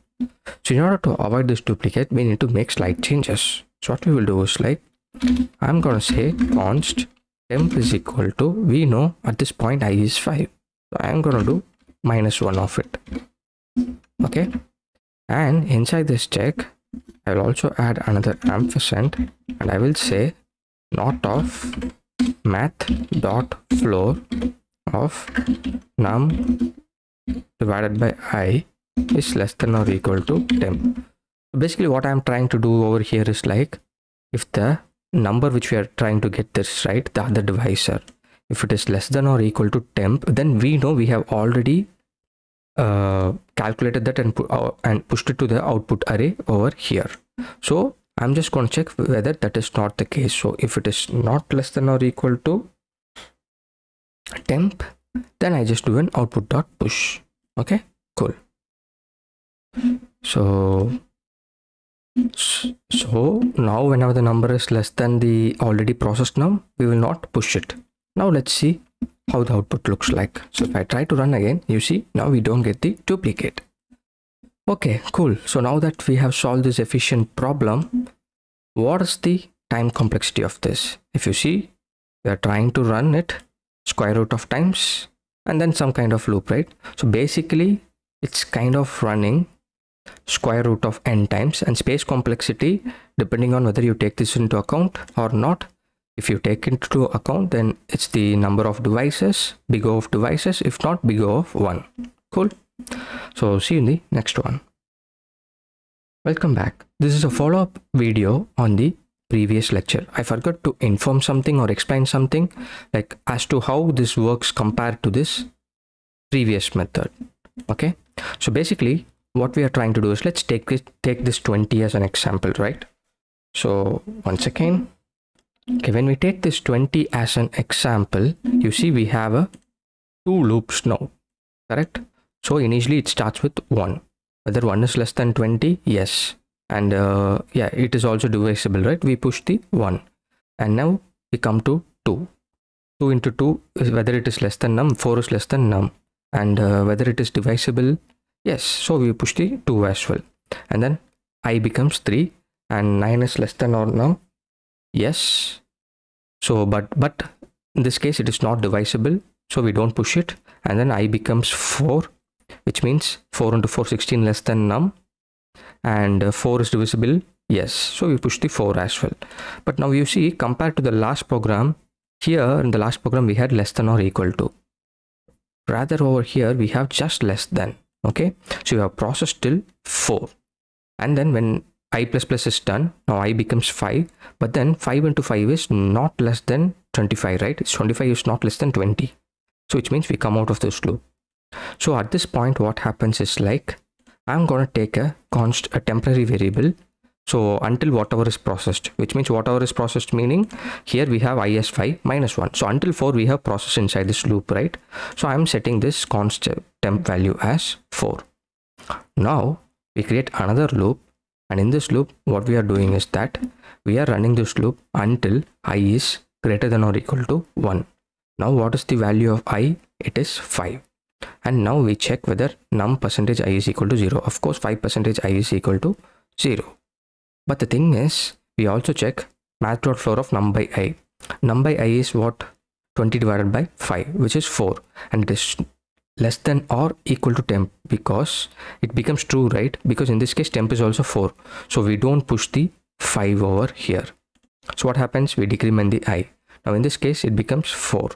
So in order to avoid this duplicate we need to make slight changes. So what we will do is like i'm going to say const temp is equal to we know at this point i is 5 so i am going to do minus 1 of it. Okay? And inside this check i will also add another ampersand and i will say not of math dot floor of num divided by i is less than or equal to 10 basically what i'm trying to do over here is like if the number which we are trying to get this right the other divisor if it is less than or equal to temp then we know we have already uh, calculated that and, pu uh, and pushed it to the output array over here. So i'm just going to check whether that is not the case. So if it is not less than or equal to temp then i just do an output dot push. Okay cool. So so now whenever the number is less than the already processed num we will not push it. Now let's see how the output looks like. So if i try to run again you see now we don't get the duplicate okay cool. So now that we have solved this efficient problem what is the time complexity of this? If you see we are trying to run it square root of times and then some kind of loop right? So basically it's kind of running square root of n times and space complexity depending on whether you take this into account or not if you take into account then it's the number of divisors big o of divisors if not big o of 1 cool so see you in the next one. Welcome back. This is a follow-up video on the previous lecture. I forgot to inform something or explain something like as to how this works compared to this previous method. Okay? So basically what we are trying to do is let's take this take this 20 as an example right? So once again okay when we take this 20 as an example you see we have a two loops now correct so initially it starts with 1 whether 1 is less than 20 yes. And uh, yeah it is also divisible right? We push the 1 and now we come to 2 2 into 2 is whether it is less than num 4 is less than num. And uh, whether it is divisible yes. So we push the 2 as well. And then i becomes 3 and 9 is less than or num yes. So but but in this case it is not divisible. So we don't push it. And then i becomes 4 which means 4 into 4 16 less than num and uh, 4 is divisible yes. So we push the 4 as well. But now you see compared to the last program here in the last program we had less than or equal to. Rather over here we have just less than okay? So you have processed till 4 and then when i plus plus is done now i becomes 5 but then 5 into 5 is not less than 25 right? It's 25 is not less than 20 so which means we come out of this loop so at this point what happens is like i'm going to take a const a temporary variable. So until whatever is processed which means whatever is processed meaning here we have i is5 minus 1 so until 4 we have process inside this loop right? So i'm setting this const temp value as 4 now we create another loop and in this loop what we are doing is that we are running this loop until i is greater than or equal to 1 now what is the value of i? It is 5 and now we check whether num percentage i is equal to 0 of course 5 percentage i is equal to 0 but the thing is we also check math.floor of num by i. Num by i is what? 20 divided by 5 which is 4 and it is less than or equal to temp because it becomes true right? Because in this case temp is also 4 so we don't push the 5 over here. So what happens? We decrement the i. Now in this case it becomes 4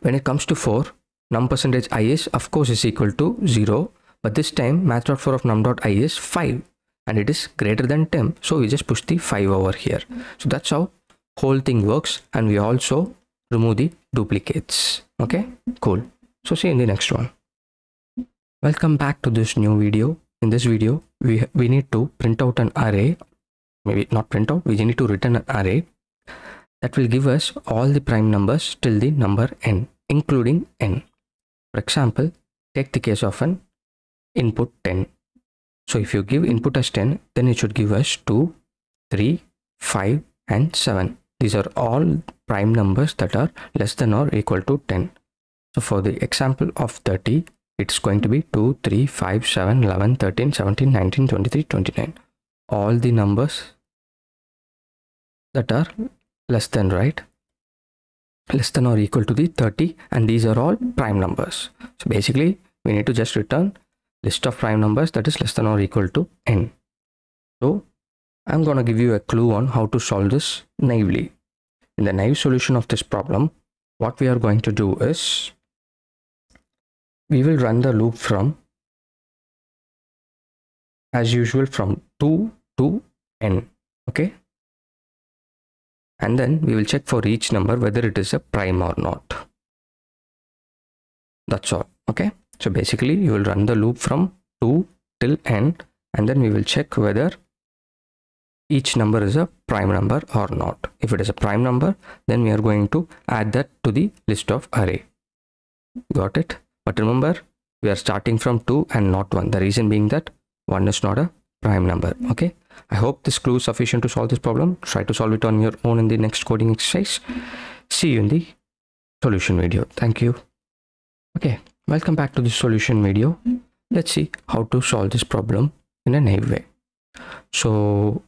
when it comes to 4 num percentage is of course is equal to 0 but this time math.floor of num dot is 5 and it is greater than temp so we just push the 5 over here. So that's how whole thing works. And we also remove the duplicates. Okay? Cool. So see in the next one. Welcome back to this new video. In this video we we need to print out an array. Maybe not print out. We need to return an array that will give us all the prime numbers till the number n including n for example take the case of an input 10 so if you give input as 10 then it should give us 2 3 5 and 7 these are all prime numbers that are less than or equal to 10 so for the example of 30 it's going to be 2 3 5 7 11 13 17 19 23 29 all the numbers that are less than right less than or equal to the 30 and these are all prime numbers. So basically we need to just return list of prime numbers that is less than or equal to n. So i'm going to give you a clue on how to solve this naively. In the naive solution of this problem what we are going to do is we will run the loop from as usual from 2 to n okay and then we will check for each number whether it is a prime or not. That's all okay? So basically you will run the loop from 2 till n and then we will check whether each number is a prime number or not. If it is a prime number then we are going to add that to the list of array. Got it? But remember we are starting from 2 and not 1 the reason being that 1 is not a prime number okay I hope this clue is sufficient to solve this problem. Try to solve it on your own in the next coding exercise. See you in the solution video. Thank you. Okay, welcome back to the solution video. Let's see how to solve this problem in a naive way. So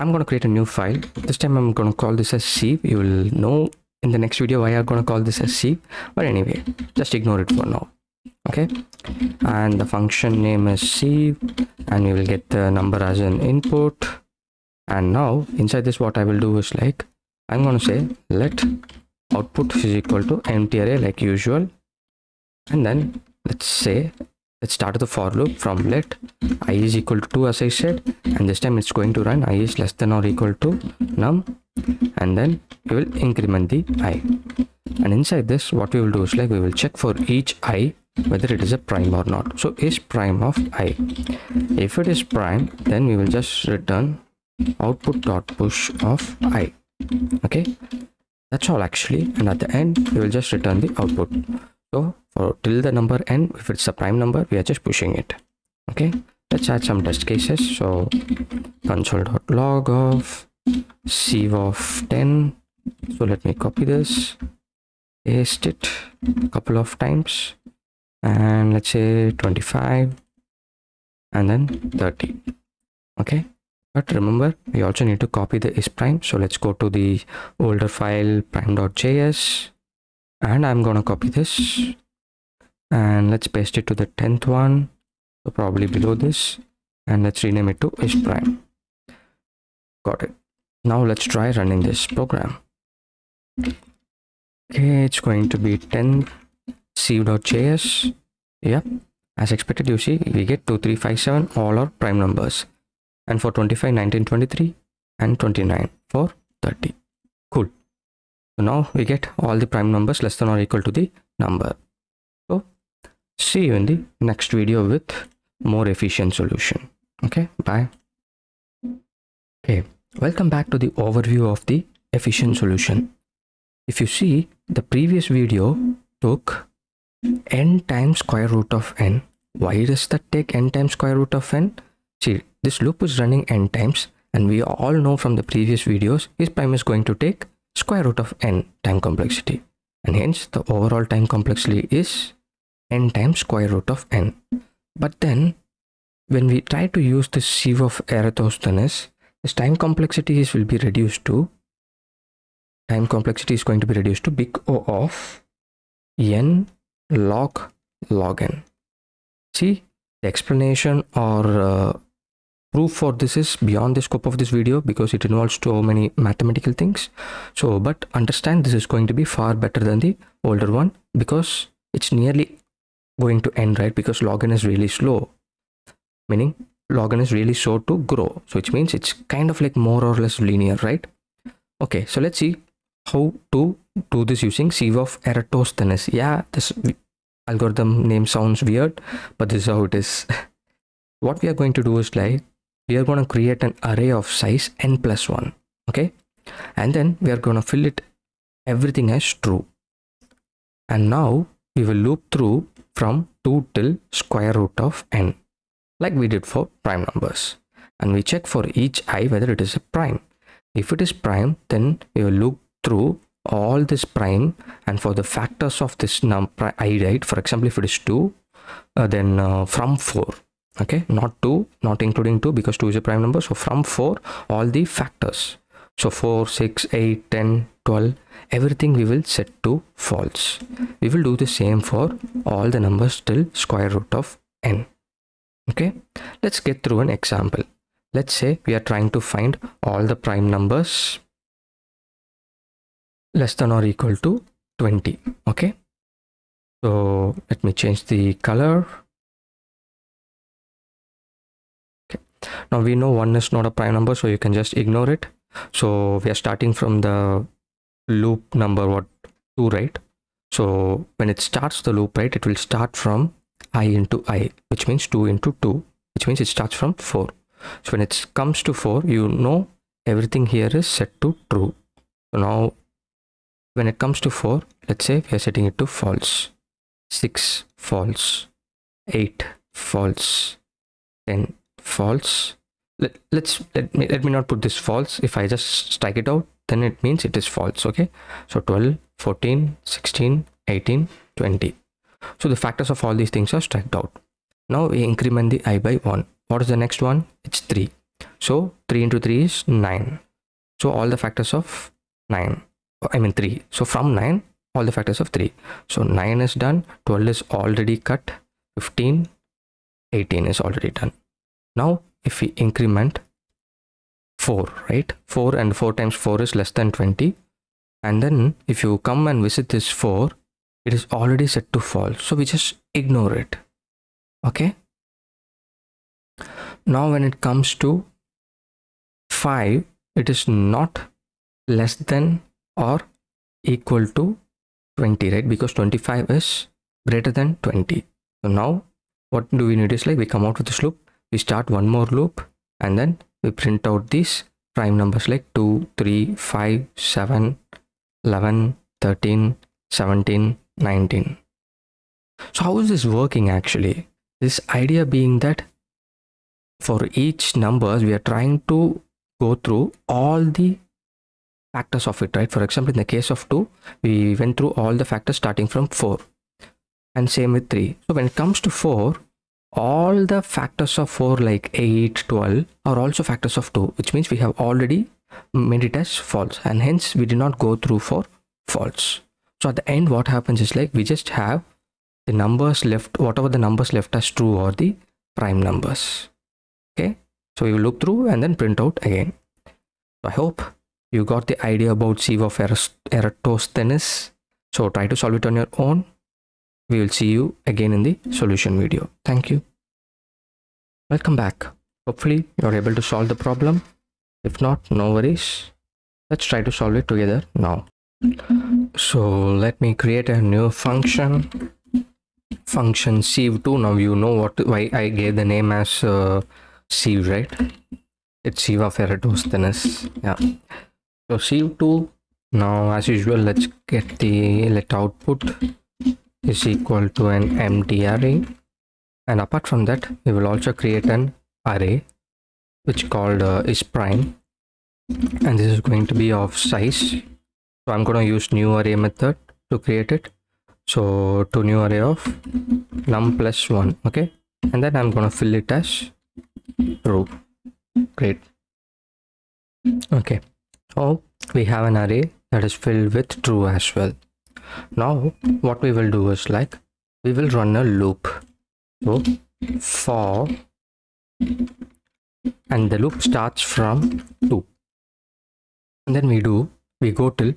I'm going to create a new file. This time I'm going to call this as sieve. You will know in the next video why I'm going to call this as sieve. But anyway, just ignore it for now okay. And the function name is sieve and we will get the number as an input. And now inside this what i will do is like i'm going to say let output is equal to empty array like usual. And then let's say let's start the for loop from let. I is equal to 2 as i said. And this time it's going to run i is less than or equal to num. And then we will increment the i. And inside this what we will do is like we will check for each i whether it is a prime or not. So is prime of i. If it is prime then we will just return output dot push of i. Okay? That's all actually. And at the end we will just return the output. So for till the number n if it's a prime number we are just pushing it. Okay? Let's add some test cases. So console.log of sieve of 10 so let me copy this paste it a couple of times and let's say 25 and then 30 okay? But remember we also need to copy the is prime. So let's go to the older file prime.js and i'm gonna copy this. And let's paste it to the 10th one. So probably below this. And let's rename it to is prime. Got it. Now let's try running this program. Okay it's going to be 10 sieve.js yep. As expected you see we get 2357 all our prime numbers. And for 25 19 23 and 29 for 30 cool. So now we get all the prime numbers less than or equal to the number. So see you in the next video with more efficient solution. Okay bye. Okay welcome back to the overview of the efficient solution. If you see the previous video took n times square root of n. Why does that take n times square root of n? See, this loop is running n times and we all know from the previous videos is prime is going to take square root of n time complexity and hence the overall time complexity is n times square root of n. But then when we try to use the sieve of Eratosthenes, this time complexity is will be reduced to time complexity is going to be reduced to big O of n log log n. See, the explanation or uh, proof for this is beyond the scope of this video because it involves so many mathematical things. So, but understand this is going to be far better than the older one because it's nearly going to end, right? Because log n is really slow, meaning log n is really slow to grow. So, which means it's kind of like more or less linear, right? Okay, so let's see how to do this using sieve of Eratosthenes. Yeah, this algorithm name sounds weird, but this is how it is. what we are going to do is like we are going to create an array of size n plus 1 okay and then we are going to fill it everything as true and now we will loop through from 2 till square root of n like we did for prime numbers and we check for each i whether it is a prime if it is prime then we will loop through all this prime and for the factors of this num i right? For example if it is 2 uh, then uh, from 4 okay? Not 2 not including 2 because 2 is a prime number. So from 4 all the factors. So 4 6 8 10 12 everything we will set to false. We will do the same for all the numbers till square root of n okay? Let's get through an example. Let's say we are trying to find all the prime numbers less than or equal to 20 okay? So let me change the color. Okay. Now we know one is not a prime number so you can just ignore it. So we are starting from the loop number what 2 right? So when it starts the loop right it will start from i into i which means 2 into 2 which means it starts from 4 so when it comes to 4 you know everything here is set to true. So now when it comes to 4 let's say we are setting it to false. 6 false. 8 false. 10 false. Let, let's let me let me not put this false. If i just strike it out then it means it is false okay? So 12 14 16 18 20 so the factors of all these things are struck out. Now we increment the i by 1 what is the next one? It's 3 so 3 into 3 is 9 so all the factors of 9 i mean 3 so from 9 all the factors of 3 so 9 is done 12 is already cut 15 18 is already done. Now if we increment 4 right? 4 and 4 times 4 is less than 20 and then if you come and visit this 4 it is already set to false so we just ignore it. Okay? Now when it comes to 5 it is not less than or equal to 20 right? Because 25 is greater than 20 so now what do we need is like we come out with this loop we start one more loop and then we print out these prime numbers like 2 3 5 7 11 13 17 19 so how is this working actually? This idea being that for each numbers we are trying to go through all the factors of it right? For example in the case of 2 we went through all the factors starting from 4 and same with 3 so when it comes to 4 all the factors of 4 like 8 12 are also factors of 2 which means we have already made it as false. And hence we did not go through for false. So at the end what happens is like we just have the numbers left whatever the numbers left as true or the prime numbers. Okay? So we will look through and then print out again. So i hope you got the idea about sieve of eratosthenes so try to solve it on your own we will see you again in the solution video. Thank you. Welcome back. Hopefully you're able to solve the problem. If not, no worries. Let's try to solve it together now. So let me create a new function. Function sieve2. Now you know what why I gave the name as uh, sieve, right? It's sieve of Eratosthenes. Yeah. So sieve2. Now as usual, let's get the let output is equal to an empty array. And apart from that we will also create an array which called uh, is prime. And this is going to be of size. So i'm going to use new array method to create it. So to new array of num plus 1 okay? And then i'm going to fill it as row. Great. Okay so we have an array that is filled with true as well. Now what we will do is like we will run a loop. So for and the loop starts from 2 and then we do we go till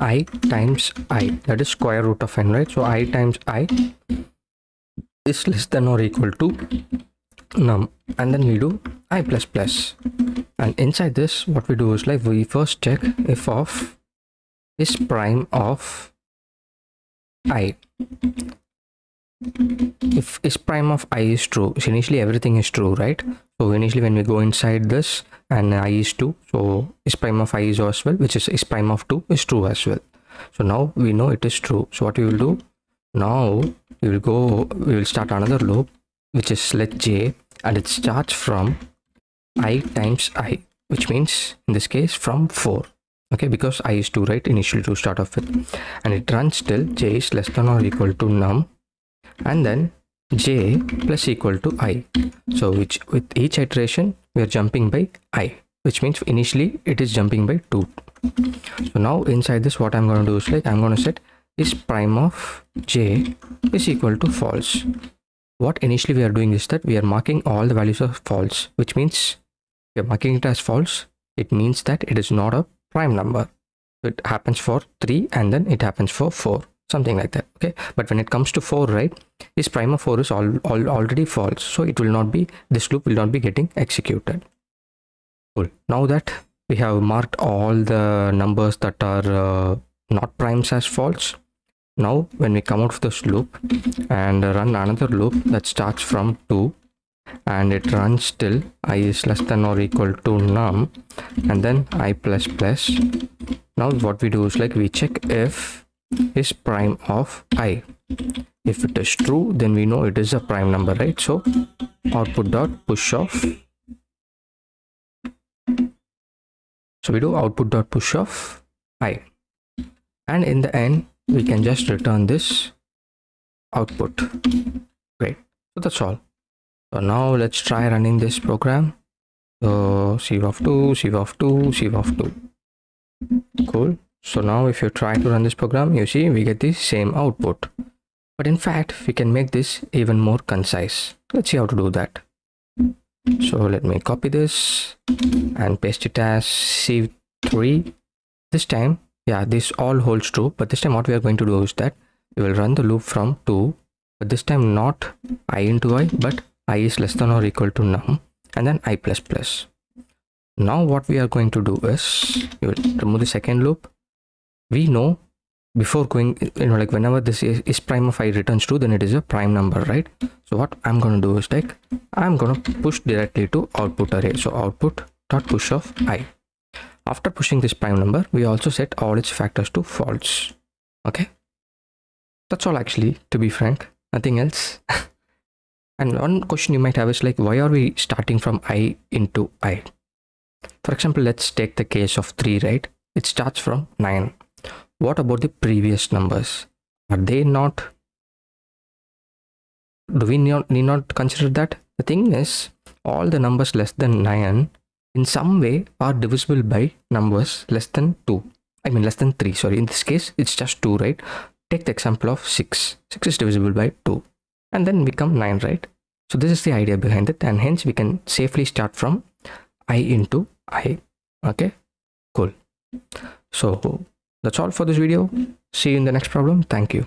i times i. That is square root of n right? So i times i is less than or equal to num and then we do i plus plus. And inside this what we do is like we first check if of is prime of i. If is prime of i is true so initially everything is true right? So initially when we go inside this and i is 2 so is prime of i is as well which is is prime of 2 is true as well. So now we know it is true. So what we will do? Now we will go we will start another loop which is let j and it starts from i times i which means in this case from 4 okay because i is 2 right initially to start off with. And it runs till j is less than or equal to num and then j plus equal to i. So which with each iteration we are jumping by i which means initially it is jumping by 2 so now inside this what i'm going to do is like i'm going to set is prime of j is equal to false what initially we are doing is that we are marking all the values of false which means we are marking it as false. It means that it is not a prime number. It happens for 3 and then it happens for 4 something like that okay? But when it comes to 4 right this prime of 4 is all, all already false. So it will not be this loop will not be getting executed. Cool. Now that we have marked all the numbers that are uh, not primes as false now when we come out of this loop and run another loop that starts from 2 and it runs till i is less than or equal to num and then i plus plus. Now what we do is like we check if is prime of i. If it is true then we know it is a prime number right? So output dot push off. So we do output dot push off i. And in the end we can just return this output great so that's all so now let's try running this program so sieve of 2 sieve of 2 sieve of 2 cool so now if you try to run this program, you see we get the same output. But in fact, we can make this even more concise. Let's see how to do that. So let me copy this and paste it as sieve3. This time, yeah, this all holds true. But this time what we are going to do is that we will run the loop from 2. But this time not i into i, but i is less than or equal to num and then i plus plus. Now what we are going to do is, we will remove the second loop we know before going you know like whenever this is, is prime of i returns true then it is a prime number right so what i'm going to do is like i'm going to push directly to output array so output dot push of i after pushing this prime number we also set all its factors to false. Okay? That's all actually to be frank. Nothing else. And one question you might have is like why are we starting from i into i? For example let's take the case of 3 right? It starts from 9 what about the previous numbers? Are they not do we need not consider that? The thing is all the numbers less than 9 in some way are divisible by numbers less than 2 i mean less than 3 sorry in this case it's just 2 right take the example of 6 6 is divisible by 2 and then become 9 right so this is the idea behind it and hence we can safely start from i into i okay cool so that's all for this video. See you in the next problem. Thank you.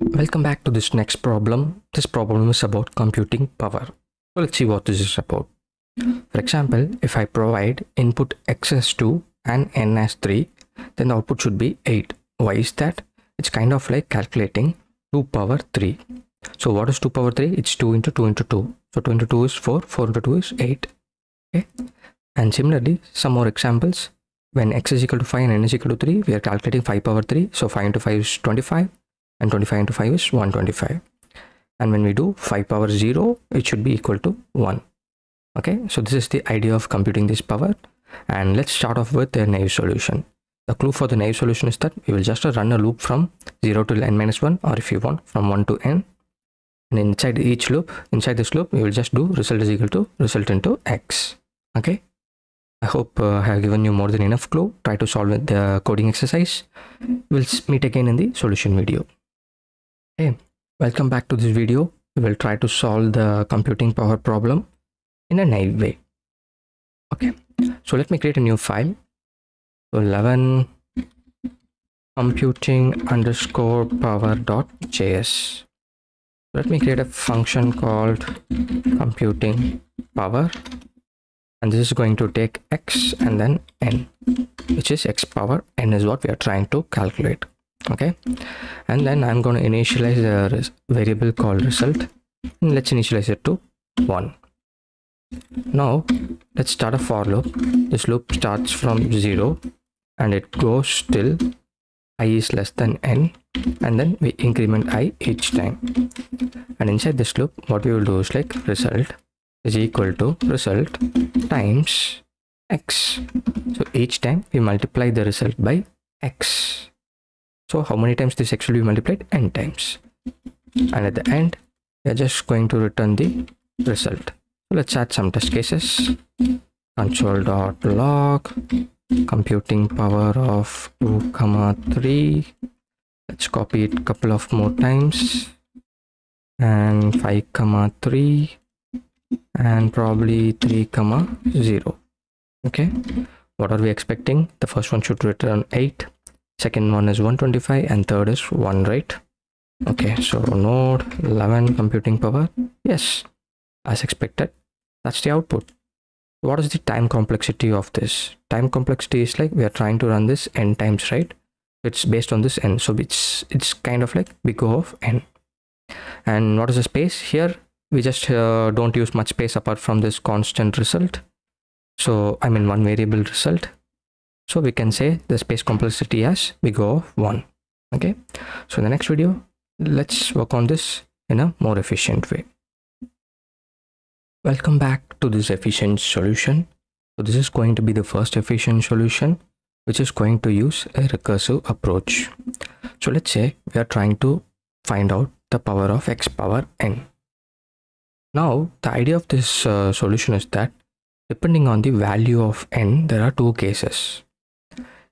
Welcome back to this next problem. This problem is about computing power. So let's see what this is about. For example, if I provide input x as 2 and n as 3, then the output should be 8. Why is that? It's kind of like calculating 2 power 3. So what is 2 power 3? It's 2 into 2 into 2. So 2 into 2 is 4, 4 into 2 is 8. Okay. And similarly, some more examples when x is equal to 5 and n is equal to 3 we are calculating 5 power 3 so 5 into 5 is 25 and 25 into 5 is 125 and when we do 5 power 0 it should be equal to 1 okay so this is the idea of computing this power and let's start off with the naive solution the clue for the naive solution is that we will just run a loop from 0 to n minus 1 or if you want from 1 to n and inside each loop inside this loop we will just do result is equal to result into x okay I hope uh, I have given you more than enough clue. Try to solve the coding exercise. We'll meet again in the solution video. Hey, welcome back to this video. We will try to solve the computing power problem in a naive way. Okay, so let me create a new file. So 11 computing underscore power dot js. Let me create a function called computing power and this is going to take x and then n which is x power n is what we are trying to calculate okay and then i'm going to initialize a variable called result and let's initialize it to 1 now let's start a for loop. This loop starts from 0 and it goes till i is less than n and then we increment i each time. And inside this loop what we will do is like result is equal to result times x. So each time we multiply the result by x. So how many times this x will be multiplied? N times. And at the end we are just going to return the result let's add some test cases. Console dot log. Computing power of 2 comma 3 let's copy it a couple of more times. And 5 comma 3 and probably 3 comma 0 okay? What are we expecting? The first one should return 8 second one is 125 and third is 1 right? Okay so node 11 computing power. Yes as expected that's the output. What is the time complexity of this? Time complexity is like we are trying to run this n times right? It's based on this n. So it's it's kind of like big o of n. And what is the space? Here we just uh, don't use much space apart from this constant result. So i mean one variable result. So we can say the space complexity as big o of 1 okay? So in the next video let's work on this in a more efficient way welcome back to this efficient solution. So this is going to be the first efficient solution which is going to use a recursive approach. So let's say we are trying to find out the power of x power n. Now the idea of this uh, solution is that depending on the value of n there are two cases.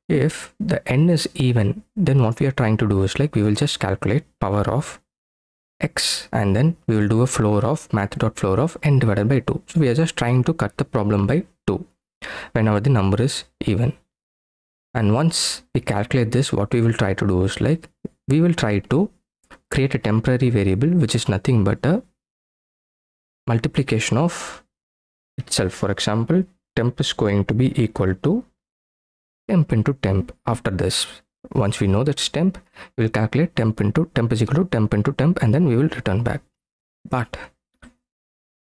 If the n is even then what we are trying to do is like we will just calculate power of x and then we will do a floor of math.floor of n divided by 2 so we are just trying to cut the problem by 2 whenever the number is even. And once we calculate this what we will try to do is like we will try to create a temporary variable which is nothing but a multiplication of itself. For example temp is going to be equal to temp into temp after this once we know that's temp we will calculate temp into temp is equal to temp into temp and then we will return back. But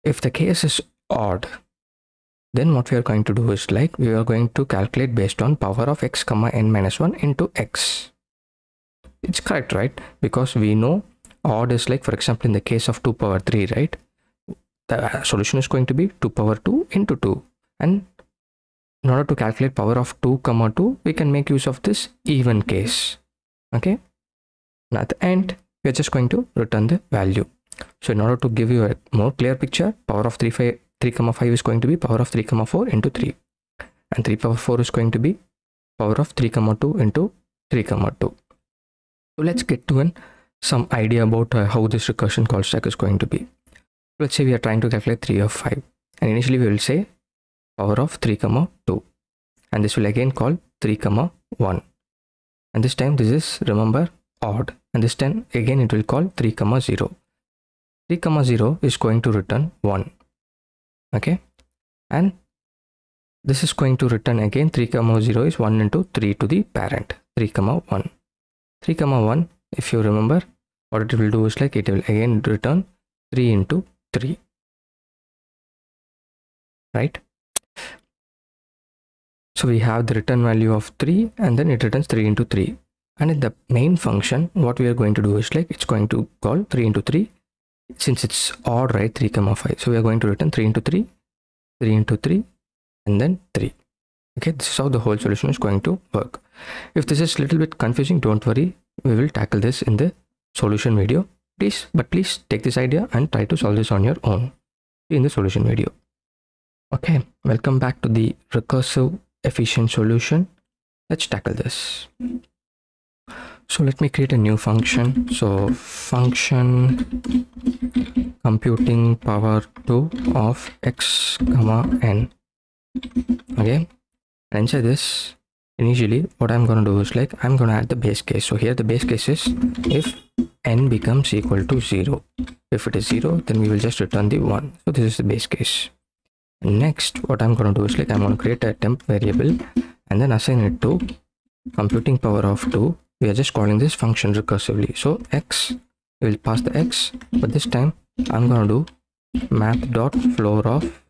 if the case is odd then what we are going to do is like we are going to calculate based on power of x comma n minus 1 into x. It's correct right? Because we know odd is like for example in the case of 2 power 3 right? The solution is going to be 2 power 2 into 2 and in order to calculate power of 2 comma 2 we can make use of this even case. Okay? And at the end we are just going to return the value. So in order to give you a more clear picture power of 3 5 3 comma 5 is going to be power of 3 comma 4 into 3 and 3 power 4 is going to be power of 3 comma 2 into 3 comma 2 so let's get to an some idea about uh, how this recursion call stack is going to be. Let's say we are trying to calculate 3 of 5 and initially we will say power of 3 comma 2 and this will again call 3 comma 1 and this time this is remember odd. And this time again it will call 3 comma 0 3 comma 0 is going to return 1 okay? And this is going to return again. 3 comma 0 is 1 into 3 to the parent. 3 comma 1 3 comma 1 if you remember what it will do is like it will again return 3 into 3 right so we have the return value of 3 and then it returns 3 into 3 and in the main function what we are going to do is like it's going to call 3 into 3 since it's odd right? 3 comma 5 so we are going to return 3 into 3 3 into 3 and then 3 okay this is how the whole solution is going to work. If this is a little bit confusing don't worry. We will tackle this in the solution video. Please but please take this idea and try to solve this on your own in the solution video. Okay, welcome back to the recursive efficient solution. Let's tackle this. So let me create a new function. So function computing power 2 of x comma n. Okay, and inside this initially what I'm going to do is like I'm going to add the base case. So here the base case is if n becomes equal to 0. If it is 0 then we will just return the 1. So this is the base case next what i'm going to do is like i'm going to create a temp variable and then assign it to computing power of 2 we are just calling this function recursively. So x will pass the x but this time i'm going to do math dot floor of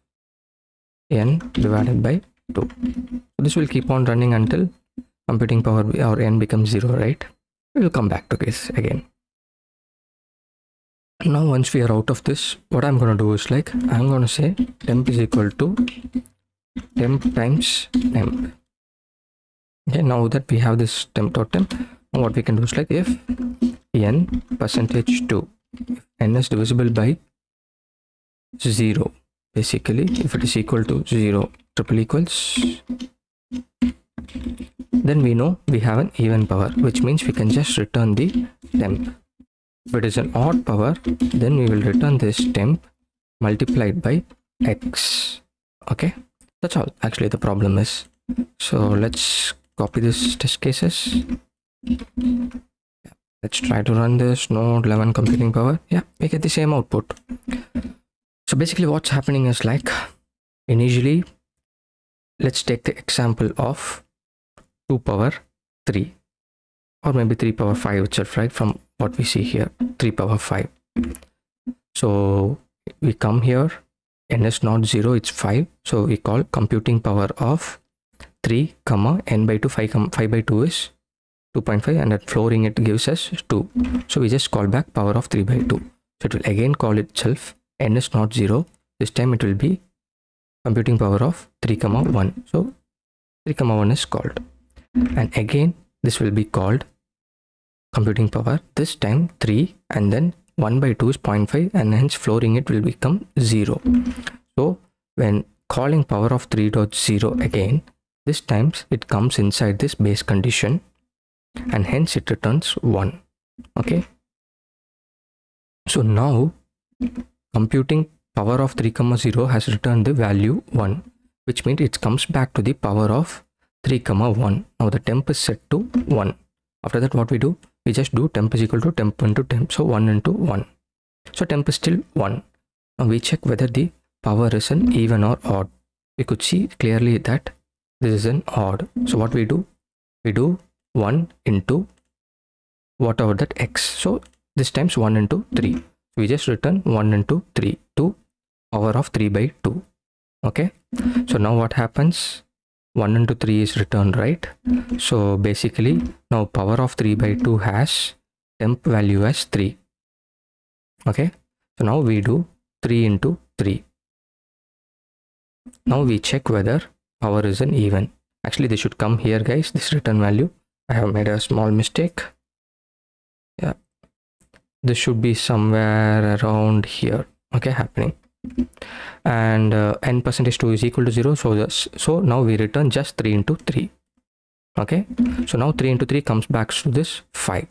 n divided by 2 so this will keep on running until computing power or n becomes 0 right? We will come back to this again now once we are out of this what i'm going to do is like i'm going to say temp is equal to temp times temp. Okay now that we have this temp dot temp what we can do is like if n percentage 2 if n is divisible by 0 basically if it is equal to 0 triple equals then we know we have an even power which means we can just return the temp if it is an odd power, then we will return this temp multiplied by x. Okay, that's all actually the problem is. So let's copy this test cases. Let's try to run this node 11 computing power. Yeah, we get the same output. So basically what's happening is like initially, let's take the example of 2 power 3 or maybe 3 power 5 itself, right? From what we see here 3 power 5 so we come here n is not 0 it's 5 so we call computing power of 3 comma n by 2 5 comma 5 by 2 is 2.5 and at flooring it gives us 2 so we just call back power of 3 by 2 so it will again call itself n is not 0 this time it will be computing power of 3 comma 1 so 3 comma 1 is called. And again this will be called computing power. This time 3 and then 1 by 2 is 0.5 and hence flooring it will become 0 so when calling power of 3 dot 0 again this times it comes inside this base condition and hence it returns 1 okay? So now computing power of 3 comma 0 has returned the value 1 which means it comes back to the power of 3 comma 1 now the temp is set to 1 after that what we do we just do temp is equal to temp into temp so 1 into 1 so temp is still 1 now we check whether the power is an even or odd. We could see clearly that this is an odd. So what we do? We do 1 into whatever that x. So this times 1 into 3 we just return 1 into 3 to power of 3 by 2 okay? So now what happens 1 into 3 is returned right? So basically now power of 3 by 2 has temp value as 3 okay? So now we do 3 into 3 now we check whether power is an even. Actually they should come here guys this return value. I have made a small mistake. Yeah. This should be somewhere around here. Okay happening and uh, n percentage 2 is equal to 0 so this, so now we return just 3 into 3 okay? So now 3 into 3 comes back to this 5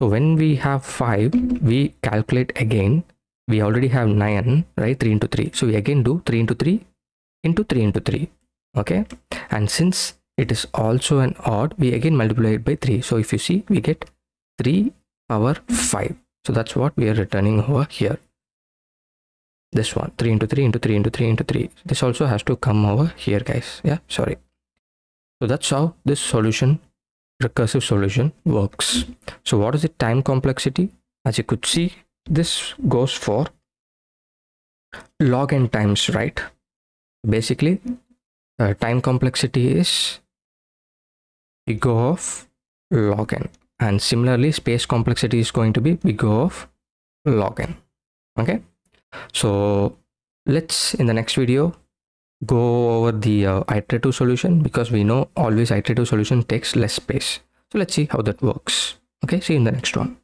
so when we have 5 we calculate again. We already have 9 right? 3 into 3 so we again do 3 into 3 into 3 into 3 okay? And since it is also an odd we again multiply it by 3 so if you see we get 3 power 5 so that's what we are returning over here. This one, 3 into 3 into 3 into 3 into 3. This also has to come over here, guys. Yeah, sorry. So that's how this solution, recursive solution works. So what is the time complexity? As you could see, this goes for log n times, right? Basically, uh, time complexity is big O of log n and similarly space complexity is going to be big O of log n okay so let's in the next video go over the uh, iterative solution because we know always iterative solution takes less space so let's see how that works okay see you in the next one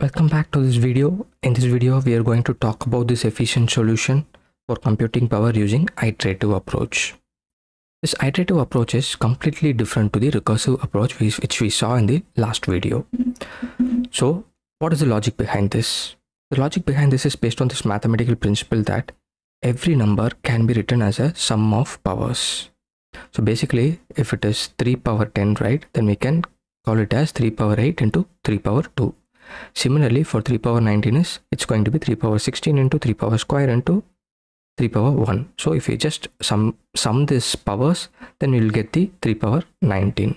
welcome back to this video. In this video, we are going to talk about this efficient solution for computing power using iterative approach. This iterative approach is completely different to the recursive approach which we saw in the last video. So what is the logic behind this? The logic behind this is based on this mathematical principle that every number can be written as a sum of powers. So basically, if it is 3 power 10, right, then we can call it as 3 power 8 into 3 power 2. Similarly, for 3 power 19 is, it's going to be 3 power 16 into 3 power square into 3 power 1. So if we just sum, sum this powers, then we will get the 3 power 19.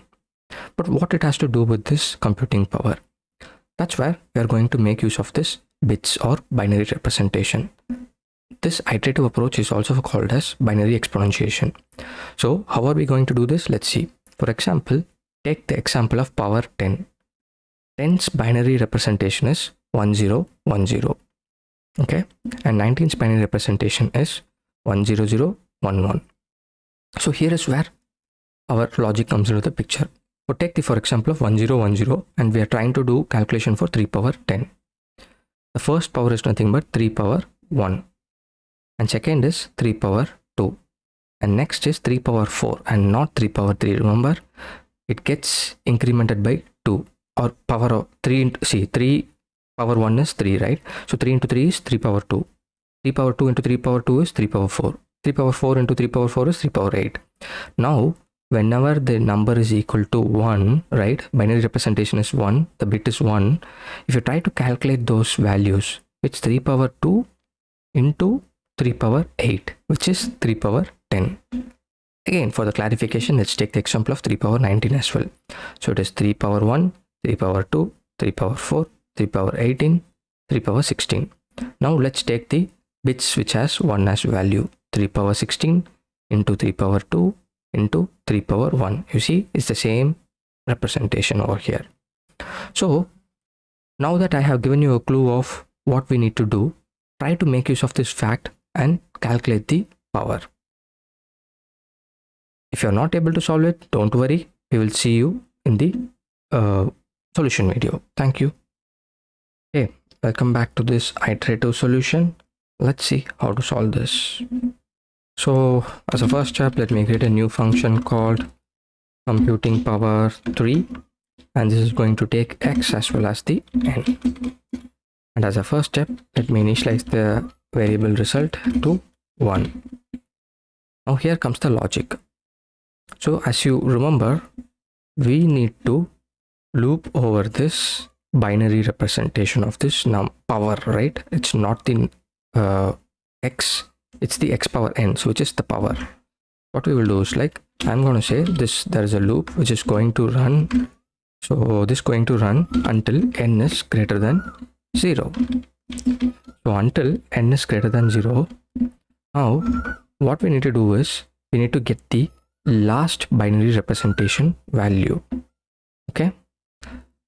But what it has to do with this computing power? That's where we are going to make use of this bits or binary representation. This iterative approach is also called as binary exponentiation. So how are we going to do this? Let's see. For example, take the example of power 10. 10's binary representation is 1010 okay. And 19's binary representation is 10011 so here is where our logic comes into the picture. So take the for example of 1010 and we are trying to do calculation for 3 power 10 the first power is nothing but 3 power 1 and second is 3 power 2 and next is 3 power 4 and not 3 power 3 remember it gets incremented by 2 or power of 3 into see 3 power 1 is 3 right so 3 into 3 is 3 power 2 3 power 2 into 3 power 2 is 3 power 4 3 power 4 into 3 power 4 is 3 power 8 now whenever the number is equal to 1 right binary representation is 1 the bit is 1 if you try to calculate those values it's 3 power 2 into 3 power 8 which is 3 power 10 again for the clarification let's take the example of 3 power 19 as well so it is 3 power 1 3 power 2 3 power 4 3 power 18 3 power 16 now let's take the bits which has 1 as value. 3 power 16 into 3 power 2 into 3 power 1 you see it's the same representation over here. So now that i have given you a clue of what we need to do try to make use of this fact and calculate the power. If you're not able to solve it don't worry. We will see you in the uh, solution video. Thank you Okay, welcome back to this iterative solution. Let's see how to solve this. So as a first step, let me create a new function called computing power 3 and this is going to take x as well as the n. And as a first step, let me initialize the variable result to 1. Now here comes the logic. So as you remember, we need to loop over this binary representation of this. Num power right? It's not the uh, x it's the x power n so which is the power. What we will do is like i'm going to say this there is a loop which is going to run. So this going to run until n is greater than 0 so until n is greater than 0 now what we need to do is we need to get the last binary representation value. Okay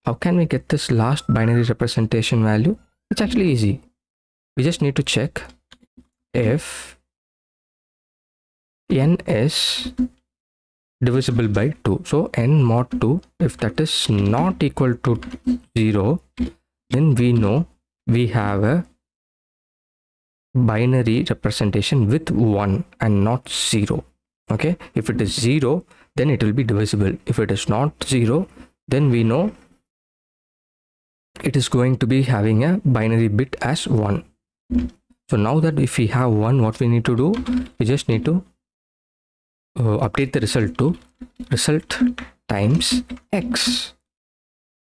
how can we get this last binary representation value? It's actually easy. We just need to check if n is divisible by 2. So n mod 2, if that is not equal to 0, then we know we have a binary representation with 1 and not 0. Okay, if it is 0, then it will be divisible. If it is not 0, then we know it is going to be having a binary bit as 1 so now that if we have 1 what we need to do? We just need to uh, update the result to result times x.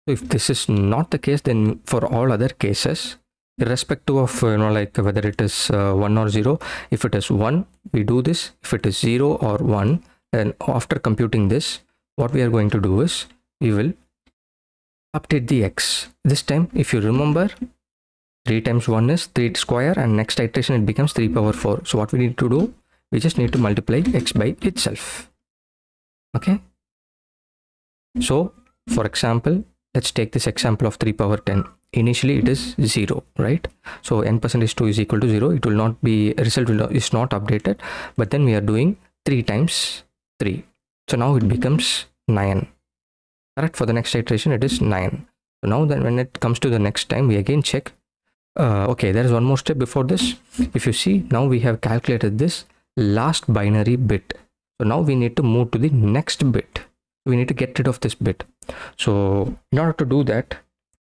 So if this is not the case then for all other cases irrespective of you know like whether it is uh, 1 or 0 if it is 1 we do this. If it is 0 or 1 then after computing this what we are going to do is we will update the x. This time if you remember 3 times 1 is 3 square and next iteration it becomes 3 power 4 so what we need to do we just need to multiply x by itself. Okay? So for example let's take this example of 3 power 10 initially it is 0 right? So n percentage 2 is equal to 0 it will not be result will not, is not updated. But then we are doing 3 times 3 so now it becomes 9 correct for the next iteration it is 9 So now then when it comes to the next time, we again check. Uh, okay, there is one more step before this. If you see, now we have calculated this last binary bit. So now we need to move to the next bit. We need to get rid of this bit. So in order to do that,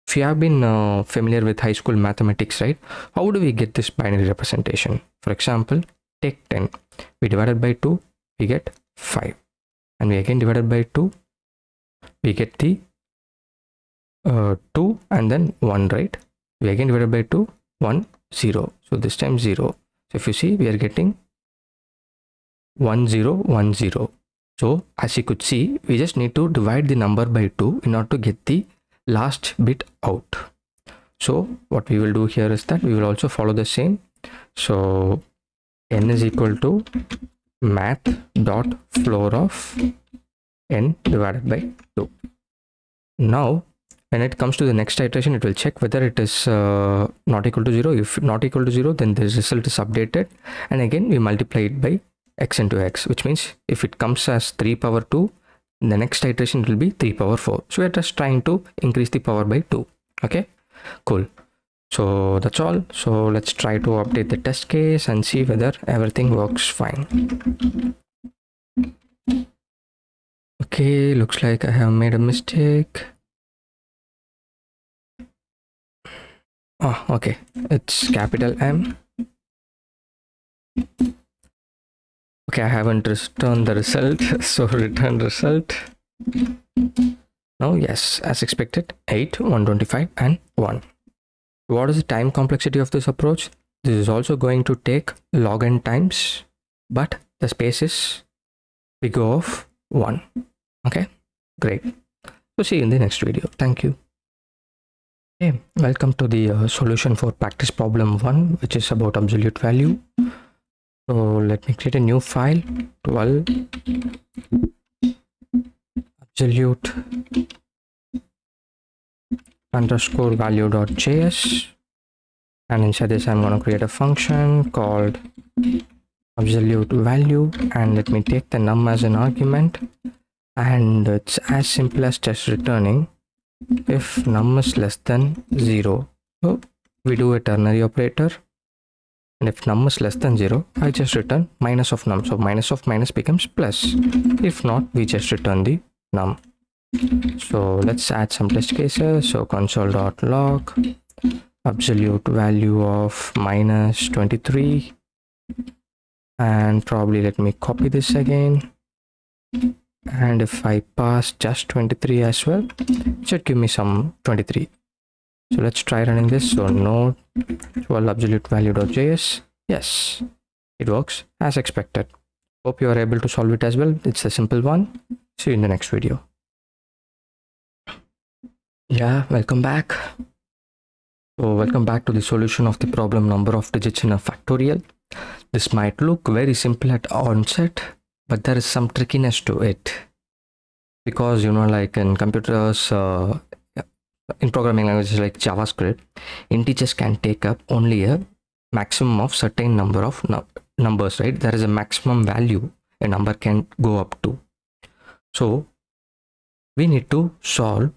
if you have been uh, familiar with high school mathematics, right? How do we get this binary representation? For example, take 10. We divided by 2, we get 5. And we again divided by 2, we get the uh, 2 and then 1, right? We again divided by 2, 1, 0. So this time 0. So if you see, we are getting 1, 0, 1, 0. So as you could see, we just need to divide the number by 2 in order to get the last bit out. So what we will do here is that we will also follow the same. So n is equal to math dot floor of n divided by 2. Now when it comes to the next iteration it will check whether it is uh, not equal to 0 if not equal to 0 then the result is updated. And again we multiply it by x into x which means if it comes as 3 power 2 the next iteration will be 3 power 4 so we're just trying to increase the power by 2 okay? Cool. So that's all. So let's try to update the test case and see whether everything works fine okay looks like i have made a mistake. Oh okay. It's capital m. Okay i haven't returned the result so return result. Now yes as expected 8 125 and 1 what is the time complexity of this approach? This is also going to take log n times but the space is big of 1 okay? Great. So see you in the next video. Thank you. Hey welcome to the uh, solution for practice problem 1 which is about absolute value. So let me create a new file. 12 absolute underscore value.js and inside this i'm going to create a function called absolute value and let me take the num as an argument. And it's as simple as just returning. If num is less than 0 so we do a ternary operator. And if num is less than 0 i just return minus of num. So minus of minus becomes plus. If not we just return the num. So let's add some test cases. So console.log absolute value of minus 23 and probably let me copy this again. And if i pass just 23 as well it should give me some 23 so let's try running this. So node 12 absolute value.js yes it works as expected. Hope you are able to solve it as well. It's a simple one. See you in the next video. Yeah welcome back. So welcome back to the solution of the problem number of digits in a factorial this might look very simple at onset but there is some trickiness to it. Because you know like in computers uh, in programming languages like javascript integers can take up only a maximum of certain number of numbers right? There is a maximum value a number can go up to. So we need to solve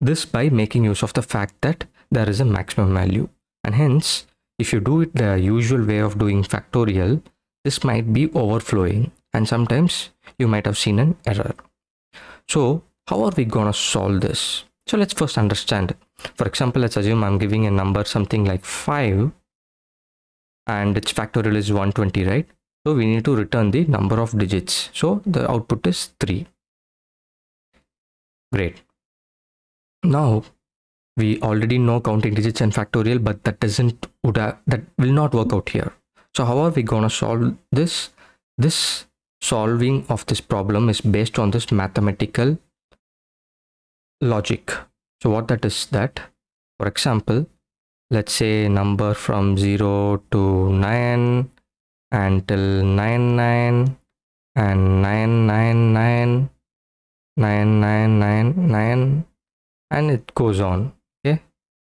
this by making use of the fact that there is a maximum value and hence if you do it the usual way of doing factorial this might be overflowing and sometimes you might have seen an error. So how are we gonna solve this? So let's first understand. For example let's assume i'm giving a number something like 5 and its factorial is 120 right? So we need to return the number of digits. So the output is 3 great. Now we already know counting digits and factorial but that doesn't would have, that will not work out here. So how are we going to solve this? This solving of this problem is based on this mathematical logic. So what that is that for example let's say number from 0 to 9 until 99 and 999 9999 and it goes on okay?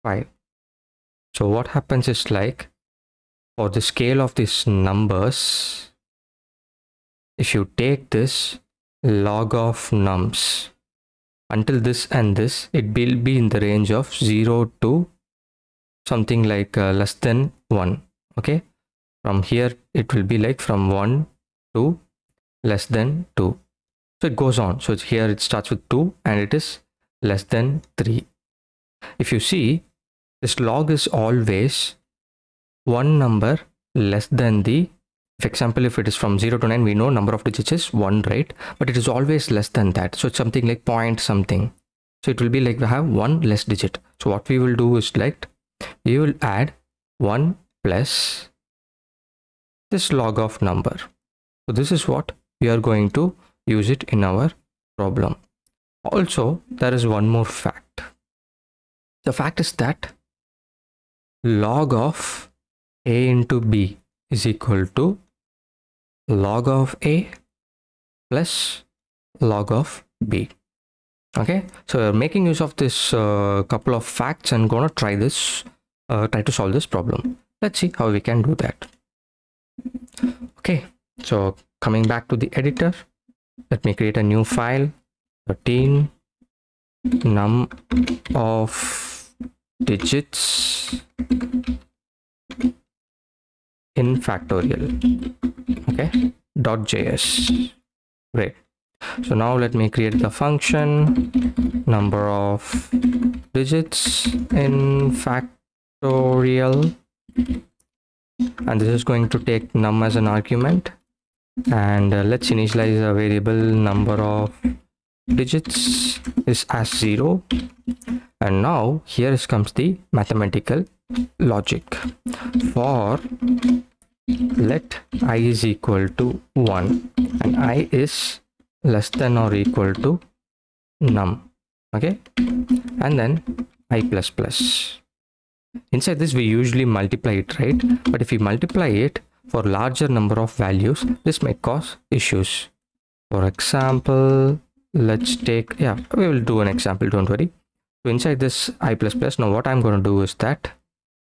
5 so what happens is like for the scale of these numbers if you take this log of nums until this and this it will be in the range of 0 to something like uh, less than 1 okay? From here it will be like from 1 to less than 2 so it goes on. So here it starts with 2 and it is less than 3 if you see this log is always one number less than the for example if it is from 0 to 9 we know number of digits is 1 right? But it is always less than that. So it's something like point something. So it will be like we have one less digit. So what we will do is like we will add 1 plus this log of number. So this is what we are going to use it in our problem. Also there is one more fact. The fact is that log of a into b is equal to log of a plus log of b. Okay so we're making use of this uh, couple of facts and gonna try this uh, try to solve this problem. Let's see how we can do that. Okay so coming back to the editor let me create a new file 13 num of digits in factorial okay? Dot js great. So now let me create the function number of digits in factorial. And this is going to take num as an argument. And uh, let's initialize a variable number of digits is as zero. And now here comes the mathematical logic. For let i is equal to 1 and i is less than or equal to num okay? And then i plus plus. Inside this we usually multiply it right? But if we multiply it for larger number of values this may cause issues. For example let's take yeah we will do an example don't worry. So inside this i plus plus now what i'm going to do is that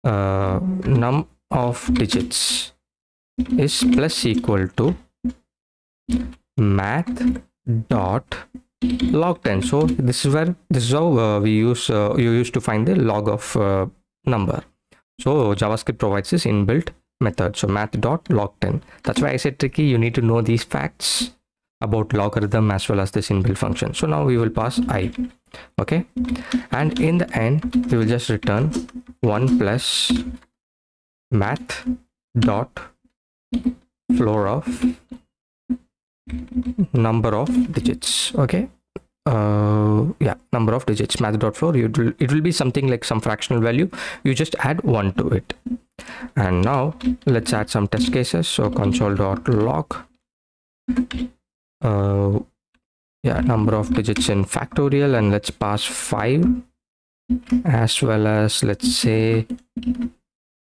uh, num of digits is plus equal to math dot log 10 so this is where this is how uh, we use uh, you used to find the log of uh, number. So javascript provides this inbuilt method. So math dot log 10 that's why i said tricky you need to know these facts about logarithm as well as this inbuilt function. So now we will pass i okay? And in the end we will just return 1 plus math dot floor of number of digits okay? Uh yeah number of digits math dot floor. It will it will be something like some fractional value. You just add one to it. And now let's add some test cases. So console dot log uh yeah number of digits in factorial and let's pass 5 as well as let's say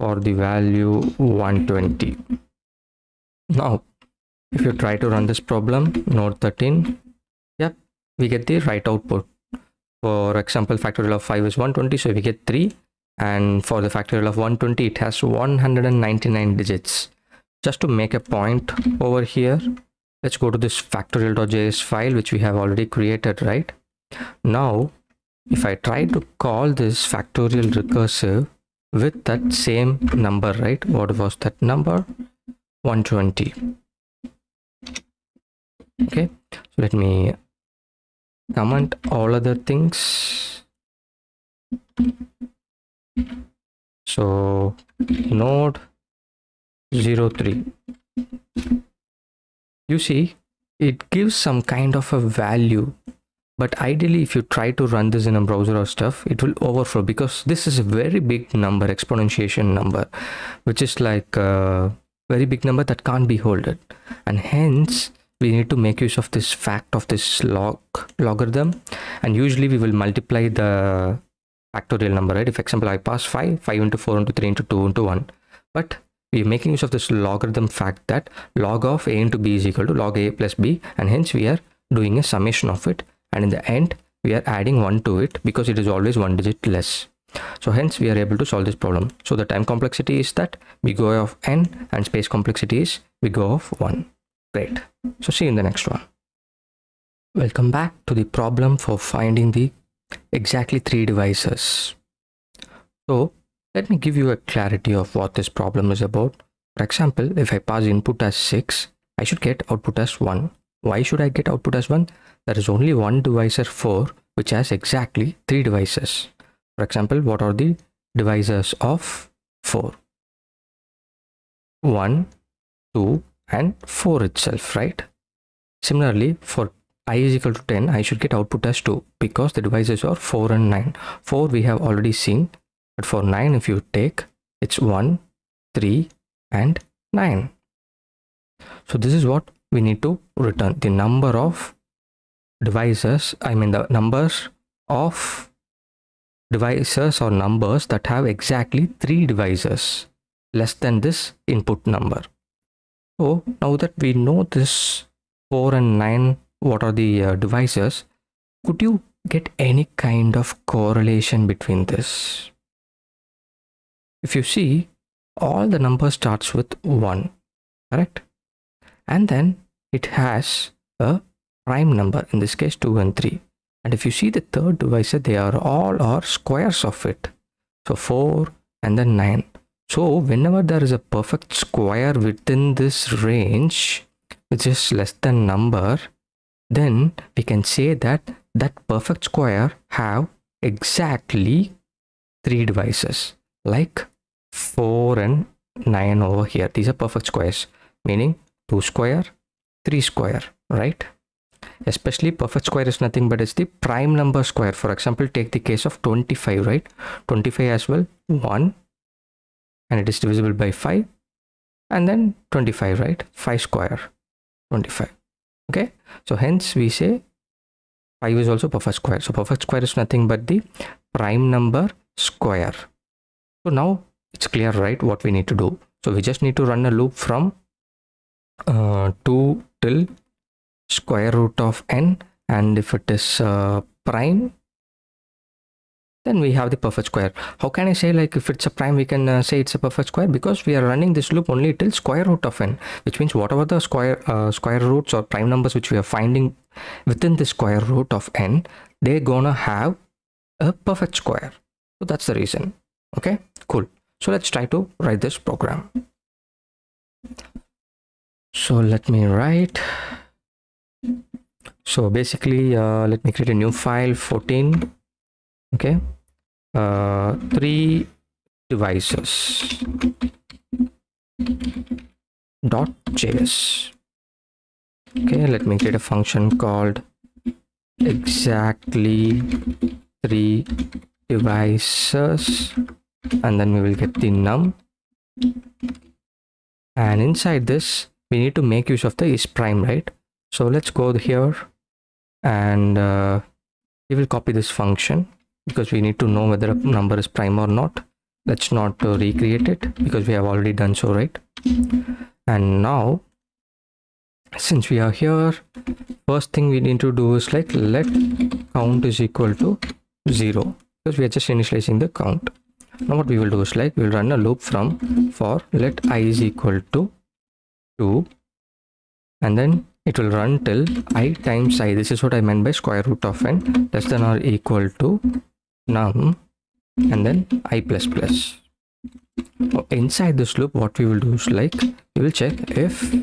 for the value 120 now if you try to run this problem node 13 yep we get the right output. For example factorial of 5 is 120 so we get 3 and for the factorial of 120 it has 199 digits. Just to make a point over here let's go to this factorial.js file which we have already created right? Now if i try to call this factorial recursive with that same number right? What was that number? 120 okay so let me comment all other things. So node 03 you see it gives some kind of a value but ideally if you try to run this in a browser or stuff it will overflow because this is a very big number exponentiation number which is like a very big number that can't be holded. And hence we need to make use of this fact of this log logarithm. And usually we will multiply the factorial number right? If example i pass 5 5 into 4 into 3 into 2 into 1 but we are making use of this logarithm fact that log of a into b is equal to log a plus b and hence we are doing a summation of it. And in the end we are adding 1 to it because it is always one digit less. So hence we are able to solve this problem. So the time complexity is that big O of n and space complexity is big O of 1 great. So see you in the next one. Welcome back to the problem for finding the exactly three divisors. So let me give you a clarity of what this problem is about. For example, if I pass input as 6, I should get output as 1. Why should I get output as 1? There is only one divisor 4 which has exactly three divisors. For example, what are the divisors of 4? 1, 2 and 4 itself, right? Similarly, for i is equal to 10, I should get output as 2 because the divisors are 4 and 9. 4 we have already seen, but for 9 if you take, it's 1, 3 and 9. So this is what we need to return the number of divisors, I mean the numbers of divisors or numbers that have exactly 3 divisors less than this input number. So now that we know this 4 and 9 what are the uh, divisors could you get any kind of correlation between this if you see all the number starts with 1 correct? And then it has a prime number in this case 2 and 3 and if you see the third divisor they are all are squares of it. So 4 and then 9 so whenever there is a perfect square within this range which is less than number then we can say that that perfect square have exactly three divisors like 4 and 9 over here. These are perfect squares meaning 2 square 3 square right? Especially perfect square is nothing but it's the prime number square. For example take the case of 25 right? 25 as well 1 and it is divisible by 5 and then 25 right? 5 square 25 okay? So hence we say 5 is also perfect square. So perfect square is nothing but the prime number square so now it's clear right what we need to do. So we just need to run a loop from uh, 2 till square root of n. And if it is uh, prime then we have the perfect square. How can i say like if it's a prime we can uh, say it's a perfect square? Because we are running this loop only till square root of n which means whatever the square uh, square roots or prime numbers which we are finding within the square root of n they're gonna have a perfect square. So that's the reason okay cool. So let's try to write this program. So let me write. So basically uh, let me create a new file 14 okay uh, three divisors. Dot js okay let me create a function called exactly three divisors and then we will get the num. And inside this we need to make use of the is prime right? So let's go here and uh, we will copy this function because we need to know whether a number is prime or not. Let's not uh, recreate it because we have already done so right? And now since we are here first thing we need to do is like let count is equal to zero because we are just initializing the count. Now what we will do is like we'll run a loop from for let i is equal to 2 and then it will run till i times i. This is what i meant by square root of n. Less than or equal to num and then i plus plus. Inside this loop what we will do is like we will check if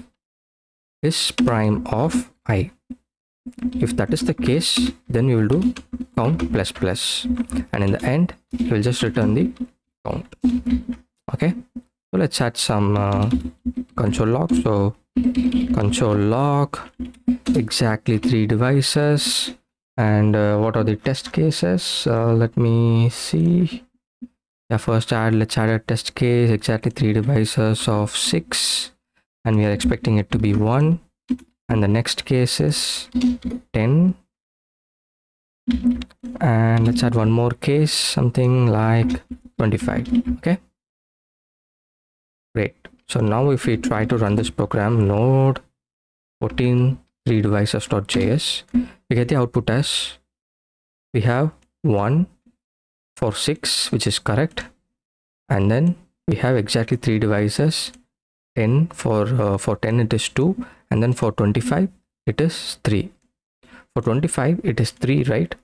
is prime of i if that is the case then we will do count plus plus. And in the end we will just return the count. Okay? So let's add some uh, console log. So console log exactly three divisors. And uh, what are the test cases? Uh, let me see. Yeah first add let's add a test case exactly three divisors of six. And we are expecting it to be one and the next case is 10 and let's add one more case something like 25 okay? Great. So now if we try to run this program node 14 three divisors.js we get the output as we have one for six which is correct. And then we have exactly three divisors 10 for uh, for 10 it is 2 and then for 25 it is 3 for 25 it is 3 right?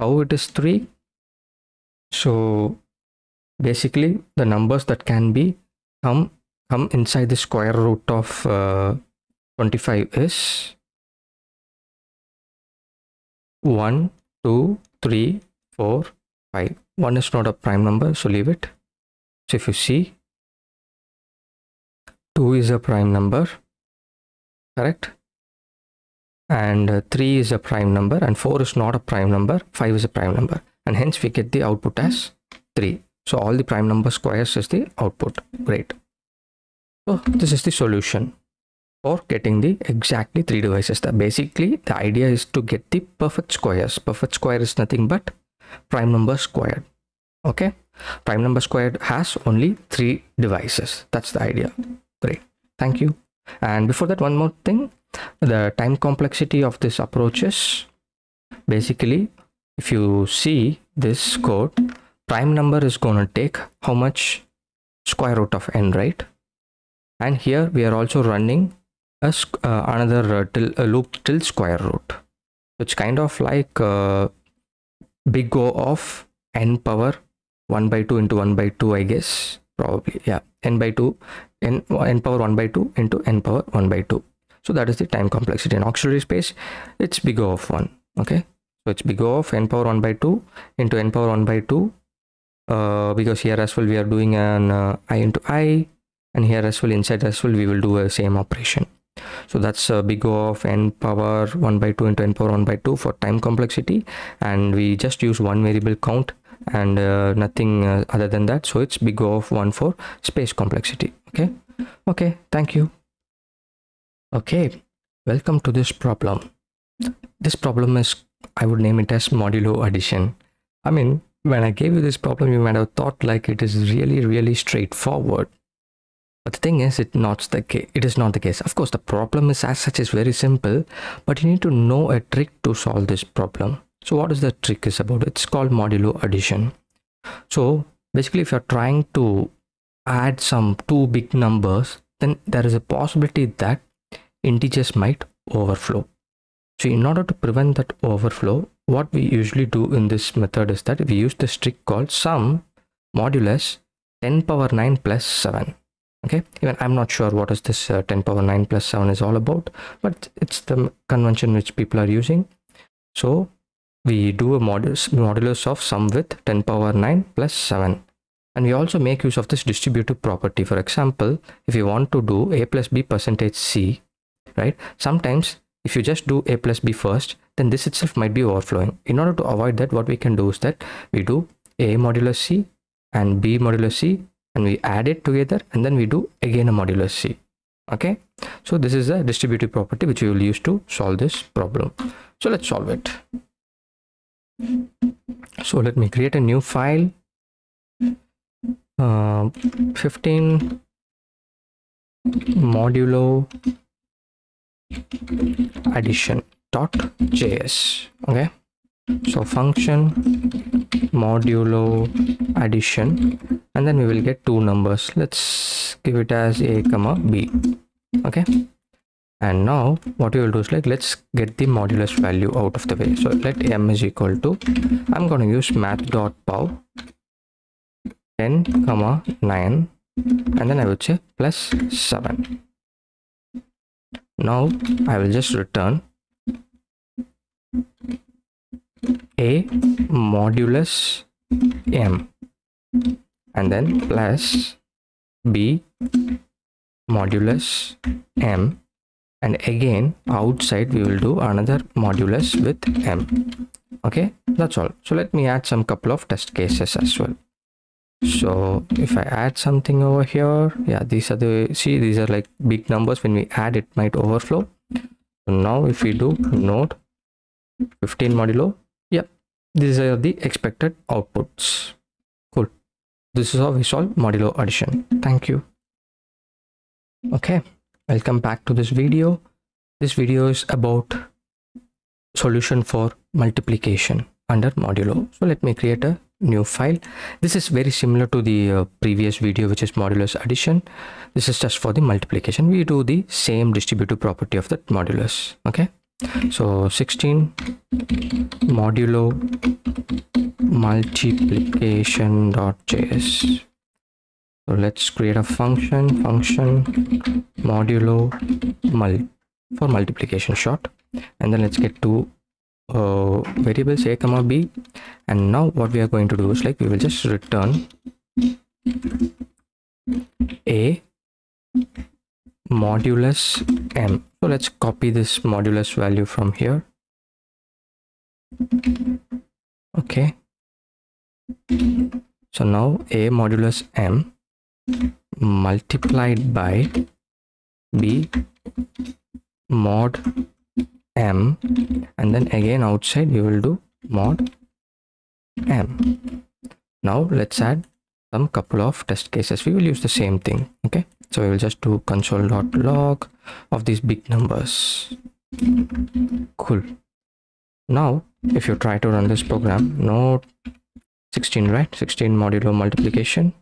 How it is 3 so basically the numbers that can be come come inside the square root of uh, 25 is 1 2 3 4 5 1 is not a prime number so leave it. So if you see 2 is a prime number correct? And uh, 3 is a prime number and 4 is not a prime number 5 is a prime number. And hence we get the output as 3 so all the prime number squares is the output. Great. So this is the solution for getting the exactly three divisors. That basically the idea is to get the perfect squares. Perfect square is nothing but prime number squared. Okay? Prime number squared has only three divisors. That's the idea. Great. Thank you and before that one more thing. The time complexity of this approach is basically if you see this code prime number is going to take how much square root of n right? And here we are also running a uh, another uh, till, uh, loop till square root it's kind of like uh, big o of n power 1 by 2 into 1 by 2 i guess probably yeah n by 2 n, n power 1 by 2 into n power 1 by 2 so that is the time complexity in auxiliary space. It's big o of 1 okay? So it's big o of n power 1 by 2 into n power 1 by 2 uh, because here as well we are doing an uh, i into i and here as well inside as well we will do a same operation. So that's a big o of n power 1 by 2 into n power 1 by 2 for time complexity and we just use one variable count and uh, nothing uh, other than that. So it's big o of 1 for space complexity. Okay? Okay. Thank you. Okay. Welcome to this problem. This problem is i would name it as modulo addition. I mean when i gave you this problem you might have thought like it is really really straightforward. But the thing is, it not the case. It is not the case. Of course, the problem is as such is very simple, but you need to know a trick to solve this problem. So what is the trick is about? It's called modulo addition. So basically, if you're trying to add some two big numbers, then there is a possibility that integers might overflow. So in order to prevent that overflow, what we usually do in this method is that we use this trick called sum modulus 10 power 9 plus 7 okay even i'm not sure what is this uh, 10 power 9 plus 7 is all about but it's the convention which people are using so we do a modulus modulus of sum with 10 power 9 plus 7 and we also make use of this distributive property. For example if you want to do a plus b percentage c right? Sometimes if you just do a plus b first then this itself might be overflowing. In order to avoid that what we can do is that we do a modulus c and b modulus c and we add it together and then we do again a modulus c. Okay? So this is the distributive property which we will use to solve this problem. So let's solve it so let me create a new file. Uh, 15 modulo addition dot js okay? So function modulo addition and then we will get two numbers. Let's give it as a comma b okay and now what we will do is like let's get the modulus value out of the way. So let m is equal to i'm going to use math.pow 10 comma 9 and then i would say plus 7 now i will just return a modulus m and then plus b modulus m and again outside we will do another modulus with m. Okay that's all. So let me add some couple of test cases as well. So if i add something over here yeah these are the see these are like big numbers. When we add it might overflow. So now if we do node 15 modulo yep these are the expected outputs. Cool. this is how we solve modulo addition. Thank you. Okay welcome back to this video. This video is about solution for multiplication under modulo. So let me create a new file. This is very similar to the uh, previous video which is modulus addition. This is just for the multiplication. We do the same distributive property of the modulus okay? So 16 modulo multiplication.js so let's create a function function modulo mul for multiplication short and then let's get two uh, variables a comma b. And now what we are going to do is like we will just return a modulus m. So let's copy this modulus value from here. Okay. So now a modulus m multiplied by b mod m. And then again outside we will do mod m. Now let's add some couple of test cases. We will use the same thing okay? So we will just do console.log of these big numbers. Cool. Now if you try to run this program no 16 right? 16 modulo multiplication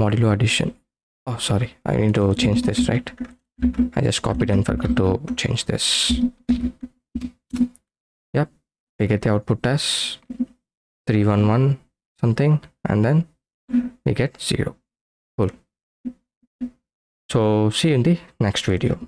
modulo addition. Oh sorry. I need to change this right? I just copied and forgot to change this. Yep. We get the output as 311 something and then we get 0 cool. So see you in the next video